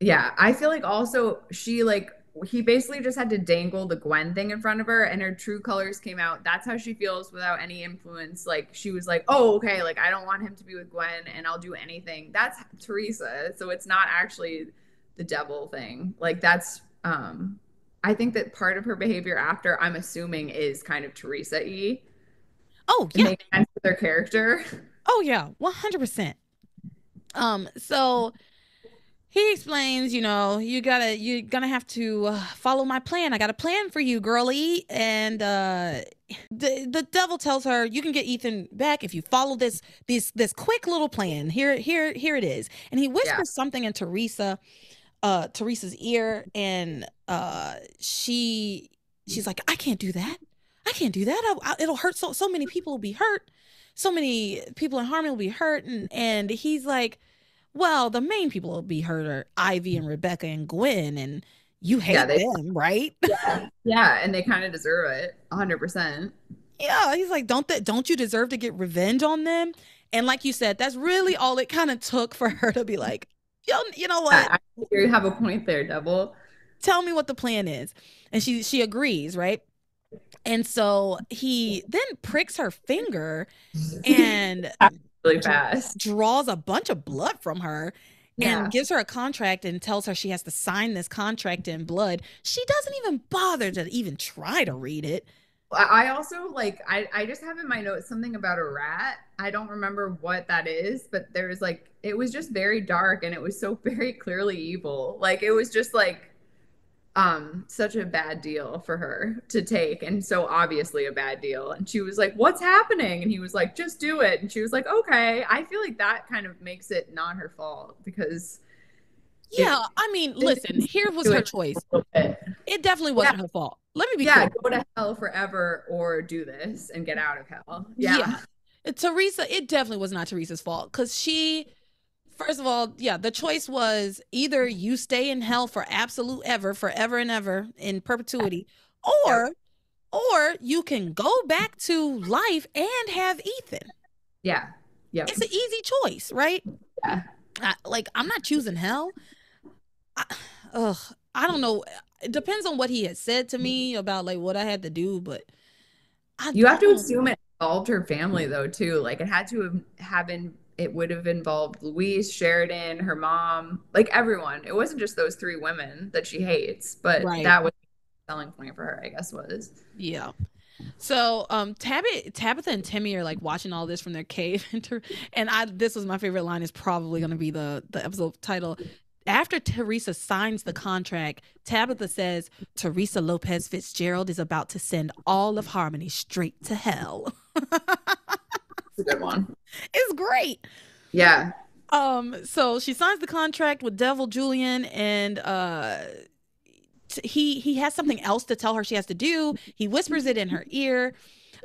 Yeah. I feel like also she like he basically just had to dangle the Gwen thing in front of her and her true colors came out. That's how she feels without any influence. Like she was like, Oh, okay, like I don't want him to be with Gwen and I'll do anything. That's Theresa. So it's not actually the devil thing. Like that's um I think that part of her behavior after I'm assuming is kind of Theresa E. Oh, It yeah. makes sense with character. Oh yeah, one hundred percent. Um, so he explains, you know, you gotta, you're gonna have to uh, follow my plan. I got a plan for you, girlie. And uh, the the devil tells her, you can get Ethan back if you follow this this this quick little plan. Here, here, here it is. And he whispers something in Theresa, uh, Theresa's ear, and uh, she she's like, I can't do that. I can't do that. I, I, it'll hurt so so many people will be hurt. So many people in Harmony will be hurt, and and he's like, well, the main people will be hurt are Ivy and Rebecca and Gwen, and you hate yeah, they, them, right? Yeah, yeah, and they kind of deserve it, hundred percent. Yeah, he's like, don't that don't you deserve to get revenge on them? And like you said, that's really all it kind of took for her to be like, you know, you know what? you have a point there, Devil. Tell me what the plan is. And she she agrees, right? And so he then pricks her finger and really fast draws a bunch of blood from her yeah. and gives her a contract and tells her she has to sign this contract in blood. She doesn't even bother to even try to read it. I also like I, I just have in my notes something about a rat. I don't remember what that is, but there was like it was just very dark and it was so very clearly evil. Like it was just like um such a bad deal for her to take and so obviously a bad deal. And she was like, What's happening? And he was like, Just do it. And she was like, Okay. I feel like that kind of makes it not her fault because yeah, I mean, listen, here was her choice. It definitely wasn't yeah. her fault. Let me be yeah, clear. go to hell forever or do this and get out of hell. Yeah. yeah. Theresa, it definitely was not Theresa's fault because she, first of all, yeah, the choice was either you stay in hell for absolute ever, forever and ever in perpetuity, or, or you can go back to life and have Ethan. Yeah. Yeah. It's an easy choice, right? Yeah. I, like, I'm not choosing hell. I, ugh, I don't know. It depends on what he had said to me about like what I had to do, but I you have to assume it involved her family though too. Like it had to have, have been. It would have involved Luis, Sheridan, her mom, like everyone. It wasn't just those three women that she hates, but right. that was the selling point for her, I guess, was. Yeah. So um Tabitha, Tabitha and Timmy are like watching all this from their cave and I this was my favorite line is probably gonna be the the episode title after Theresa signs the contract, Tabitha says Theresa Lopez Fitzgerald is about to send all of Harmony straight to hell. A good one. It's great. Yeah. Um. So she signs the contract with Devil Julian, and uh, t- he he has something else to tell her she has to do. He whispers it in her ear.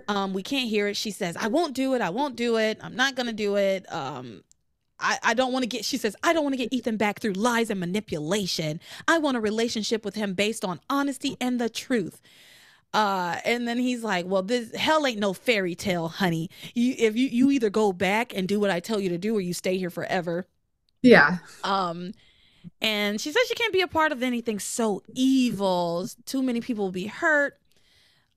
Um, we can't hear it. She says, "I won't do it. I won't do it. I'm not gonna do it." Um, I, I don't want to get, she says, I don't want to get Ethan back through lies and manipulation. I want a relationship with him based on honesty and the truth. Uh, and then he's like, Well, this hell ain't no fairy tale, honey. You if you, you either go back and do what I tell you to do or you stay here forever. Yeah. Um, and she says she can't be a part of anything so evil. Too many people will be hurt.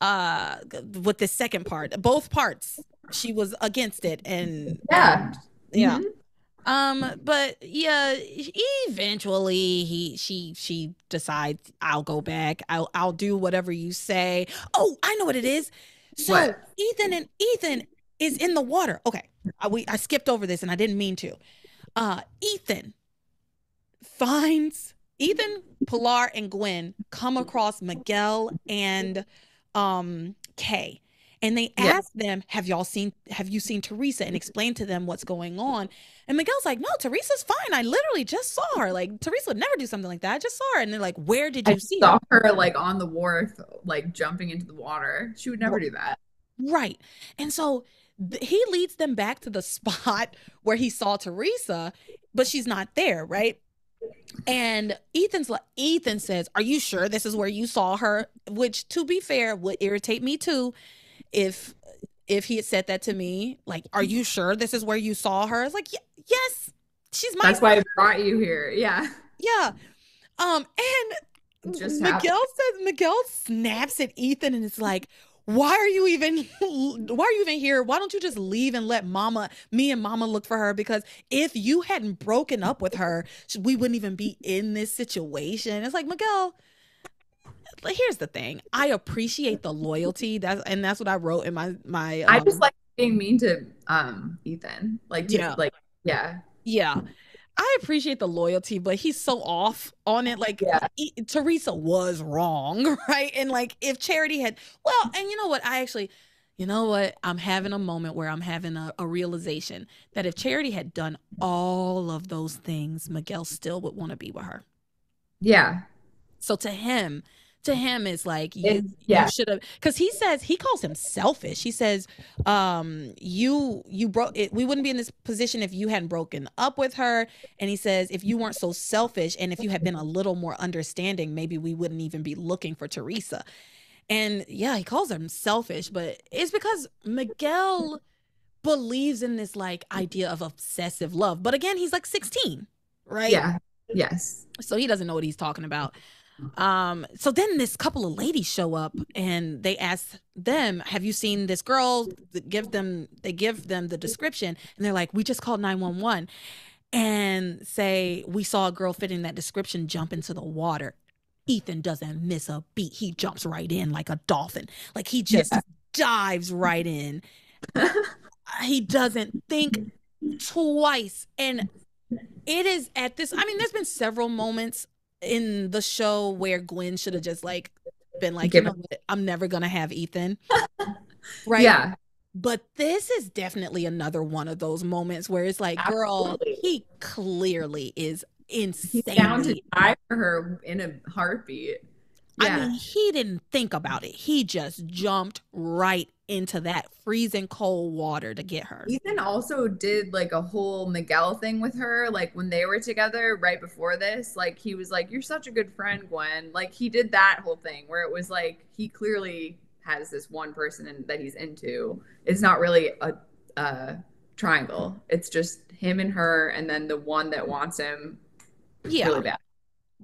Uh, with the second part, both parts, she was against it, and yeah, yeah. Mm-hmm. Um, but yeah, eventually he she she decides I'll go back. I'll I'll do whatever you say. Oh, I know what it is. So what? Ethan and Ethan is in the water. Okay, I, we I skipped over this and I didn't mean to. Uh, Ethan finds Ethan, Pilar, and Gwen come across Miguel and um Kay and they ask them, "Have y'all seen? Have you seen Theresa?" and explain to them what's going on. And Miguel's like, "No, Theresa's fine. I literally just saw her. Like Theresa would never do something like that. I just saw her." And they're like, "Where did you I see saw her? her?" Like on the wharf, like jumping into the water. She would never right. do that. Right. And so he leads them back to the spot where he saw Theresa, but she's not there, right? And Ethan's like Ethan says, "Are you sure this is where you saw her?" Which, to be fair, would irritate me too if if he had said that to me, like, "Are you sure this is where you saw her?" It's like, "Yes, she's my." That's why I brought you here. Yeah. Yeah. Um, and Just Miguel happened. says Miguel snaps at Ethan, and it's like, "Why are you even? Why are you even here? Why don't you just leave and let Mama, me and Mama look for her? Because if you hadn't broken up with her, we wouldn't even be in this situation." It's like Miguel here's the thing. I appreciate the loyalty. That's and that's what I wrote in my my. Um, I just um, like being mean to um Ethan. Like to, yeah, like yeah, yeah. I appreciate the loyalty, but he's so off on it. Like yeah. he, Theresa was wrong, right? And like if Charity had, well, and you know what? I actually, you know what? I'm having a moment where I'm having a, a realization that if Charity had done all of those things, Miguel still would want to be with her. Yeah. So to him, to him is like you, yeah. you should have because he says he calls him selfish he says um you you broke it we wouldn't be in this position if you hadn't broken up with her and he says if you weren't so selfish and if you had been a little more understanding maybe we wouldn't even be looking for theresa and yeah he calls him selfish but it's because miguel believes in this like idea of obsessive love but again he's like 16 right Yeah. Yes. so he doesn't know what he's talking about um so then this couple of ladies show up and they ask them have you seen this girl? Give them they give them the description and they're like we just called 911 and say we saw a girl fitting that description jump into the water. Ethan doesn't miss a beat. He jumps right in like a dolphin. Like he just Yeah. dives right in. He doesn't think twice and it is at this i mean there's been several moments in the show where gwen should have just like been like you know what i'm never gonna have ethan right Yeah. but this is definitely another one of those moments where it's like girl he clearly is He's down to insanely die for her in a heartbeat. I mean, he didn't think about it. He just jumped right into that freezing cold water to get her. Ethan also did like a whole Miguel thing with her, like when they were together right before this. Like he was like, "You're such a good friend, Gwen." Like he did that whole thing where it was like he clearly has this one person in, that he's into. It's not really a, a triangle. It's just him and her, and then the one that wants him Yeah. really bad.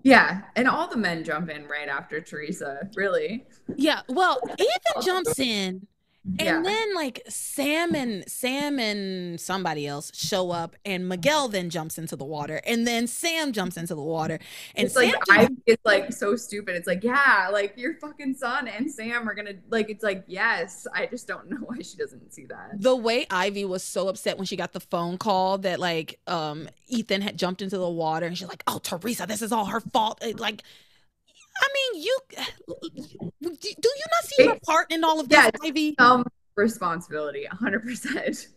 Yeah, and all the men jump in right after Theresa. Really. Yeah. Well, Ethan jumps in and Yeah. then like Sam and Sam and somebody else show up and Miguel then jumps into the water and then Sam jumps into the water and it's Sam like jumps- I it's like so stupid. It's like, yeah, like your fucking son and Sam are gonna like it's like, yes. I just don't know why she doesn't see that. the way Ivy was so upset when she got the phone call that like um Ethan had jumped into the water and she's like, "Oh, Theresa, this is all her fault." It, like I mean, you uh, do you not see your part in all of this, Yes. Ivy? Some responsibility, hundred percent.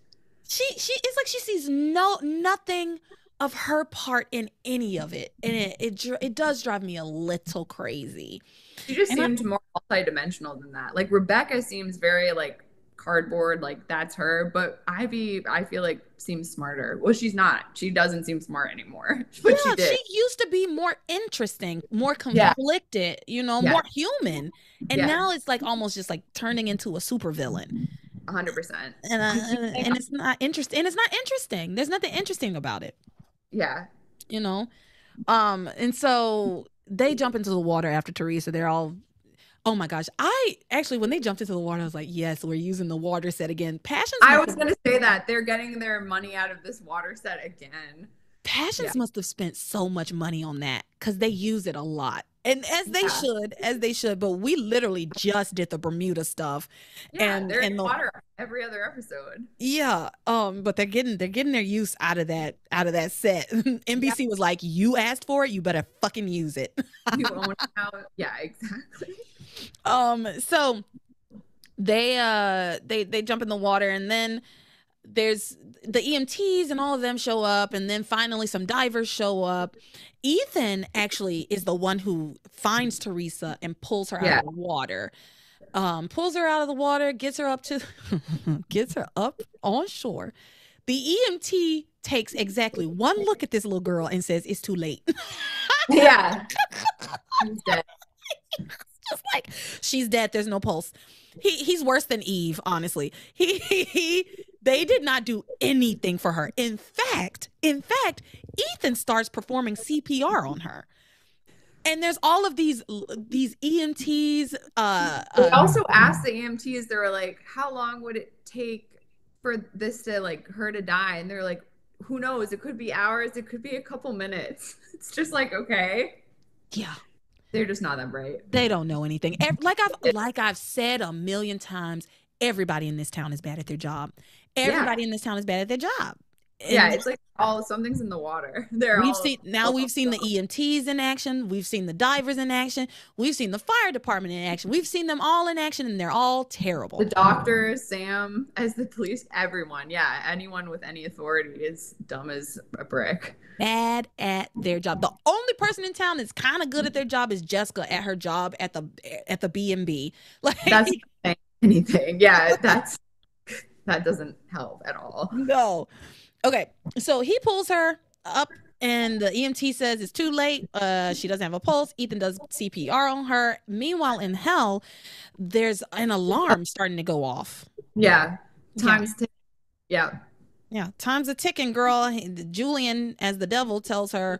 She she it's like she sees no nothing of her part in any of it. And it it, it does drive me a little crazy. She just And I- seemed more multidimensional than that. Like Rebecca seems very like cardboard, like that's her. But Ivy, I feel like seems smarter. Well, she's not. She doesn't seem smart anymore. But yeah, she did. used to be more interesting, more conflicted Yeah. you know, Yeah. more human. And now it's like almost just like turning into a supervillain. hundred percent. And uh, and it's not interesting. And it's not interesting. There's nothing interesting about it, Yeah. you know. Um and so they jump into the water after Theresa. They're all Oh my gosh. I actually when they jumped into the water I was like, "Yes, we're using the water set again." Passions I was gonna say that. They're getting their money out of this water set again. Passions Yeah. must have spent so much money on that cuz they use it a lot. And as they Yeah. should, as they should, but we literally just did the Bermuda stuff. Yeah, And- they're in the- water every other episode. Yeah, um, but they're getting they're getting their use out of that out of that set. NBC was like, "You asked for it, you better fucking use it." You own it now. Yeah, exactly. Um, so they uh they they jump in the water, and then there's the EMTs and all of them show up, and then finally some divers show up. Ethan actually is the one who finds Theresa and pulls her out of the water. Um, pulls her out of the water, gets her up to gets her up on shore. The EMT takes exactly one look at this little girl and says, It's too late. Yeah. Just like she's dead, there's no pulse. He he's worse than Eve, honestly. He, he, he they did not do anything for her. In fact, in fact, Ethan starts performing CPR on her. And there's all of these these EMTs uh, They uh also asked the EMTs, they were like, how long would it take for this to like her to die? And they're like, who knows? It could be hours, it could be a couple minutes. It's just like, okay. yeah. They're just not that bright. They don't know anything. Like I've like I've said a million times, everybody in this town is bad at their job. Everybody in this town is bad at their job. yeah, it's like all something's in the water. They're we've all, seen now we've seen the EMTs in action, we've seen the divers in action, we've seen the fire department in action, we've seen them all in action, and they're all terrible. the doctor, Sam, as the police, everyone. Yeah, anyone with any authority is dumb as a brick. Bad at their job. The only person in town that's kind of good at their job is Jessica at her job at the at the B and B. Like That's anything. Yeah, that's that doesn't help at all. no. Okay, so he pulls her up, and the EMT says it's too late. Uh, she doesn't have a pulse. Ethan does CPR on her. Meanwhile, in hell, there's an alarm starting to go off. Yeah, Yeah. times ten. Yeah, Yeah, time's a ticking, girl. Julian, as the devil, tells her,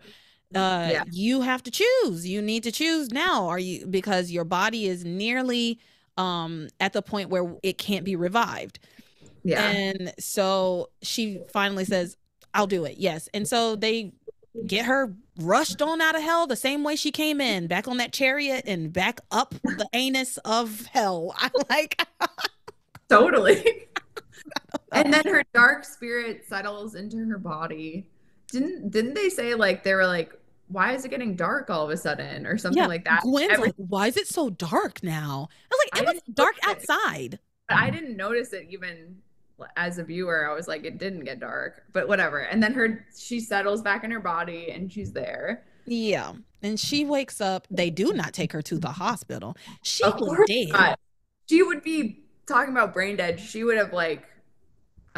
uh, Yeah. "You have to choose. You need to choose now. Are you because your body is nearly um at the point where it can't be revived." yeah. And so she finally says, "I'll do it." Yes, and so they get her rushed on out of hell the same way she came in, back on that chariot and back up the anus of hell. I like. Totally. and then her dark spirit settles into her body. Didn't didn't they say like they were like, why is it getting dark all of a sudden or something Yeah, like that? Gwen's Every- like, why is it so dark now? I was like, I it was dark it. outside. I didn't notice it even as a viewer. I was like, it didn't get dark, but whatever. And then her she settles back in her body and she's there. Yeah. And she wakes up. They do not take her to the hospital. She was dead. not. She would be talking about brain dead. She would have like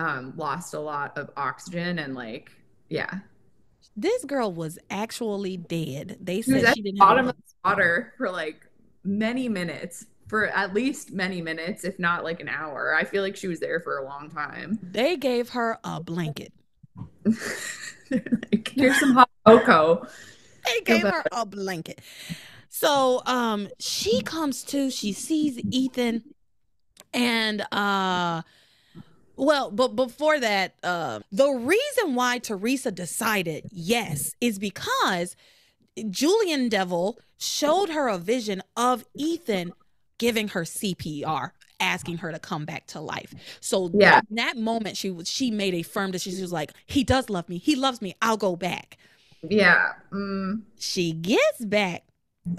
um lost a lot of oxygen and like yeah. This girl was actually dead. They She was said at she didn't have bottom a of the water for like many minutes, for at least many minutes, if not like an hour. I feel like she was there for a long time. They gave her a blanket. like, here's some hot cocoa. They gave her a blanket. So um she comes to, she sees Ethan and uh well, but before that, uh the reason why Theresa decided yes is because Julian Devil showed her a vision of Ethan giving her CPR, asking her to come back to life. So Yeah. in that moment, she was she made a firm decision. She was like, "He does love me. He loves me. I'll go back." Yeah. Mm, She gets back,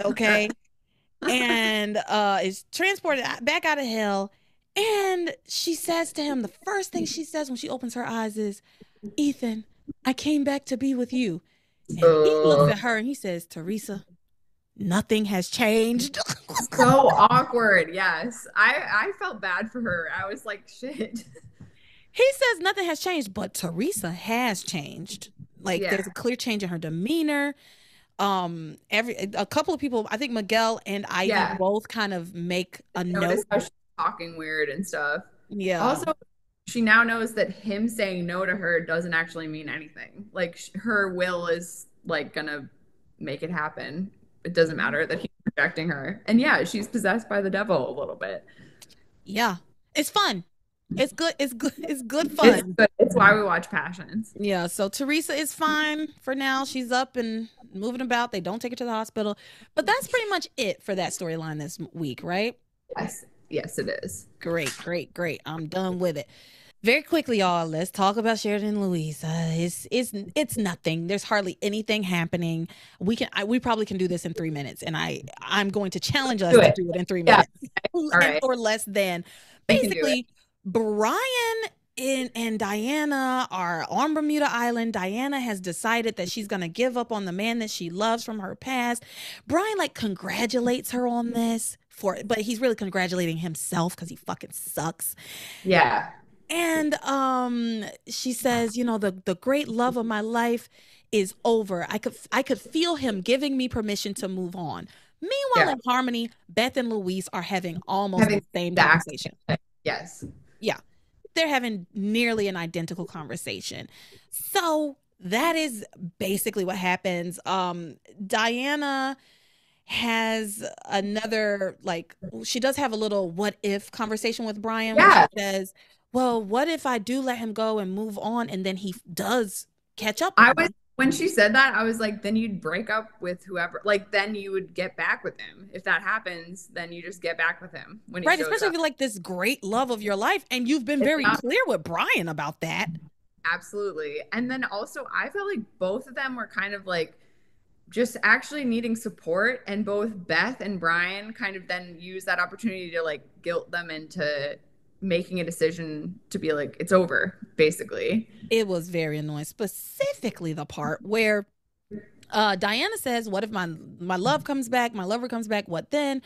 okay, and uh is transported back out of hell. And she says to him, the first thing she says when she opens her eyes is, "Ethan, I came back to be with you." And he looks at her and he says, "Theresa, nothing has changed." so awkward. Yes. I I felt bad for her. I was like, shit. He says nothing has changed, but Theresa has changed. Like Yeah. there's a clear change in her demeanor. Um, every a couple of people, I think Miguel and I Yeah. both kind of make a note. Notice she's talking weird and stuff. Yeah. Also, she now knows that him saying no to her doesn't actually mean anything. Like sh- her will is like gonna make it happen. It doesn't matter that he's rejecting her. And yeah, she's possessed by the devil a little bit. yeah. It's fun. It's good. It's good. It's good It's, fun. good. it's why we watch Passions. Yeah. So Theresa is fine for now. She's up and moving about. They don't take her to the hospital. But that's pretty much it for that storyline this week, right? Yes, yes, it is. Great, great, great. I'm done with it. Very quickly, y'all. Let's talk about Sheridan Luis. Uh, it's it's it's nothing. There's hardly anything happening. We can I, we probably can do this in three minutes, and I I'm going to challenge us Do to do it in three Yeah. minutes, right. or less than. We can do Basically, Brian and, and Diana are on Bermuda Island. Diana has decided that she's going to give up on the man that she loves from her past. Brian like congratulates her on this for it, but he's really congratulating himself cuz he fucking sucks. Yeah. And um she says, you know, the the great love of my life is over. I could I could feel him giving me permission to move on. Meanwhile, Yeah. in Harmony, Beth and Luis are having almost Having the same exact- conversation Yes. Yeah. They're having nearly an identical conversation. So that is basically what happens. Um, Diana has another like she does have a little what if conversation with Brian Yeah. she says, Well, what if I do let him go and move on and then he does catch up? I was me?" when she said that, I was like, then you'd break up with whoever. Like then you would get back with him. If that happens, then you just get back with him when he right, especially up. if you like this great love of your life and you've been It's very not- clear with Brian about that. Absolutely. And then also, I felt like both of them were kind of like just actually needing support. And both Beth and Brian kind of then use that opportunity to like guilt them into making a decision to be like, it's over, basically. It was very annoying, specifically the part where uh, Diana says, What if my my love comes back? My lover comes back, what then?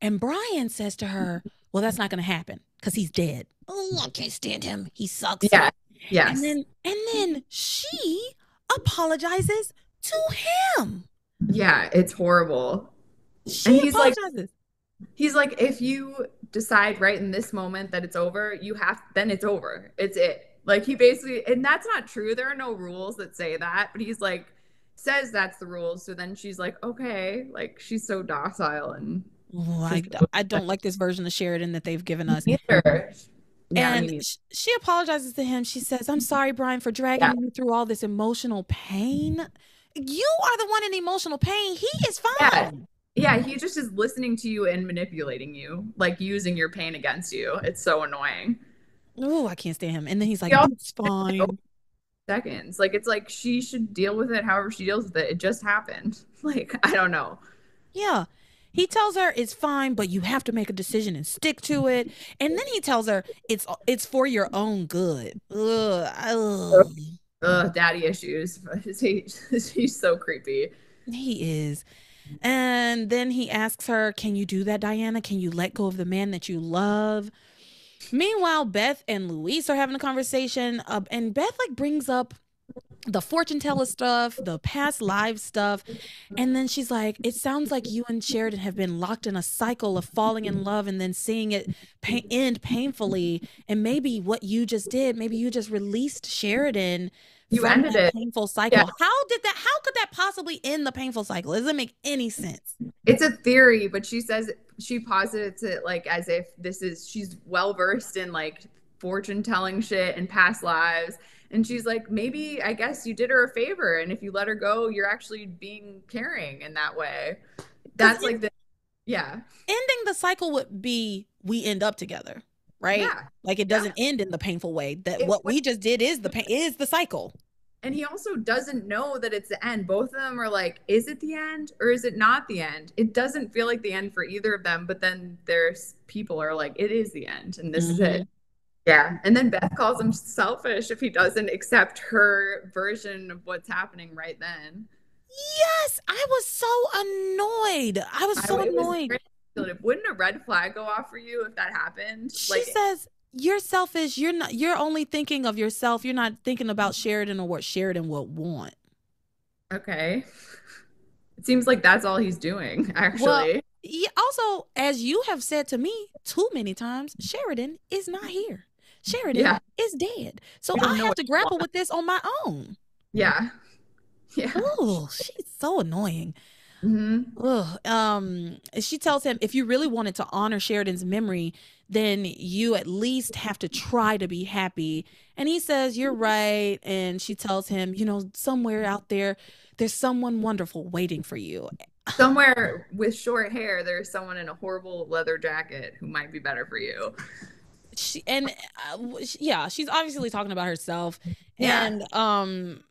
And Brian says to her, Well, that's not gonna happen because he's dead. Oh, I can't stand him. He sucks. Yeah. Yes. And then and then she apologizes to him. Yeah, it's horrible. She And he's like- apologizes. He's like, if you decide right in this moment that it's over, you have then it's over. It's it. Like he basically, and that's not true. There are no rules that say that, but he's like says that's the rules. So then she's like, okay, like she's so docile and Oh, I, don't like this version of Sheridan that they've given us. neither. And sh- she apologizes to him. She says, I'm sorry, Brian, for dragging Yeah. you through all this emotional pain. You are the one in emotional pain. He is fine. Yeah. yeah, he just is listening to you and manipulating you, like using your pain against you. It's so annoying. Oh, I can't stand him. And then he's like, it's fine. Seconds. Like it's like she should deal with it however she deals with it. It just happened. Like, I don't know. Yeah. He tells her it's fine, but you have to make a decision and stick to it. And then he tells her it's it's for your own good. Ugh, ugh. Ugh, daddy issues. he, he's so creepy. He is. And then he asks her, Can you do that, Diana? Can you let go of the man that you love? Meanwhile, Beth and Luis are having a conversation, uh, and Beth like brings up the fortune teller stuff, the past live stuff, and then she's like, "It sounds like you and Sheridan have been locked in a cycle of falling in love and then seeing it pa- end painfully. And maybe what you just did, maybe you just released Sheridan You from ended it. painful cycle. Yeah. How did that? How could that possibly end the painful cycle? It doesn't make any sense. It's a theory, but she says she posits it like as if this is she's well versed in like fortune telling shit and past lives. And she's like, maybe I guess you did her a favor. And if you let her go, you're actually being caring in that way. That's like the yeah. Ending the cycle would be we end up together, right? Yeah. Like it doesn't end in the painful way. That It what we just did is the pain is the cycle. And he also doesn't know that it's the end. Both of them are like, is it the end or is it not the end? It doesn't feel like the end for either of them, but then there's people are like, it is the end and this is it. Mm-hmm. Yeah. And then Beth calls him selfish if he doesn't accept her version of what's happening right then. Yes, I was so annoyed. I was so I- it was annoyed. Wouldn't a red flag go off for you if that happened? She says you're selfish. You're not. You're only thinking of yourself. You're not thinking about Sheridan or what Sheridan would want. okay. It seems like that's all he's doing, actually. Yeah, also, as you have said to me too many times, Sheridan is not here. Sheridan Yeah. is dead. So I have to grapple want. with this on my own. yeah. Yeah. Oh, she's so annoying. hmm Um, she tells him if you really wanted to honor Sheridan's memory, then you at least have to try to be happy. And he says, You're right. And she tells him, You know, somewhere out there, there's someone wonderful waiting for you. Somewhere with short hair, there's someone in a horrible leather jacket who might be better for you. She, and uh, yeah, she's obviously talking about herself. Yeah. And um,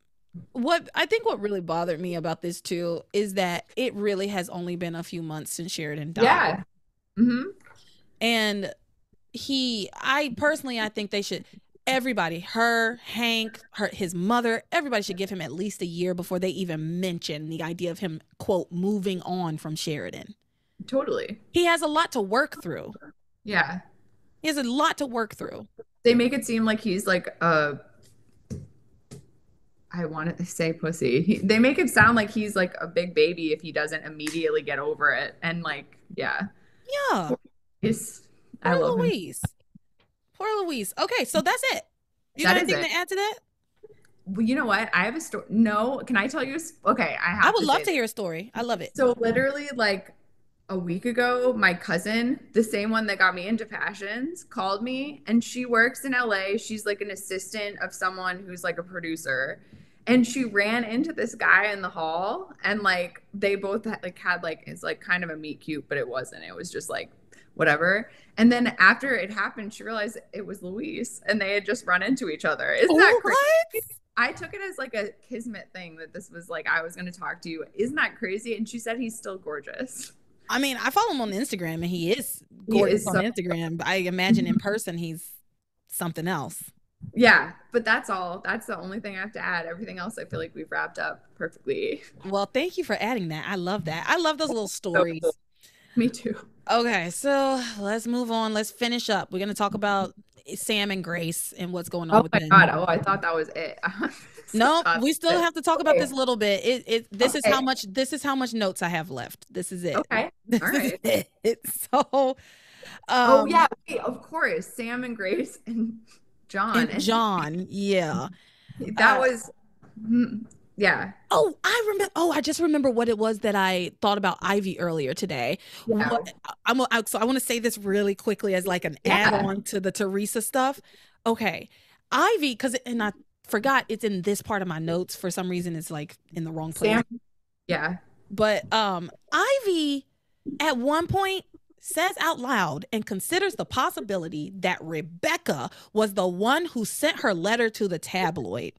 what I think what really bothered me about this too is that it really has only been a few months since Sheridan died. Yeah. Mm-hmm. and he i personally i think they should everybody her hank her his mother everybody should give him at least a year before they even mention the idea of him quote moving on from sheridan Totally. he has a lot to work through Yeah. He has a lot to work through They make it seem like he's like a. I want to say pussy. He, they make it sound like he's like a big baby if he doesn't immediately get over it. And like, yeah, yeah he's. I poor love him. luis poor luis okay so that's it you That got anything it. to add to that Well, you know what? I have a story. No, can I tell you? a Okay, I have. i would love to hear a story i love it So literally like a week ago, my cousin, the same one that got me into Passions, called me and she works in LA. She's like an assistant of someone who's like a producer. And she ran into this guy in the hall and like they both had, like had like it's like kind of a meet cute, but it wasn't. It was just like whatever. And then after it happened, she realized it was Luis and they had just run into each other. Isn't that oh, crazy? I took it as like a kismet thing that this was like I was going to talk to you. Isn't that crazy? And she said he's still gorgeous. I mean, I follow him on Instagram and he is He gorgeous is on so- Instagram. But I imagine in mm-hmm. person he's something else. Yeah, but that's all. That's the only thing I have to add. Everything else I feel like we've wrapped up perfectly. Well, thank you for adding that. I love that. I love those little stories. Me too. Okay, so let's move on. Let's finish up. We're gonna talk about Sam and Grace and what's going on Oh with my them. god. Oh, I thought that was it. No, Thought we still have to talk about this a little bit. It, it this is how much this is how much notes I have left. This is it. Okay. This all right. it. So, oh um, yeah, wait, of course. Sam and Grace and John. and John, yeah. that uh, was mm, yeah. Oh, I remember. Oh, I just remember what it was that I thought about Ivy earlier today. Yeah. What, I'm I, so I want to say this really quickly as like an Yeah. add-on to the Theresa stuff. Okay, Ivy, because and I forgot it's in this part of my notes for some reason. It's like in the wrong place. Sam Yeah. But um, Ivy at one point says out loud and considers the possibility that Rebecca was the one who sent her letter to the tabloid.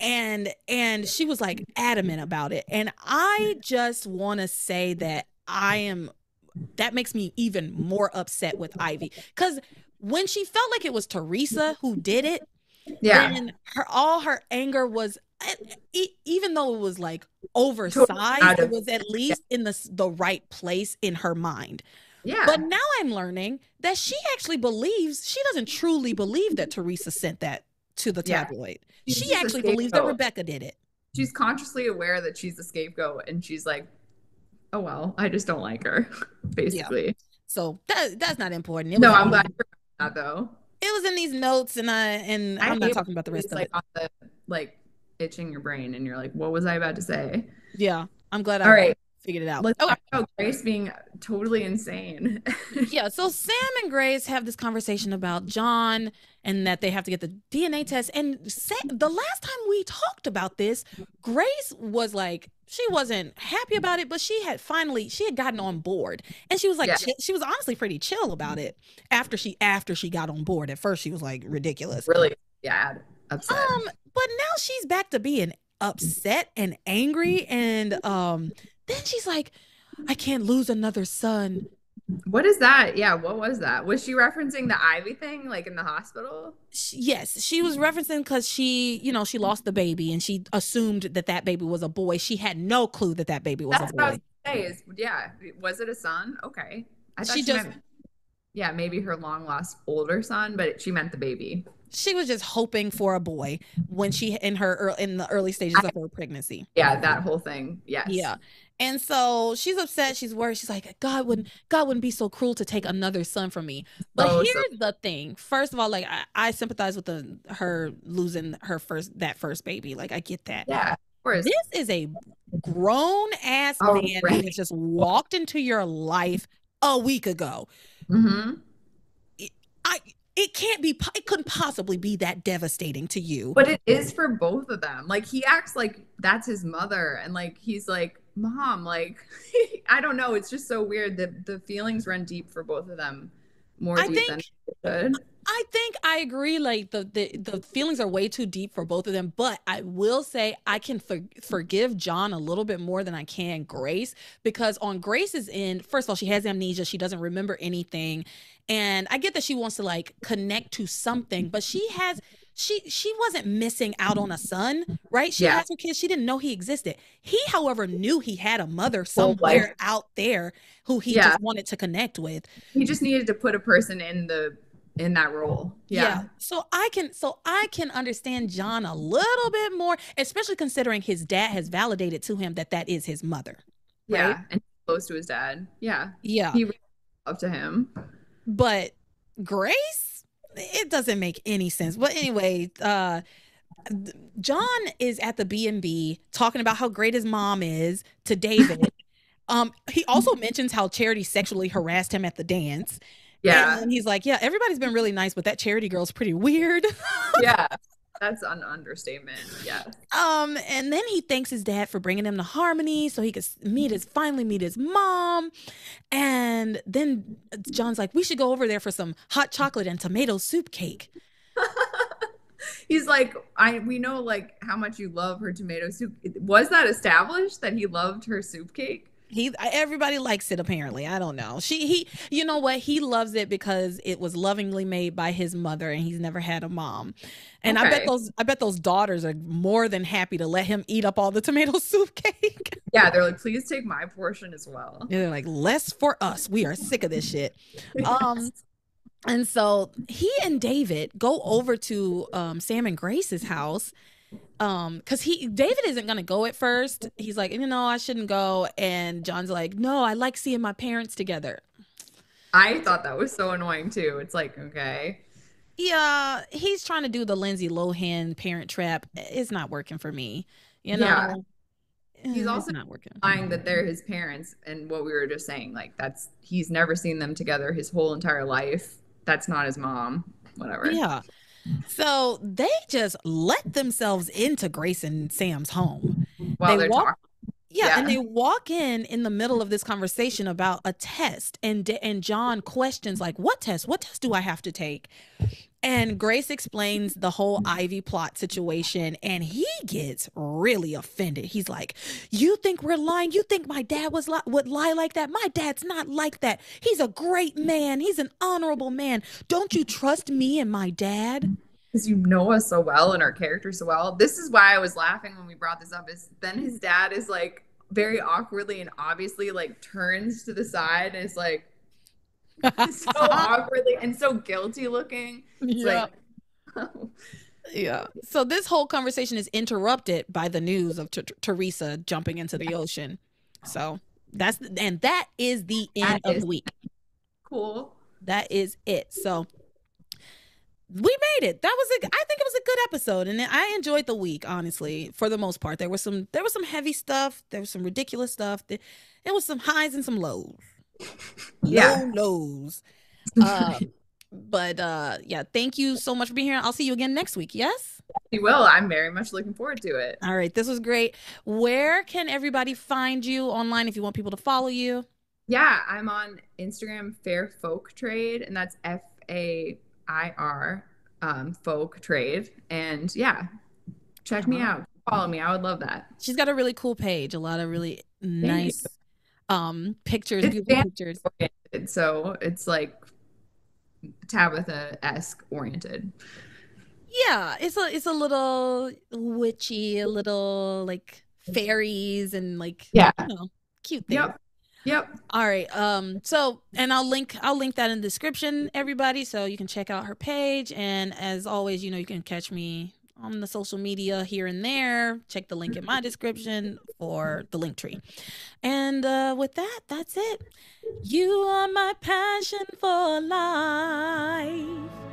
And and she was like adamant about it. And I just want to say that I am that makes me even more upset with Ivy cuz when she felt like it was Theresa who did it, Yeah. and her all her anger was eh, e- even though it was like oversized it was at least in the the right place in her mind. Yeah. but now i'm learning that she actually believes she doesn't truly believe that theresa sent that to the tabloid. She's she actually believes that rebecca did it. She's consciously aware that she's the scapegoat and she's like, oh well, I just don't like her, basically. so that that's not important. It No, I'm glad you're that though. It was in these notes and i and I i'm not talking about the rest of like it on the like itching your brain and you're like, what was I about to say? yeah i'm glad i All right, figured it out let's okay talk about Grace being totally insane. yeah, so Sam and Grace have this conversation about John and that they have to get the DNA test. And the last time we talked about this, Grace was like, she wasn't happy about it, but she had finally she had gotten on board, and she was like, Yeah. chi- she was honestly pretty chill about it after she after she got on board. At first, she was like ridiculous. really, yeah, upset. Um, but now she's back to being upset and angry, and um, then she's like, I can't lose another son. What is that? Yeah, what was that? Was she referencing the Ivy thing, like in the hospital? She- yes, she was referencing because she, you know, she lost the baby and she assumed that that baby was a boy. She had no clue that that baby was That's a what I boy. was say. Is yeah, was it a son? Okay, I thought She she, just- meant, yeah, maybe her long lost older son, but she meant the baby. She was just hoping for a boy when she in her in the early stages of her pregnancy. Yeah, that whole thing. Yes. Yeah. And so she's upset. She's worried. She's like, God wouldn't God wouldn't be so cruel to take another son from me. But Oh, here's the thing. First of all, like I, I sympathize with the her losing her first that first baby. Like I get that. Yeah. Of course. This is a grown ass Oh, man who right. has just walked into your life a week ago. hmm I it can't be it couldn't possibly be that devastating to you. But it is for both of them. Like he acts like that's his mother, and like he's like, "Mom," like I don't know. It's just so weird that the feelings run deep for both of them, more I deep than they should. I think I agree. Like the, the the feelings are way too deep for both of them. But I will say I can for, forgive John a little bit more than I can Grace because on Grace's end, first of all, she has amnesia. She doesn't remember anything, and I get that she wants to like connect to something, but she has she she wasn't missing out on a son, right? She Yeah. has her kids. She didn't know he existed. He, however, knew he had a mother somewhere out there who he Yeah. just wanted to connect with. He just needed to put a person in the in that role. Yeah. So I can so I can understand John a little bit more, especially considering his dad has validated to him that that is his mother. Yeah. And close to his dad. Yeah. Yeah. He really up to him. But Grace, it doesn't make any sense. But anyway, uh John is at the B&B talking about how great his mom is to David. um he also mentions how Charity sexually harassed him at the dance. Yeah. And he's like, "Yeah, everybody's been really nice, but that Charity girl's pretty weird." yeah. That's an understatement. Yeah. Um, and then he thanks his dad for bringing him to Harmony so he could meet his finally meet his mom. And then John's like, we should go over there for some hot chocolate and tomato soup cake. He's like, I we know like how much you love her tomato soup. Was that established that he loved her soup cake? He everybody likes it apparently. I don't know. She he you know what? He loves it because it was lovingly made by his mother and he's never had a mom. And okay. I bet those I bet those daughters are more than happy to let him eat up all the tomato soup cake. Yeah, they're like, please take my portion as well. Yeah, they're like, less for us. We are sick of this shit. Um and so he and David go over to um, Sam and Grace's house um because he david isn't gonna go at first. He's like you know i shouldn't go. And john's like no i like seeing my parents together. I thought that was so annoying too. It's like okay. Yeah he's trying to do the lindsay lohan parent trap. It's not working for me you know? Yeah. he's also not working. lying that they're his parents and what we were just saying like that's he's never seen them together his whole entire life. That's not his mom. Whatever. Yeah so they just let themselves into Grace and Sam's home. While they walk, yeah, yeah, and they walk in in the middle of this conversation about a test, and and John questions like, "What test? What test do I have to take?" And Grace explains the whole Ivy plot situation, and he gets really offended. He's like, "You think we're lying? You think my dad was li- would lie like that? My dad's not like that. He's a great man. He's an honorable man. Don't you trust me and my dad?" Because you know us so well and our characters so well. This is why I was laughing when we brought this up. Is then his dad is like very awkwardly and obviously like turns to the side and is like so awkwardly and so guilty looking. It's yeah. Like, oh. Yeah. So this whole conversation is interrupted by the news of T- Theresa jumping into the ocean. So that's and that is the end that of the week. Cool. That is it. So we made it. That was a I think it was a good episode and I enjoyed the week honestly for the most part. There was some there was some heavy stuff, there was some ridiculous stuff. There, there was some highs and some lows. Yeah. Low lows. Uh, but uh yeah, thank you so much for being here. I'll see you again next week. Yes? You will. I'm very much looking forward to it. All right. This was great. Where can everybody find you online if you want people to follow you? Yeah, I'm on Instagram, Fair Folk Trade, and that's F A I R um, Folk Trade. And yeah, check me out. Follow me. I would love that. She's got a really cool page. A lot of really nice um pictures, it's beautiful pictures. Oriented, so it's like Tabitha esque oriented. Yeah, it's a it's a little witchy, a little like fairies and like yeah, you know, cute things. Yep. Yep. All right. Um. So, and I'll link I'll link that in the description, everybody, so you can check out her page. And as always, you know, you can catch me on the social media here and there. Check the link in my description for the link tree. And uh, with that, that's it. You are my passion for life.